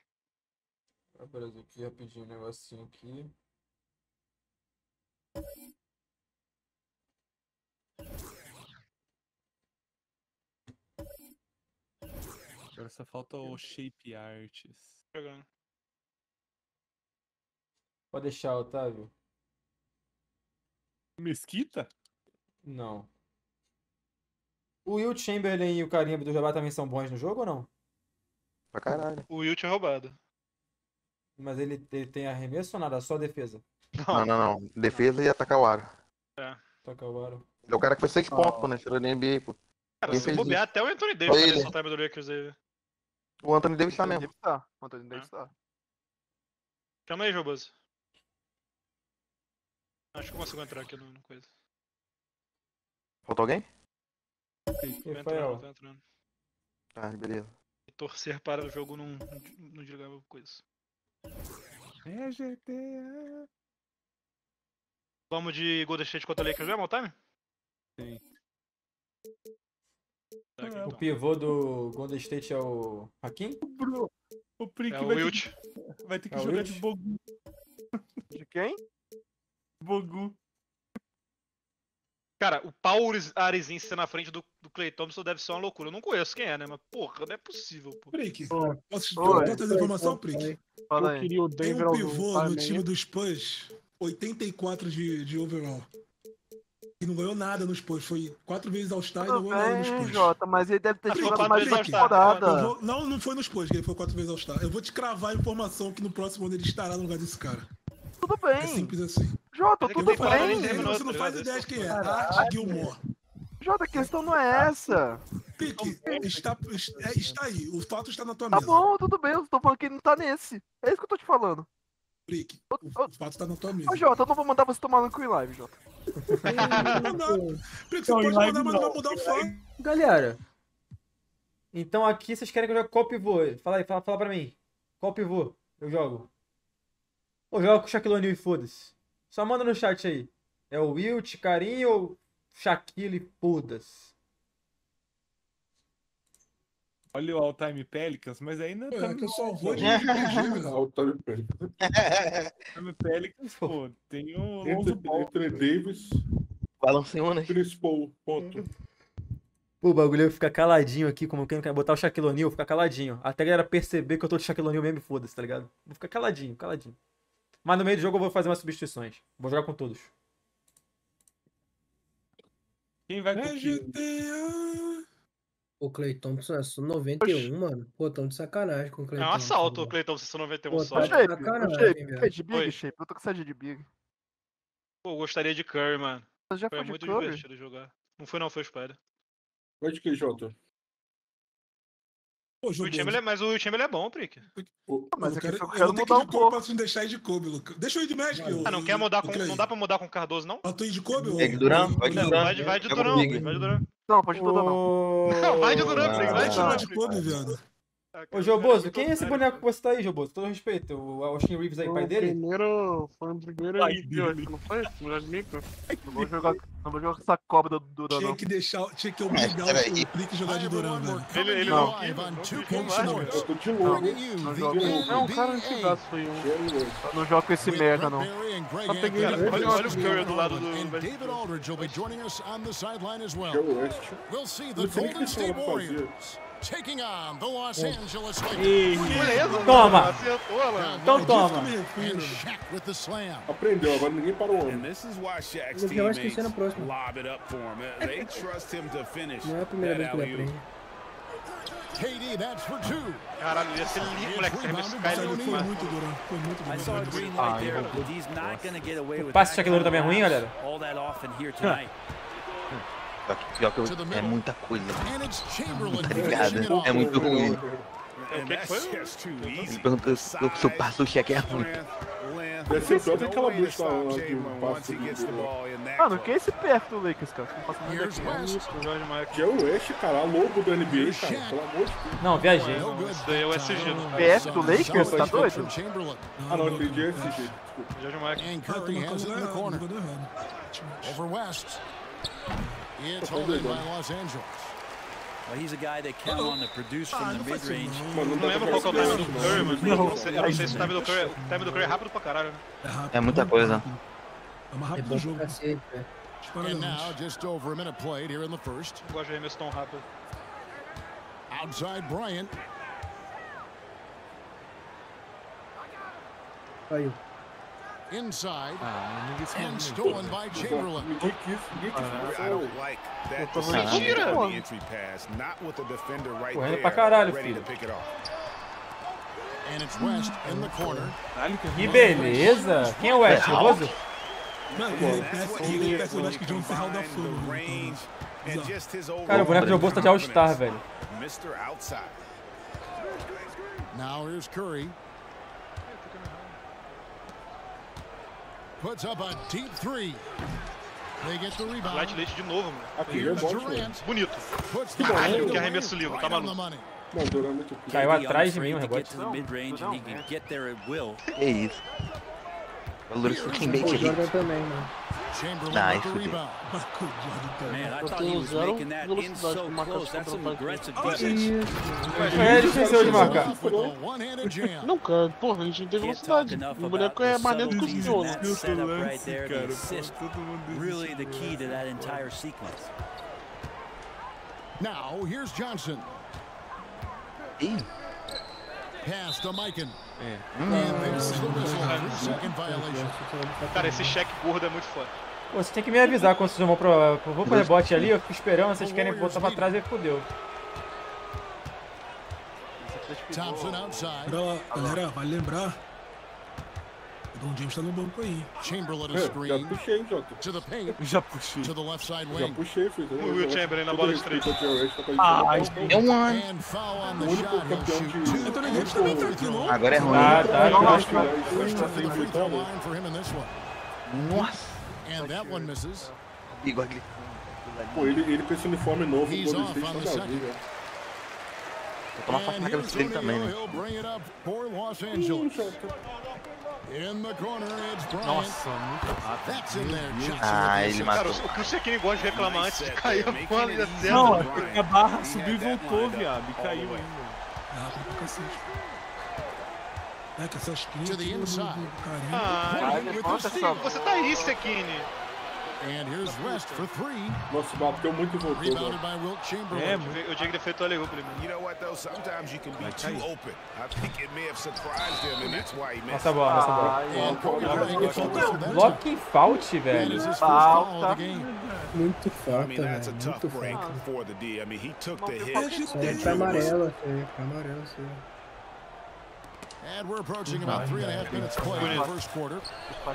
Ah, Brasil, aqui rapidinho um negocinho aqui. Agora só falta o Shape Arts. Pegando. Pode deixar, Otávio. Mesquita? Não. O Will Chamberlain e o Karim Abdul-Jabbar também são bons no jogo ou não? Pra caralho. O Will tinha roubado. Mas ele, ele tem arremesso ou nada? Só defesa? Não, não, não. Defesa e atacar o aro. É. Toca o aro. Ele é o cara que fez 6 pontos quando entrou na NBA, pô. Cara, Quem se fez bobear isso? até o Anthony Davis Foi tá ele. time do Lakers aí. O Anthony Davis tá mesmo. Tá. O Anthony Davis tá. Chama aí, Joboso. Acho que eu consigo entrar aqui no, no coisa. Faltou alguém? Tô entrando, Rafael. tô entrando. Tá, beleza. E torcer para o jogo não, não desligar o coisa. É GTA. Vamos de Golden State contra Lakers mesmo, time? Sim. Tá aqui, É, O então. pivô do Golden State é o Hakim? Bro, o Prick É o vai, ter vai ter que É o jogar Wilt? de Bogu. De quem? Bogu. Cara, o Paul Arizinho ser na frente do, do Clay Thompson deve ser uma loucura. Eu não conheço quem é, né? Mas, porra, não é possível, pô. Prick, posso, posso trazer informação, Prick? Fala Eu aí. queria o Tem Denver um ao pivô time no time aí. do Spurs, 84 de, de overall. E não ganhou nada no Spurs. Foi quatro vezes All-Star e não ganhou nada no bem, Spurs. Jota, mas ele deve ter Ah, jogado mais de uma temporada. Vou- não, não foi no Spurs que ele foi quatro vezes All-Star. Eu vou te cravar a informação que no próximo ano ele estará no lugar desse cara. Tudo É bem. simples assim. Jota, é tudo o terminou, você não tá faz ligado? ideia de quem é. Art Gilmore. Jota, a questão não é essa. Prick, está, é, está aí. O fato está na tua Tá mesa. bom, tudo bem. Eu tô falando que ele não tá nesse. É isso que eu tô te falando. Prick, o ô, fato está na tua mesa. Ô, Jota, eu não vou mandar você tomar no cu em live, Jota. Não, não. Prick, você Não, pode mandar, mas não vai mudar o fato. Galera, então aqui vocês querem que eu jogue qual pivô? Fala aí, fala, fala pra mim. Qual pivô eu jogo? Ou jogo com o Shaquille O'Neal e foda-se. Só manda no chat aí. É o Wilt, Karim ou Shaquille e foda-se? Olha o All-Time Pelicans, mas aí não é É, que eu só vou de All cara. Otávio Pérez. Time Pelicans, pô, tem o Lonzo Ball. entre Davis Valanciunas. Chris Paul. Ponto. Pô, o bagulho é ficar caladinho aqui, como quem quer botar o Shaquille O'Neal, ficar caladinho. Até a galera perceber que eu tô de Shaquille O'Neal mesmo e foda-se, tá ligado? Vou ficar caladinho, caladinho. Mas no meio do jogo eu vou fazer umas substituições. Vou jogar com todos. Quem vai com o Clay Thompson é só 91, mano. Pô, tão de sacanagem com o Clay É um Thompson. assalto o. Clay Thompson 91 Pô, só. tá de Shape, sacanagem, Shape, velho. quer de Big, Oi. Shape? Eu tô com sede de Big. Pô, eu gostaria de Curry, mano. Você já Foi foi de muito Curry? divertido jogar. Não foi não, foi o Spider. Vai de que, Jota? Pô, O Chamberlain, mas o Chamberlain é bom, Prick. Mas eu quero, eu eu quero vou ter que mudar ir um de Kobe pouco. pra te deixar ir de Kobe, Luca. Deixa eu ir de Magic. ô- Ah, não quer mudar com. Não dá pra mudar com o Cardoso, não? Pra tu ir de Kobe, É de Duran? Vai de Duran. vai de, vai de comigo. vai de Durão. Não, pode tudo não. Não, vai de Durão, Prick, vai de eu Durão. ir de Kobe, viado. Ô, Joboso, quem é esse boneco que você tá aí, Joboso? Todo respeito. O Austin Reeves aí, Foi pai o dele? primeiro. Foi o primeiro aí não foi? Melhor amigo. Não vou jogar, não vou jogar com essa cobra do Duran, Tinha não. que deixar, tinha que obrigar peraí. o Plique a jogar de Duran, velho. Ele, ele Não. não on Não Não, Não joga. É um cara NBA antigaço foi um. Não jogo com esse merda, não. Só peguei ele. Olha, o Curry do lado do. David Aldridge will be joining us on the sideline as well. Joe West. We'll see the Não sei nem o Golden State. Warriors taking on the Los Angeles Lakers. Beleza, Toma. Acertou. Então toma. Aprendeu, agora ninguém para o And homem. this is why Shaq's Eu acho que isso é na próxima. lob it up for him. Uh, They trust him to finish Não é a primeira vez que ele aprende. KD, that's for two. Caralho, ia ser lindo, moleque. Ele Foi muito Duran, foi muito I saw a Duran. green light there, but he's not going to get away with passe that Shaquille também é ruim, galera? Pior que- Pior que eu, é muita coisa. Tá ligado? É muito ruim. Que easy. Ele perguntou se eu- passo o cheque é ruim. Strength, length. Deve ser pior que aquela busca lá que that Mano, quem é esse perto do Lakers, cara? Não faço nem Here's ideia. West. Isso, o West, cara, a logo do NBA, cara. Pelo amor de Deus. Não, viajei. Isso daí é o SG. PF do Lakers? Tá doido? Ah, não, é SG. Desculpa. Jorge jogou errado. Over West. It's holding by doido. Los Angeles. Well, he's a guy they count on to produce from the mid-range. Mano, Não lembro qual é o time do. Curry, mano. Eu não sei, eu não sei se o time do Curry, o time do Curry é rápido pra caralho, né? É. É muita coisa. É É rápido pra jogo. And now just over a minute played here in the first. Eu gosto de arremesso tão rápido. Outside Bryant. Caiu. Inside. Ah, And stolen by Chamberlain. I don't like that tô decision Mentira! on the entry pass. Not with the defender right Correndo there, pra caralho, ready to filho. pick it off. And it's West in the corner. Que beleza! Quem é o West? Joboso? Mano, ele parece ele parece o Magic Johnson Ferral da Fama. Range and just his Cara, o boneco de Joboso tá de All-Star, velho. Mr. Outside. Now here's Curry. Puts up a deep three. They get the rebound. Light Leite de novo, mano. Aquele é bom. Bonito. Caralho, que arremesso livre, tá maluco. Não, é. Caiu atrás de mim o rebote. there at will. Que isso? Valoriza o teammate O ali. Jordan também, mano. Chamberlain Nice. with the rebound. Man, I Eu thought he tenho was zero making that in velocidade so pra marcar close. esse That's some contra-ataque. aggressive Que defense. isso? É, ele esqueceu de marcar. Não, cara, porra, a gente não tem velocidade. O boneco é mais lento que o pô, assist, todo mundo really the desiste, key to that entire sequence. Now here's Johnson. Ih, Pass to Mikan. É. Cara, esse cheque gordo é muito foda. Pô, você tem que me avisar quando vocês vão pro, pro, vou pro rebote ali, eu fico esperando, vocês querem botar pra trás e fodeu. Thompson outside. Galera, galera, vale lembrar. Don James tá no banco aí. Chamberlain É, já screen. puxei, Jota. To the paint. Já puxei. To the left side Já wing. puxei, fiz. O Will Chamberlain na bola de três. Ah, é um ano. O único campeão de... two. Anthony Davis também tá não? Agora é ruim. Tá, tá, Eu tá. acho. Nossa. And that one misses. Igual aquele. Pô, ele, ele com esse uniforme novo do Golden State tá second. velho. Vou tomar faca na cabeça dele também, né? Nossa, muito rápido. Ah, ele assist. Cara, matou. o, que o Chequini gosta de reclamar antes de cair a bola e acerta. Não, é a barra subiu e voltou, viado. E caiu ainda. É rápido pra cacete. É, com essas. Caramba. Ah, você tá aí, Chequini. And here's West for three. Nossa, bateu muito e voltou. Rebounded velho. by Wilt É, Chamberlain. muito. Eu tinha que ter feito o alley ali. You know what though? Sometimes you can be too open. I think it may have surprised him, and that's why he missed. Nossa bola, nossa bola. And Kobe Bryant gets the whistle. That's Block em fault, That velho. is his first foul of the Falta. game. Muito I falta, mean, that's a velho. tough Muito break falta. for the D. I mean, he took the hit. Isso aí é pra amarelo, isso aí é pra amarelo, isso aí. And we're approaching about three and a half minutes play in the first quarter.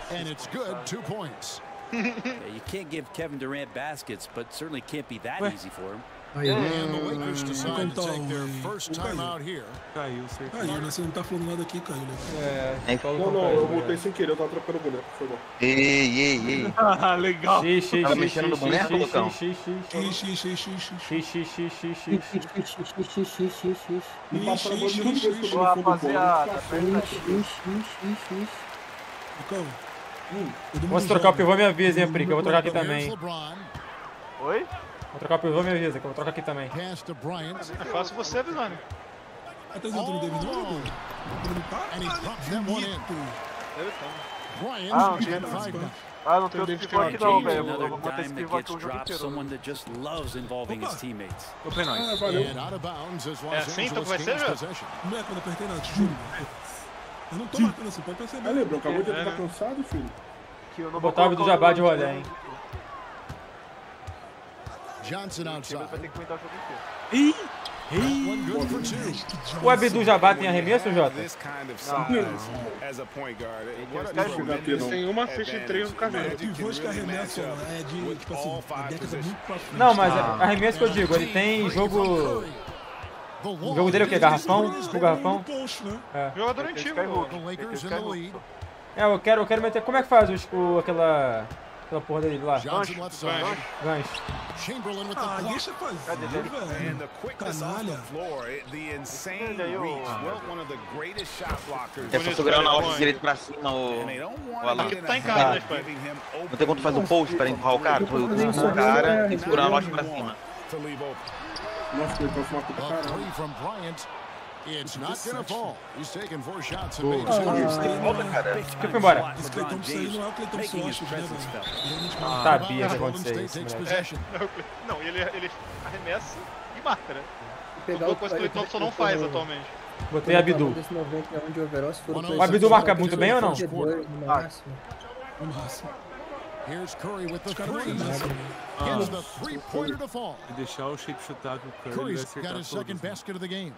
And it's good, two points. You can't give Kevin Durant baskets, but certainly can't be that easy for him. Aí, And the Lakers decide to Então, take their e- first o time out here. Caiu, certeza. Caiu, né? Você não tá falando nada aqui, caiu, né? É, Não, não, eu botei sem querer, eu tava trocando o boneco, foi mal. Ei, ei, ei. Ah, legal. X, X, Tava X, mexendo no boneco, Lucão? X, X, X, X, X, X, X. X, X, X, X, X, X. Não rapaziada, Lucão, Vamos trocar o pivô, me avisa, hein, Prica. Eu vou trocar aqui também. Oi? Vou trocar o pivô, me avisa, que eu vou trocar aqui também. É fácil você avisar, né? Anthony Davis não. Bryant Ah, não tem, ah, não outro pivô aqui não, velho. Eu vou manter esse pivô aqui o jogo inteiro. someone that just loves involving his teammates. Ô, Penói. Valeu. And out of bounds as Los É assim, então vai ser, possession. Não é quando eu apertei nada, te juro. Eu não tô marcando assim, pode perceber. Ah, Lebron, acabou de É, estar né? cansado, filho? Que eu não Vou botar o do Jabá de rolê, hein. Johnson Vai outside. ter que aguentar o jogo inteiro. Ih! O Abdu Jabá tem arremesso, Jota? A Tem uma cesta em três no. Magic Pivôs que match up é de, tipo assim, década muito pra frente. Não, mas é arremesso que eu digo, ele tem jogo. O jogo dele é o quê? Garrafão? Full garrafão? Né? É. Jogador antigo. É, eu quero, eu quero meter. Como é que faz os- o, aquela. aquela porra dele lá? Side. Gancho. Chamberlain with the Ah, deixa fazer, Cadê ele? And velho. Canalha. the floor, it- the insane Olha aí, ó. reach. What one of the greatest shot blockers. É só segurar na hora direito pra cima o. O Alan. Tá em casa, né, pai? Não tem quando faz o post pra empurrar o cara? Tu empurra o cara e segurar a loja pra cima. Nossa, ele tá fumando pra caralho. three from Bryant. It's not going to fall. He's taken four shots and made two. Eu ir embora. Esse Cleiton aí não é o Cleiton Soares, né, velho? Sabia que ia acontecer isso. Não, ele, ele arremessa e marca, né? Pegar Uma coisa que o Cleiton Thompson não faz atualmente. Botei Abdu. Desse 91 de overall, se for O Abdu marca muito bem ou não? No máximo. No máximo. Here's Curry with the Os caras não three. arremessam. Gets the three-pointer to fall. Se deixar o shape chutar com o Curry, ele vai got his second basket of the game.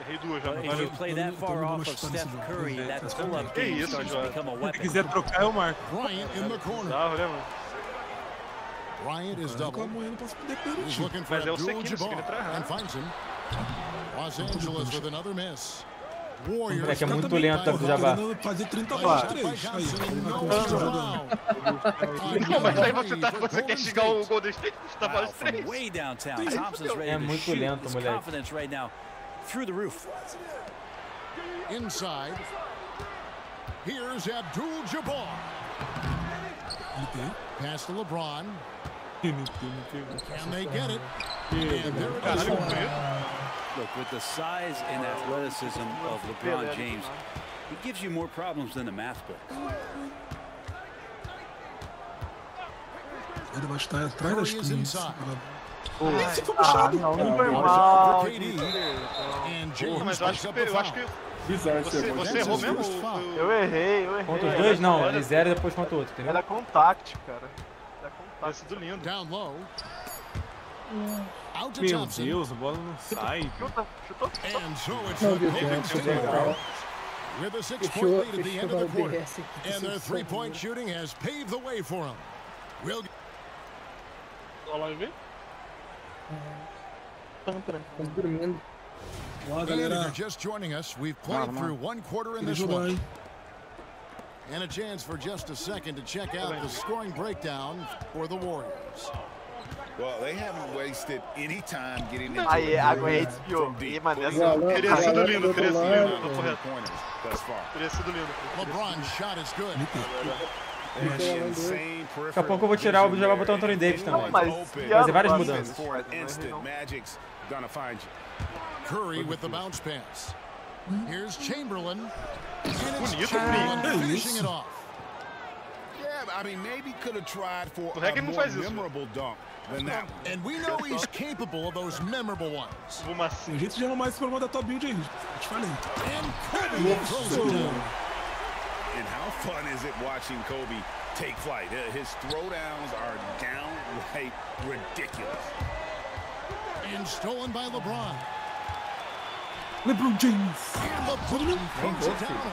Errei. If you play that far off of Steph Curry, that pull-up game isso, starts to become a Se weapon. quiser trocar, eu marco. Bryant in the corner. Bizarro. Bryant is double. aí, eu não posso poder He's looking for Mas é o Abdul Sequinho, esse que ele Jabbar and finds him. Los Angeles with another miss. Moleque é muito lento, Jabbar. Querendo fazer 30 Shot bolas by 3. Aí, Johnson and na no conta foul. jogando. Não, mas aí você, tá, você quer xingar o. Golden State, tá downtown, Sim, Thompson's ready É to muito lento, moleque. confidence right now through the roof. Inside. Here's Abdul Jabbar. Pass to LeBron. Can they get it? And there it is. Look, with the size and athleticism of LeBron James, he gives you more problems than the math books. Ele vai estar atrás das. Ah, Esse foi puxado. não, não foi mal, mas eu acho que, eu acho que Bizarro você, você errou mesmo. Eu errei, eu errei. Contra os dois, não. Ele zero e depois contra o outro, entendeu? Era contact, cara. Era contact. sido lindo. Down low. Out to Meu Thompson. Deus, a bola não sai. Chuta, chutou, chutou. And so it's Não the deu Golden tempo, State legal. Warriors with a six-point lead at the end of the quarter. And their three-point shooting has paved the way for them. We'll Só lá e vê. Estamos dormindo. Lá, And if you're galera. just joining us, we've played through one quarter in this one. And a chance for just a second to check out the scoring breakdown for the Warriors. Aí, agora é deep. Ih, mano, essa... Teria sido lindo, teria sido lindo. Tô correto. Teria sido lindo. LeBron's shot is good. Daqui a pouco eu vou tirar o já vai botar o Anthony Davis também. Não, mas Open. Fazer várias mudanças. For an instant, Magic's gonna find you. Curry with the bounce pass. Here's Chamberlain. Bonito, Chamberlain bonito. finishing it off. Yeah, I mean, maybe could have tried for a não more faz isso, memorable dunk than that one. And we know he's capable of those memorable ones. Vou macio. A gente já arrumar esse problema da tua build aí. Eu te falei. And Kobe throws. And how fun is it watching Kobe take flight? Uh, His throwdowns are downright ridiculous. And stolen by LeBron. LeBron James. And LeBron brings it down.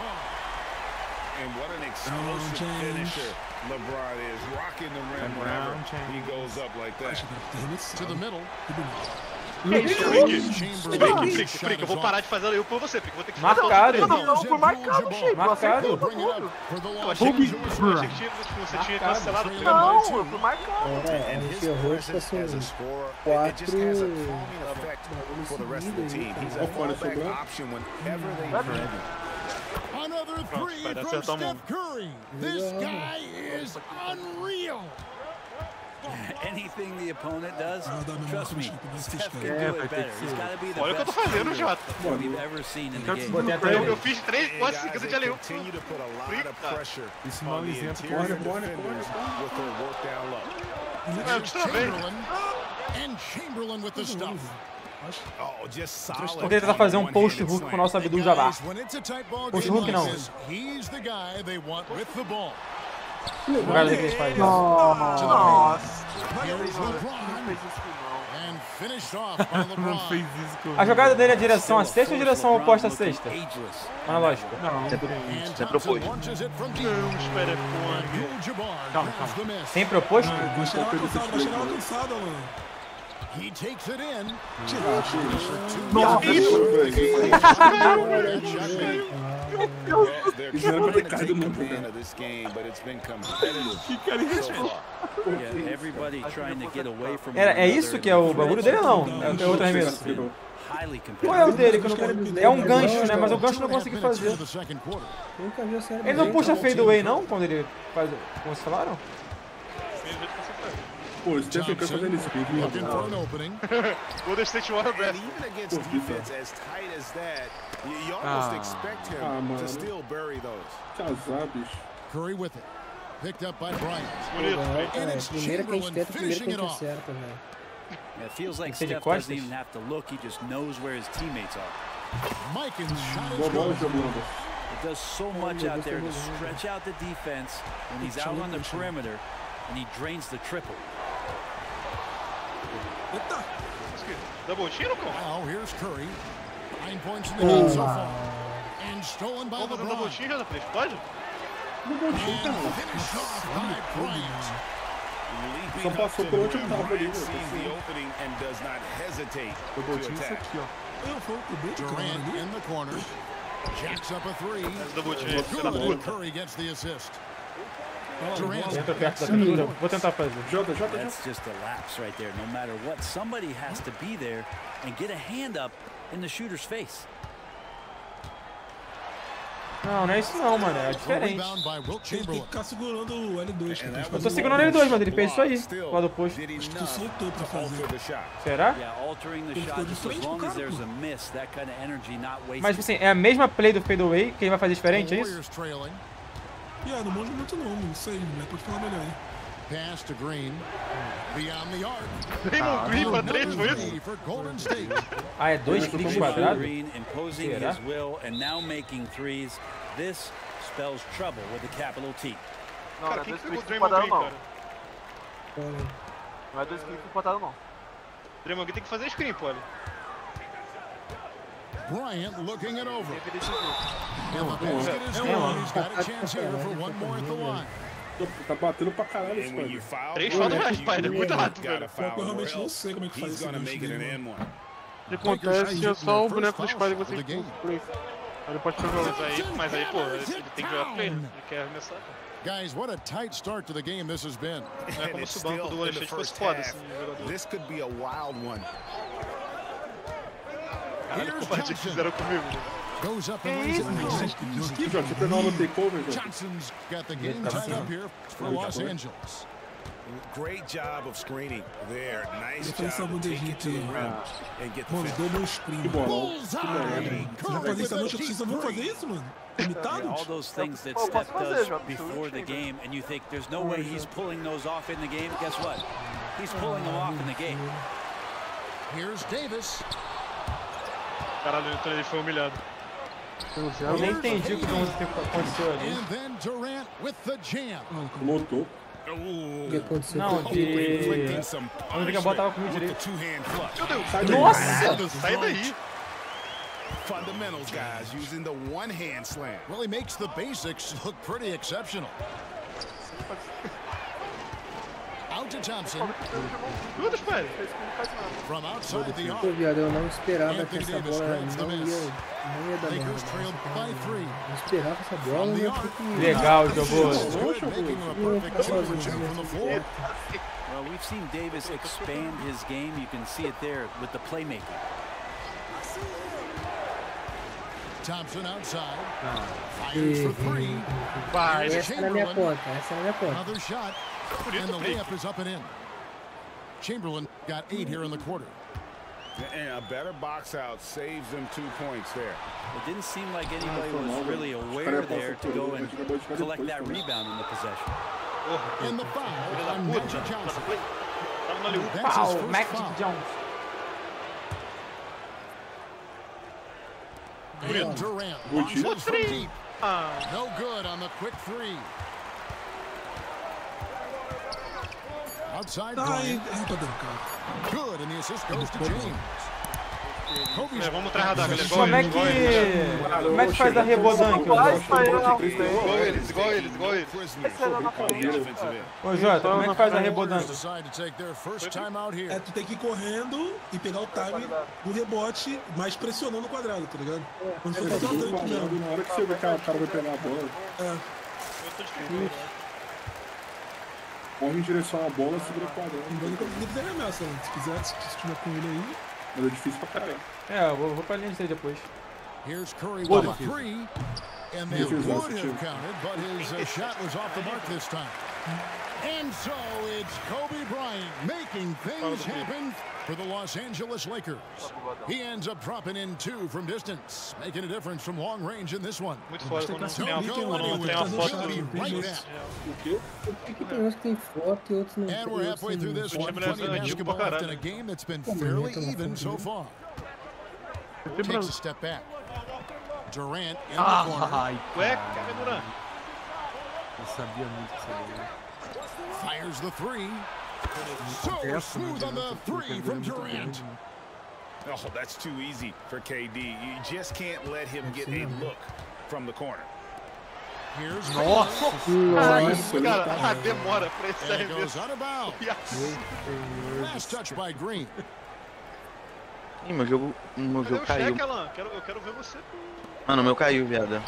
And what an explosive James. finisher LeBron is. Rocking the rim whenever he goes up like that. To the middle. Eu vou parar de fazer eu por você, Frick. Vou ter que fazer Marcado. todo o Não, não, foi marcado, Shape. Marcado. Eu achei que, você tinha cancelado o primeiro Não, eu fui marcado. É, a gente errou, tipo assim, quatro for the rest of the team. He's a Olha fora, sobrou. option whenever they need him. Another Pronto, three vai dar from certo a mão. Steph Curry. This guy is unreal. Anything the opponent does, Ah, dá mesmo trust me, uma chance, Steph can É, do vai it ter better. que He's ser. got to be the Olha o que eu tô best fazendo, shooter Jota. we've ever seen in the game. Botei até Eu, ele. eu fiz três, And quase guys, seguidas de they aleu. continue to put a lot of pressure Esse on mau the exemplo. interior Bora, bora, defenders with their work down low. Ah, eu também. Chamberlain. And Chamberlain with the stuff. Oh. Vou tentar fazer um post hook com o nosso Abdul Jabbar. Post hook não. this, he's the guy they want with the ball. Jogada que eles fazem. Nossa. Here's Não fez isso não. Não comigo. A jogada dele é direção a Still sexta ou direção oposta a looking sexta? Analógico. And Sempre Thompson oposto. Não, espera. Abdul-Jabbar Calma, miss. Sempre oposto? Vai chegar uma cansada, vai chegar uma cansada, mano. He takes it in. Nossa, Isso não era pra ter caído command cara. Era, é isso que é o bagulho dele ou não? É, é outro arremesso? highly Qual é o dele? que eu não- É um gancho, né? Mas o gancho eu não consegui fazer. Ele não puxa fadeaway não? Quando ele faz... Como vocês falaram? Pô, o Stephen Curry fazendo isso. Pink, Looking for an opening. Golden State Warriors. And even against defense as tight as that, you, you almost Ah. expect him Ah, to mano. still bury those. Que azar, bicho. Curry with it. Picked up by Bryant. Bonito, É, Frick. And it's primeira que a gente Chamberlain tenta, primeira finishing que a it gente off. acerta, velho. It feels like Tem que ser de Steph doesn't even have to look. He just knows where his teammates are. Mikan's shot Boa is good. It does so much out there to stretch out the defense when he's out on the perimeter and he drains the triple. Now here's Curry. Nine points in the game so far. And stolen by Vamos fazer um double LeBron. tiro, JP? Pode? And finished off by Bryant. Leaping Só up passou to pelo the último rim, tapa ali, Bryant né? sees the opening and does not hesitate Eu to botei isso attack. aqui, ó. Eu fui o bem de cara Durant ali. in the corner. Jacks up a three. double tiro, filho da Good. puta. Curry gets the assist. Lá. Entra perto da pintura. Vou tentar fazer. Jota, Jota, Jota. That's just a lapse right there. No matter what, somebody has to be there and get a hand up in the shooter's face. Não, não é isso não, mano. É diferente. Tem que ficar segurando o L2. cara. Tem que Eu tô segurando ele dois, mas ele fez isso aí. Do lado oposto. Did Acho que tu soltou pra fazer. Será? Ele ficou de frente pro cara, pô. Mas, assim, é a mesma play do fadeaway que ele vai fazer diferente, é isso? Ah, não manjo muito não, não sei, né? Pode falar melhor aí. Pass to Green. Beyond the arc. Draymond Green pra três, foi isso? Ah, é dois cliques quadrados? Green imposing Será? his will and now making threes. This spells trouble with the capital T. Não, Cara, não é quem dois que pegou o cliques Draymond quadrado, Green, não. cara? Não é dois cliques quadrado, não. Draymond Green tem que fazer screen, pô. Ali. Bryant looking it over. Tem que decidir. And the basket is good. He's got a chance here for one more at the line. Tá batendo pra caralho esse And when you cara. Três Bryant, faltas mais, you pai, muito rápido, velho. Eu realmente não sei como é que faz He's esse gonna gancho make it an dele, and one. O que acontece é só o boneco do Spider que vocês game. ele pode pegar o Mas aí, mas aí, pô, ele ele tem que jogar play, né? Ele quer arremessar. Guys, what a tight start to the game this has been. É And como it's se o banco still do in the fosse first foda, half. jogador. This could be a wild one. Caralho, Here's covardia que fizeram comigo. Goes up and lays it down. Ih, Jota, você takeover, Johnson's got the game tied up here for Los Angeles. Great job of screening there. Nice Ele job to take bandejinha it to the rim and get the finish. double screen. Bullseye. Vocês fazer isso à noite? Vocês vão fazer isso, mano? Yeah, all those things that Steph does before the game, and you think there's no way he's pulling those off in the game. Guess what? He's pulling them off in the game. Here's Davis. Caralho, então ele foi humilhado. Eu nem entendi o que aconteceu ali. And then Durant with the jam. Lotou. O que aconteceu? Não, de... Vamos ver que a bola tava comigo direito. Meu Deus, Sai daí. Nossa! sai daí. Fundamentals, guys, using the one-hand slam. Well, he makes the basics look pretty exceptional. Outside the Pô, viado, eu não esperava que essa bola não ia, não ia dar merda. Não esperava essa bola, From the né? arc. Porque- Legal, jogou. A. Well, we've seen Davis expand his game. You can see it there with the playmaking. Thompson outside. Fires for three. Essa é na minha conta, essa é na minha conta. Another shot. And the layup is up and in. Chamberlain got eight here in the quarter. And a better box out saves them two points there. It didn't seem like anybody was really aware there to go and collect that rebound in the possession. Oh, and the foul on Magic Johnson. That's his Pau, first Mac foul. Jones. And Durant launches from deep. No good on the quick three. Outside Ai, tá dando, cara. Good, and the assist goes to James. É, vamos atrás da galera. Igual Como é que. Como é que faz a rebodank? Igual eles, igual eles, igual eles. Ô Jota, como é que faz a here. É, tu tem que ir correndo e pegar o time do rebote, mas pressionando o quadrado, tá ligado? Quando É, você faz o tanque mesmo. na hora que você vê que o cara vai pegar a bola, É. corre em direção à bola, segura o quadrado. Lembrando que ele tem ameaça, né? Se quiser, se estiver com ele aí. Mas é difícil pra caralho. É, eu vou, vou pra linha de três depois. Here's Curry with a three. And they would positiva. have counted, but his uh, shot was off the mark this time. And so it's Kobe Bryant making things happen for the Los Angeles Lakers. He ends up dropping in two from distance, making a difference from long range in this one. Muito foda quando não tem Don't uma go foto, não tem uma foto We'll be do. Tem uns que tem foto e outros não tem. And we're halfway through this one. Plenty of basketball left in a game that's been fairly even so far. Takes a step back. Durant in the corner. Ué, Kevin Durant. Eu sabia muito que sabia. Fires the three. So smooth on the three from Durant. Oh, that's too easy for KD. You just can't let him get a look from the corner. Here's Nossa! Nice. Cara, a demora pra esse And it goes arremesso. out of bounds. Last touch by Green. Ih, meu jogo, meu Cadê jogo caiu. cheque, Alan? Quero, eu quero ver você. Mano, o meu caiu, viado.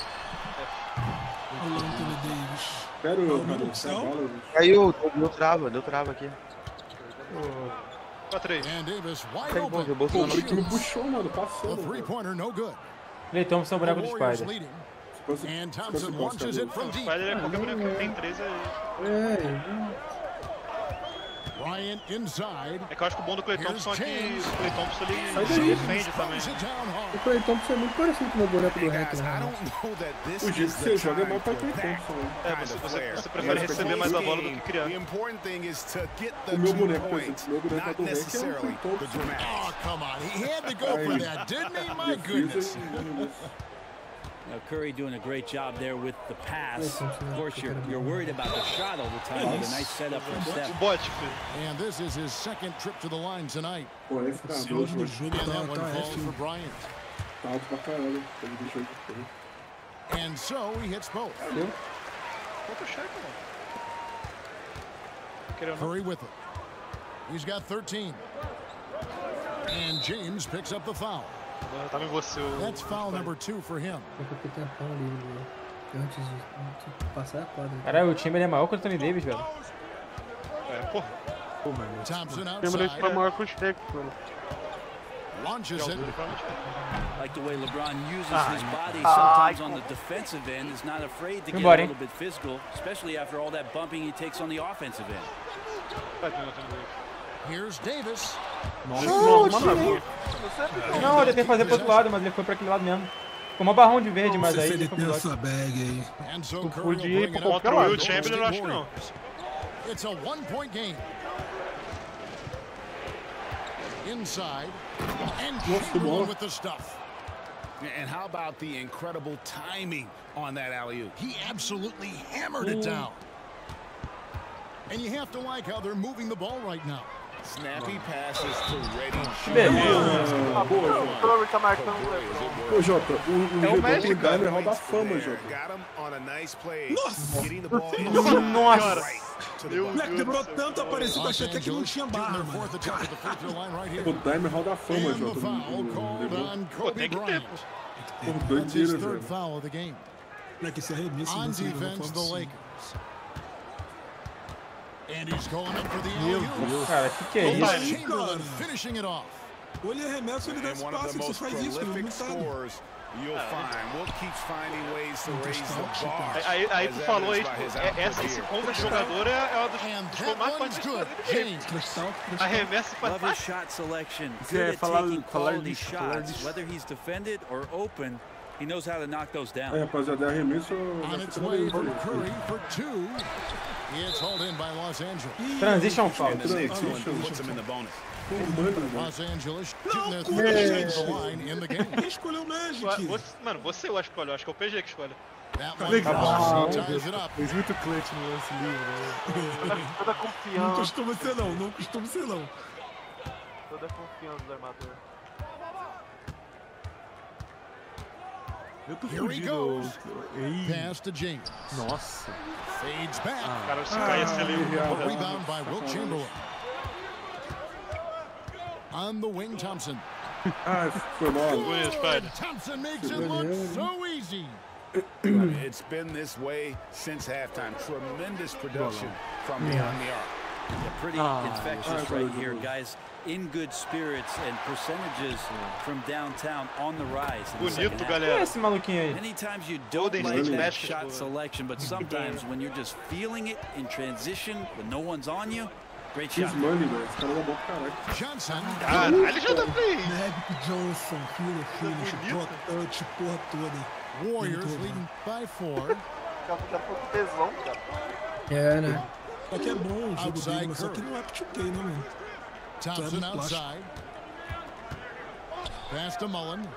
Quero, bola. Caiu, deu trava, deu trava aqui. 4-3. And Davis wide Pega o bom, o bolso. O puxou, mano, passou. Clay Thompson, The boneco do Spider. leading. Fosse- And fosse Thompson posta launches dele. it from deep. Spider é qualquer boneco que tem 13 aí. É, Bryant inside. É que eu acho que o bom do Clay Thompson é que o Clay Thompson ele se defende também. O Clay Thompson é muito parecido com o meu boneco do Hack, né? this O jeito que the você joga é mais pra Clay Thompson, né? É, você, você, você prefere receber mais a bola do que criar. The important thing is to get the O meu two boneco, por points, exemplo, o meu boneco not do Hank é o necessarily Clay Thompson. Oh, come on. He had to go for that, didn't he? My goodness. Now Curry doing a great job there with the pass. Of course, you're, you're worried about the shot all the time with a nice setup from Steph. O bote, filho. And this is his second trip to the line tonight. Pô, esse tá Esse doido, hoje do jogo And that one falls for Bryant. tá alto pra caralho. Ele deixou de ter. And so he hits both. Quanto cheque, mano? Querendo ou não. Curry with it. He's got 13. And James picks up the foul. Agora Tava em você o. That's foul number two for him. Eu fiquei tempão livre né? antes de, antes de passar a quadra. Caralho, o time ele é maior que o Anthony Davis, velho. É, porra. Thompson Lembra esse foi outside. maior que o Shaq, mano. Launches it. Like the way LeBron uses Ah. his body sometimes on the defensive end, is not afraid to get a Embora, hein? little bit physical, especially after all that bumping he takes on the offensive end. Tadinho, Anthony Davis. Here's Davis. Não, tirei. Não, ele tem que fazer pro outro lado, mas ele foi pra aquele lado mesmo. Ficou uma barrão de verde, mas aí Se ele ele tem essa bag aí. And so Tu Curry will podia ir bring pra it up. qualquer Contra o lado. Will Chamberlain, eu acho que não. It's a one-point game. Inside. And Chamberlain with the stuff. And how about the incredible timing on that alley-oop? He absolutely hammered it down. And you have to like how they're moving the ball right now. Snappy passes to ready. Beleza. Tá Ô, Jota, o, o É o Magic, tem it. Hall da Fama, Jota. Nossa! Nossa. moleque demorou tanto a aparecer que eu achei até que não tinha barra, mano. O Timer Hall da Fama, Jota. called on Kobe Bryant. Por third velho. Moleque, esse arremesso On defense, the. Lakers. And he's going up for the Meu alley-oop. Deus, cara, que que é Will isso? Chamberlain finishing it off. Ou ele arremessa ou ele dá And one of espaço. the Você most faz isso, ele prolific não sabe. scorers you'll find. Will keeps finding ways to raise the bar. Aí, aí tu as falou aí, evidenced by his tipo, é- output essa, esse here. combo de jogador é, é uma dos dos que eu mais gosto de história dele. Arremessa pra Love his shot selection. Isso Good é at falar- taking falar quality disso, falar shots. disso. Whether he's defended or open, he knows how to knock those down. É, rapaziada, é arremesso. Transition foul. Quem escolheu o Magic? Mano, você eu acho que escolhe, eu acho que é o PG que escolhe. Tá legal. Fez muito clutch no lance livre, né? Toda Não confiança. costuma ser não, não costuma ser não. Toda confiança do armador. Here he goes. Ei, Pass to James. Nossa. Fades back. Cara, se cair esse ali, A rebound by Will Chamberlain. On the wing, Thompson. Ah, foi mal. Bonito, Spider. Thompson makes it look so easy. It's been this way since halftime. Tremendous production from beyond the arc. Yeah, pretty Ah, infectious right here, guys. In good spirits and percentages from downtown on the rise. in the second Bonito, half. Quem é galera. esse maluquinho aí? Many times you don't Golden like that Magic shot selection, but sometimes when you're just feeling it in transition when no one's on you, great shot. Money, velho. Esse cara é bom pra. Johnson. Caralho, já tá bem. Magic Johnson, filho, filho, chutou touch, porra toda. Warriors leading by four. Daqui a pouco tesão, cara. É, né? Só que é bom o jogo dele, mas só que não é pro chutei, né, mano? Thompson Sabe, plástico. outside. Pass to Mullen.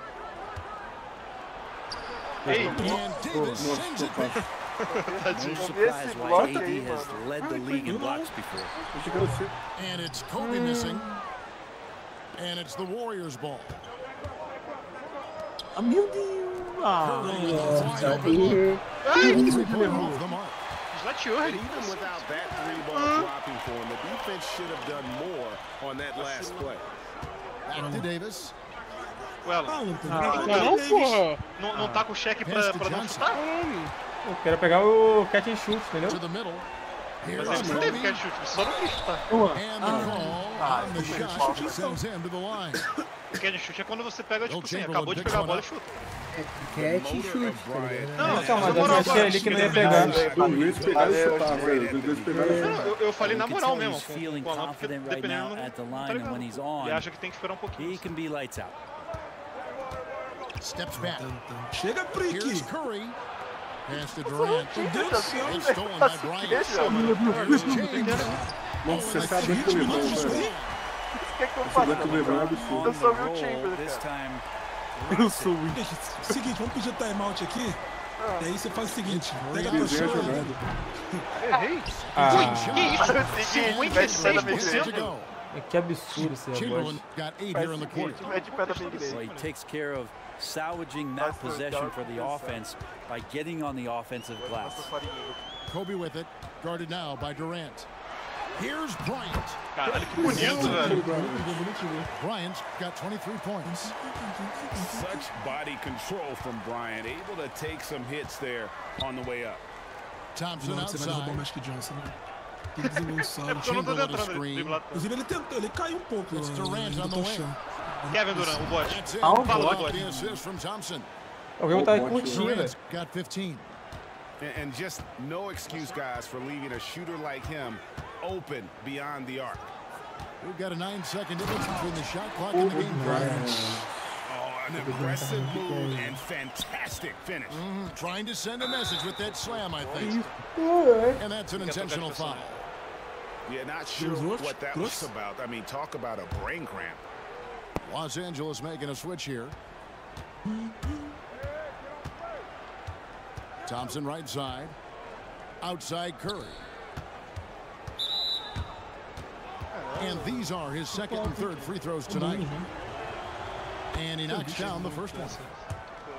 Ei, And Davis sends it back. No surprise why AD has led the league in blocks before. Achei que era você. And it's Kobe missing. And it's the Warriors' ball. Ah, meu Deus. Ah, And even without that three ball dropping for him, the defense should have done more on that last play. Back to Davis. Ué, Ah, não, Ah, não, porra. não, não tá com cheque pra, pra não chutar? Eu quero pegar o catch and shoot, entendeu? Mas ele não teve catch chute, só não quis chutar. And the line. O catch chute é quando você pega, tipo assim, acabou de pegar a bola e chuta. Catch e chute, tá ligado? Não, Então, mas na eu achei ali que não ia pegar. Pegaram e chutaram, velho. Pegaram e chutaram. eu, eu falei na moral mesmo. Com, a porque dependendo tá Ele acha que tem que esperar um pouquinho. he can be lights out. Steps back. Chega, Here's Prick! Curry. Pass to Durant. Meu Deus do céu! Here's James. Nossa, você sabe que o Lebron, velho. O que que eu faço? é. Eu sou Chamberlain, this cara. Eu sou o seguinte, vamos pedir timeout aqui. Ah. E aí você faz o seguinte, pega a show jogada. Errei. Ah, Que isso? Seguinte, vai de pé da Big Minutes to Name. go. que absurdo esse Big Well, Name. he takes care of salvaging that possession for the inside. offense by getting on the offensive glass. Kobe with it. Guarded now by Durant. Here's Bryant. Caralho, que bonito, velho. Bryant's got 23 points. Such body control from Bryant, able to take some hits there on the way up. Thompson Não, você vai derrubar o outside. Magic Johnson, né? Tem que desenvolver um É salto. porque eu não tô Chamberlain tentando screen. driblar. Inclusive, ele tentou, ele caiu um pouco. It's lá, Durant ele on the botou o wing. chão. Kevin Durant, o bot. That's it. Calma, Fala do Off bot. the assist from Thompson. O jogo tá curtinho, velho. Durant's got 15. And, and just no excuse, guys, for leaving a shooter like him open beyond the arc. We've got a nine-second difference between the shot clock and the game clock. Oh, an aggressive move and fantastic finish. Mhm, Trying to send a message with that slam, I think. And that's an intentional foul. Yeah, not sure what that Cruz. was about. I mean, talk about a brain cramp. Los Angeles making a switch here. Thompson right side. Outside Curry. And these are his second and third free throws tonight. And he knocks down the first one.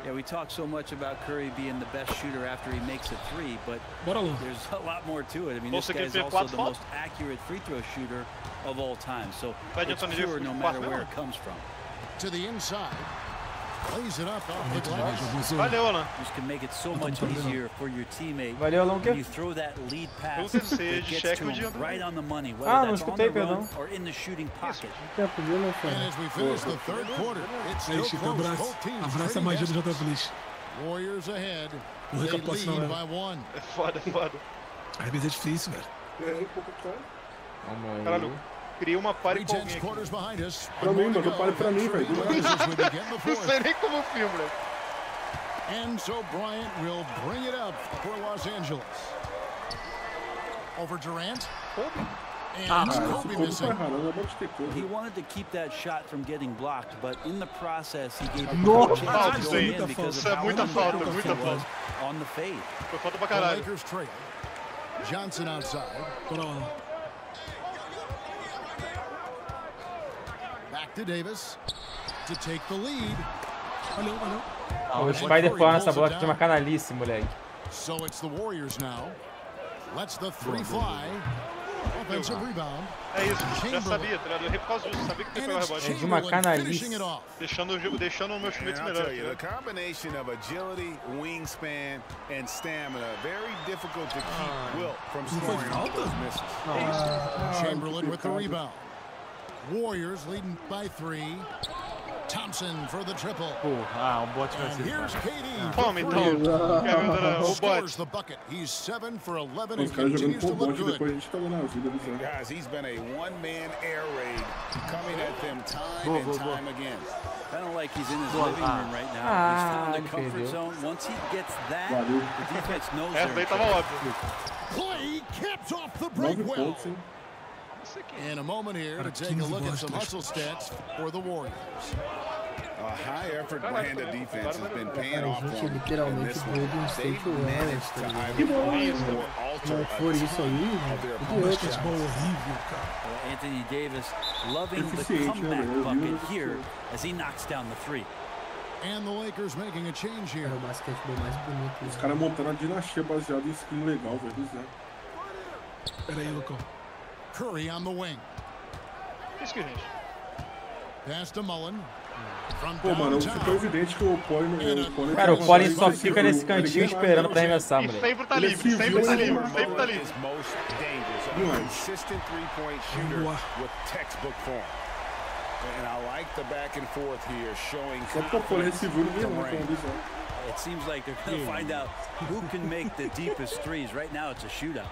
Yeah, we talk so much about Curry being the best shooter after he makes a three, but there's a lot more to it. I mean, this guy is also the most accurate free throw shooter of all time. So it's pure no matter where it comes from. To the inside. Valeu, Alan. Just can make it so much easier for your teammate Valeu, Alan, o quê? when you throw that lead pass Pergunta se that de gets cheque to ou him de André. right on the money, whether Ah, não that's on escutei, perdão. or in the shooting pocket. Tempo, viu, meu And filho? as we finish the third quarter, it's Aí, still Chico, close. abraço. Abraça a trading magia do baskets. J. Feliz. Warriors ahead. Não They recapaz não, lead by one. É foda, é foda. Às vezes é difícil, velho. É, aí. Caralho, criei uma pare com alguém aqui. Pra mim, mano, pare pra mim, velho. Não sei nem como filme, né? And so Bryant will bring it up for Los Angeles. Over Durant. And Ah, Kobe missing. é ter He Kobe. wanted to keep that shot from getting blocked, but in the process, he gave Nossa, a chance falta to isso go aí. in because Isso é of how he was on the fade. Foi falta pra The caralho. Lakers trail. Johnson outside. Back to Davis to take the lead. Ah, o Spider foi nessa bola que tinha uma canalice, moleque. So it's the Warriors now. Lets the three fly. Offensive rebound. É isso, já sabia, tá ligado? Eu por causa disso, sabia que tem o rebote. É de uma canalice. Deixando, o jogo- deixando o meu I'll melhor. tá the ligado? combination of agility, wingspan, and stamina, very difficult to keep. Wilt from scoring those misses. Chamberlain with the rebound. Warriors leading by three. Thompson for the triple. Porra, ah, o bot vai And ser. here's foda. KD. Toma, for então. three. Quer ver o Scores bote? the bucket. He's seven for 11 Os and caras jogando continues to com look bote, good. depois a gente tava na vida deles, né? Guys, he's been a one-man air raid coming at them time Boa, and boa, boa. time again. Kind of like he's in his Boa. living room right now. Ah, he's still in ele the comfort perdeu. zone. Once he gets that, Valeu. the defense knows Essa they're daí in tava trouble. óbvio. Clay caps off the Nove break well. Pontos. In a moment here to take a look at some hustle stats for the Warriors. A high-effort brand of defense has been paying off for them in this veio one. They've managed to either find or alter não for of their opponent's Basquetebol horrível, cara. Well, Anthony Davis loving the comeback velho? Eu vi bucket here as he knocks down the three. And the Lakers making a change here. É o basquetebol mais bonito. Os caras montando a dinastia baseada em skin legal, velho. Bizarro. Pera aí, Lucão. Curry on the wing. Gente. Pass to Mullen. Pô, mano, ficou evidente que o Poli Cara, o uma só fica nesse cantinho esperando pra arremessar, moleque. sempre tá livre, sempre tá livre, sempre tá livre. most dangerous, a Demais. consistent three-point shooter Boa. with textbook form. And I like the back and forth here, showing ninguém from range. It seems like they're going to find out who can make the deepest threes. Right now, it's a shootout.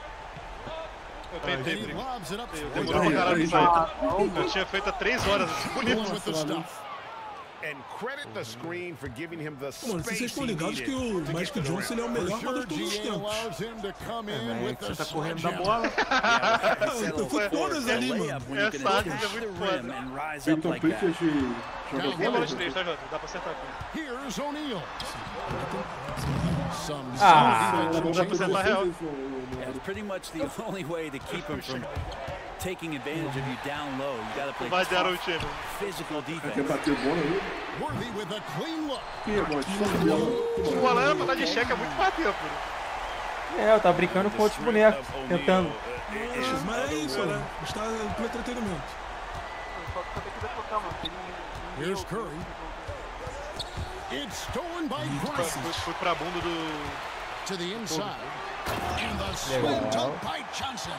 Eu And tentei, up. Demorou pra caralho isso aí. Eu tinha feito há três horas. Mullen with the stuff. And credit the screen for giving him the Mano, vocês estão ligados que o Magic Johnson ele é o melhor armador sure, de todos os tempos. É, with que você tá correndo da bola. Eu fui todas ali, mano. Essa push é muito foda. Peyton. Pritchard joga bola bola. de três, tá, Jota? Dá pra acertar. pô. Here's O'Neal. Some Ah. taking advantage of you down low. You got to play Vai dar o time. physical defense. bater bola aí? Worthy with a clean look. É O Alan pra tá de cheque é muito bater, pô. É, eu tava brincando com outros bonecos, tentando. Mas é isso, né? Está pelo entretenimento. Só que It's stolen by Fui, Bryson fui pra bunda do. to the inside. And the swing dunk by Johnson.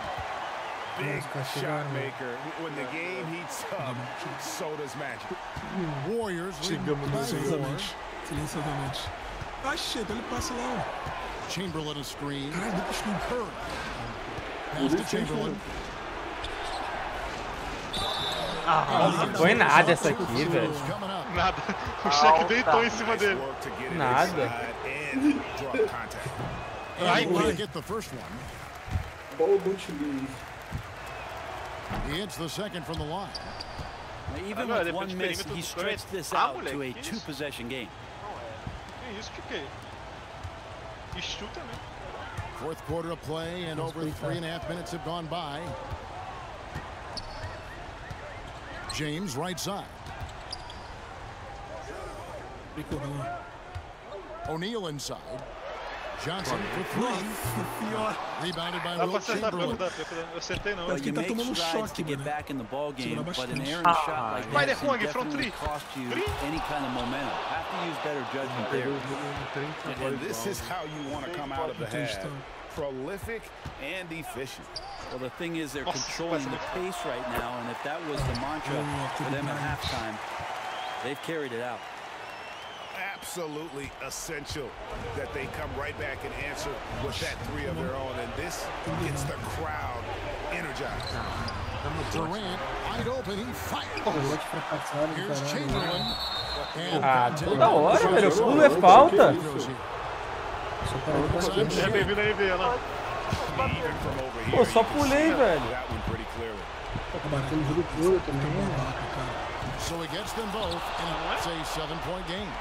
Big shot maker. When the game heats up, so does Magic. Warriors lead Chegamos by four. silenciosamente. Silenciosamente. Ah, chega, ele passa lá. Chamberlain a screen. Caralho, screen. Curry. Pass to Chamberlain. Ah, não foi nada essa aqui, velho. Coming up. Nada. O cheque deitou em cima dele. To get Nada. inside and drop contact. And will get the first one. Bola do Antilles. He hits the second from the line. Even with one miss, he stretched this Ah, out to a moleque, que isso? two-possession game. Que isso, que que é? E chuta, né? Fourth quarter of play and over three and a half minutes have gone by. James right side. Ficou, galera. O'Neal inside. Johnson for three. Rebounded by Will acertar, pior que Chamberlain. dá, pior que dá. Eu acertei não. Well, you tá make tomando strides choque, to get mano. back in the ball game, but an bastante. errant shot Ah, like Spider that can from definitely three. cost you Three? any kind of momentum. Have to use better judgment there. And, and this is how you want to come out of the half. Prolific and efficient. Well, the thing is, they're controlling the pace right now, and if that was the mantra for them at halftime, they've carried it out. Absolutely essential that they come right back and answer with that three of their own. And this gets the crowd energized. Durant, wide open, he fires. Here's. Chamberlain. Ah, toda hora, velho. O pulo é falta. Só para de fazer. É bem-vindo aí, Bia, lá. Even from over here, Pô, só pulei, velho. That one pretty clearly. Tá batendo o jogo todo também. So he gets them both, and it's a seven-point game.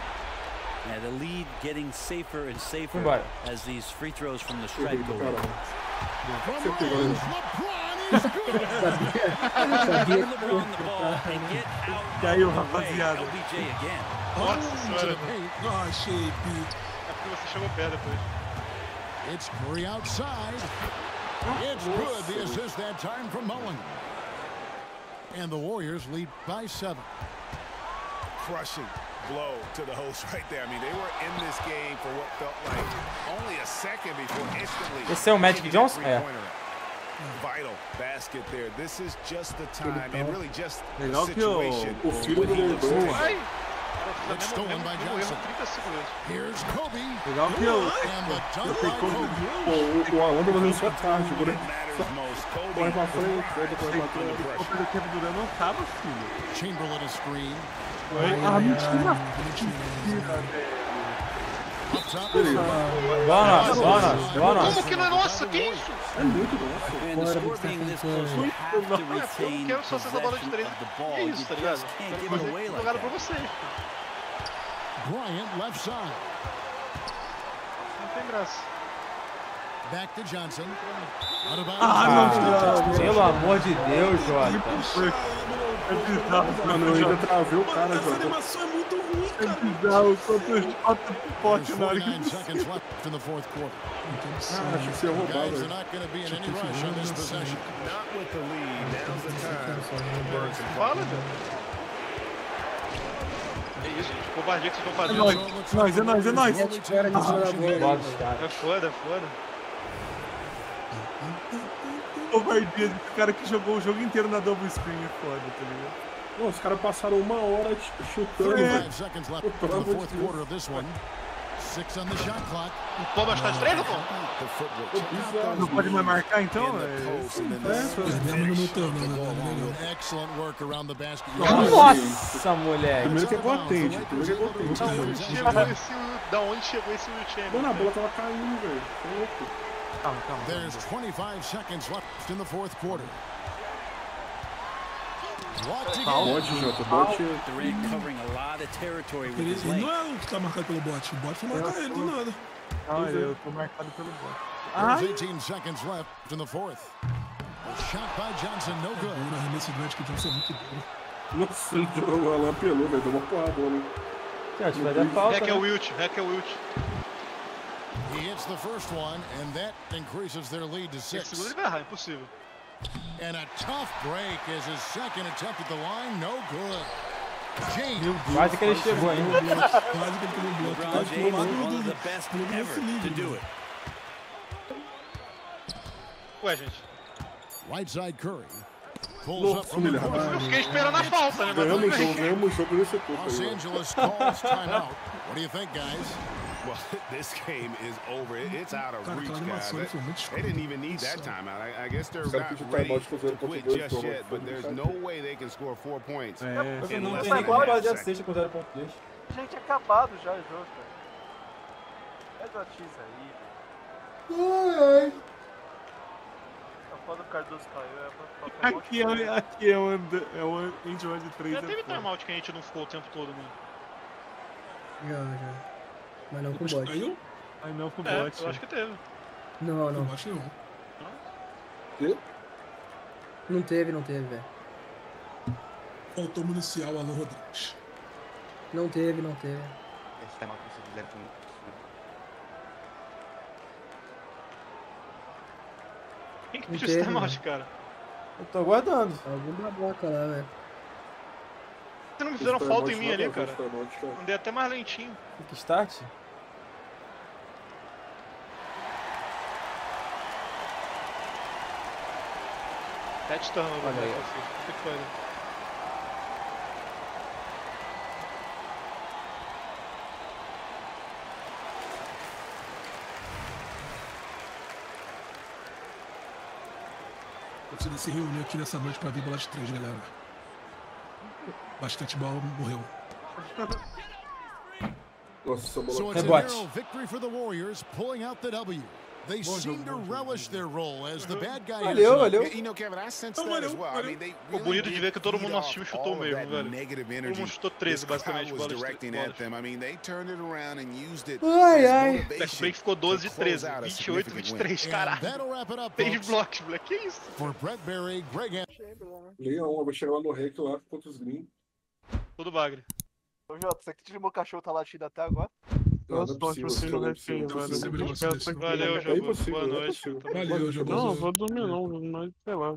Yeah, the lead getting safer and safer Vambora. as these free throws from the stripe go in. From range, LeBron is good. Sabia Give LeBron the ball and get out Caiu, of the way, rapaziada. LBJ again. Nossa To senhora. the paint. Ah, achei, Pi. É porque você chegou perto depois. It's Curry outside. It's good. The assist that time from Mullen. And the Warriors lead by seven. Crushing blow to the host right there. I mean, they were in this game for what felt like only a second before instantly. Esse é o Magic taking Johnson? that É. Vital basket there. This is just the time and really just the Legal que o, situation. O filho do LeBron. It's stolen by Johnson. Here's Kobe. legal que o, And the dunk by Kobe. Pô, o, o Alan fazendo só tarde, When it matters most, Kobe Corre pra frente, volta pra under pressure. o do Kevin não tava, filho. Chamberlain a screen. Ah, mentira. Nossa, nossa, boa nossa. Como que não é nossa? Que isso? É muito close, you have to retain quero só essa bola de três. Que é isso, tá ligado? jogada pra vocês. Bryant left side. Não tem graça. Back to Johnson. Ah, bounds. Ah, pelo amor de Deus, Jota. É bizarro, Mano, eu ainda travei o cara, Essa Jota. animação é muito ruim, É cara. bizarro quanto pipotes There's na hora que 49 seconds left in the fourth quarter. Ah, achei que você ia roubar, Guys are velho. not going to be in any rush on this possession. Not with the lead. Now's the time to burn some Fala, velho. É isso, gente. Covardia que vocês estão É fazendo. nóis, nós, é nóis, é nóis. Foda os caras. É foda, é foda. Covardia desse cara que jogou o jogo inteiro na double screen é foda, tá ligado? Pô, os caras passaram uma hora tipo, chutando, É. Pô, pelo amor de Deus. Six on the shot clock. Bastar de três, pô? Pô. Não pode mais marcar então? É... Perdemos no turnover? Legal. Excellent work around the basket. Nossa, moleque. Primeiro que é potente, primeiro que é potente. Da onde chegou esse. Da onde chegou esse Will Chamberlain? Mano, a bola tava caindo, velho. Tá louco. Calma, calma. There's 25 seconds left in the fourth quarter. Walked again. Bote, Jota. Durant covering a lot of territory with Ele, his ele leg. não é o que tá marcado pelo bot. O bot foi marcar ele do nada. Ah, eu tô marcado pelo bot. There's 18 seconds left in the fourth. Shot by Johnson, no good. O arremesso do Magic Johnson é muito bom. Nossa, ele jogou o Alan pelou, velho. Deu uma porrada, né? Gente, vai dar falta. Hack é o né? Wilt, hack é o Wilt. He hits the first one, and that increases their lead to six. segundo ele vai errar, impossível. And a tough break is his second attempt at the line, no good. James. Quase que ele chegou ainda. Quase que ele tomou bloco. LeBron Quase que ele. Ué, gente. Right side Curry. Pulls up Nossa, from the filha. corner. Eu fiquei esperando a falta, né? Ganhamos o jogo, ganhamos o jogo nesse pouco Los Angeles calls timeout. What do you think, guys? Well, this game is over. It- It's out of Cara, reach, guys. animação ali foi muito They didn't even need that timeout. I, I guess they're not ready de to quit just yet, but mas there's no way they can score four points. É. Não tem fazer a seconds. sexta com 0.2. Gente, acabado já o jogo, velho. É aí, do Cardoso caiu, é pra pra- pra- Aqui é, aqui é o, and, é o Andy de 3. Já teve timeout que a gente não ficou o tempo todo, né? Já, já. Mas não com bot. Caiu? Aí não com é, bot. Eu acho que teve. Não, não. Com bot não. Quê? Não teve, não teve, velho. Faltou municial, Alan Rodrigues. Não teve, não teve. Esse tema que vocês fizeram foi Quem que pediu esse tema, né? cara? Eu tô aguardando. Algum babaca lá, velho. Vocês não me fizeram Esse falta em mim ali, cara. cara. Andei até mais lentinho. Quick start? Sete turnover, né? Que pariu. A torcida se reuniu aqui nessa noite pra ver bola de três, galera. Bastante bola morreu. Nossa, bola Rebote. They seem to relish their role as the bad guy. Valeu, valeu. You know, Kevin, I sense Não, that as valeu, well. I valeu. mean, they Pô, really bonito de ver que todo mundo no nosso time chutou mesmo, that velho. negative Todo energy mundo chutou this 13 basicamente bolas de directing bolas. at them. I mean, they turned it around and used it Ai, ai. Black Break ficou 12 de to close 13. out a 28, significant win. 23, And caralho. that'll wrap it up, 6 folks. blocos, moleque. Que isso? For Brett Berry, Greg Ham- Leão, vai chegar lá no rank lá contra os gringos. Tudo bagre. Ô, Jota, você que meu cachorro tá latindo até agora? Não, é possível, não é possível, não é possível. Valeu, É impossível, Boa é noite. Valeu. Jobu. Não, eu vou dormir não, mas sei lá.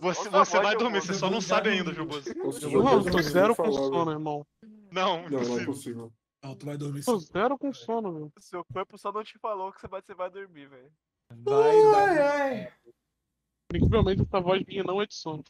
Você, você vai dormir, você só não sabe ainda. Nossa, Não, tô não zero com sono, irmão. Não, Não, não é impossível. possível. Não, tu vai dormir Tô zero com sono, meu. Seu corpo só não te falou que você vai, você vai dormir, velho. Ai, ai. Incrivelmente essa voz minha não é de sono.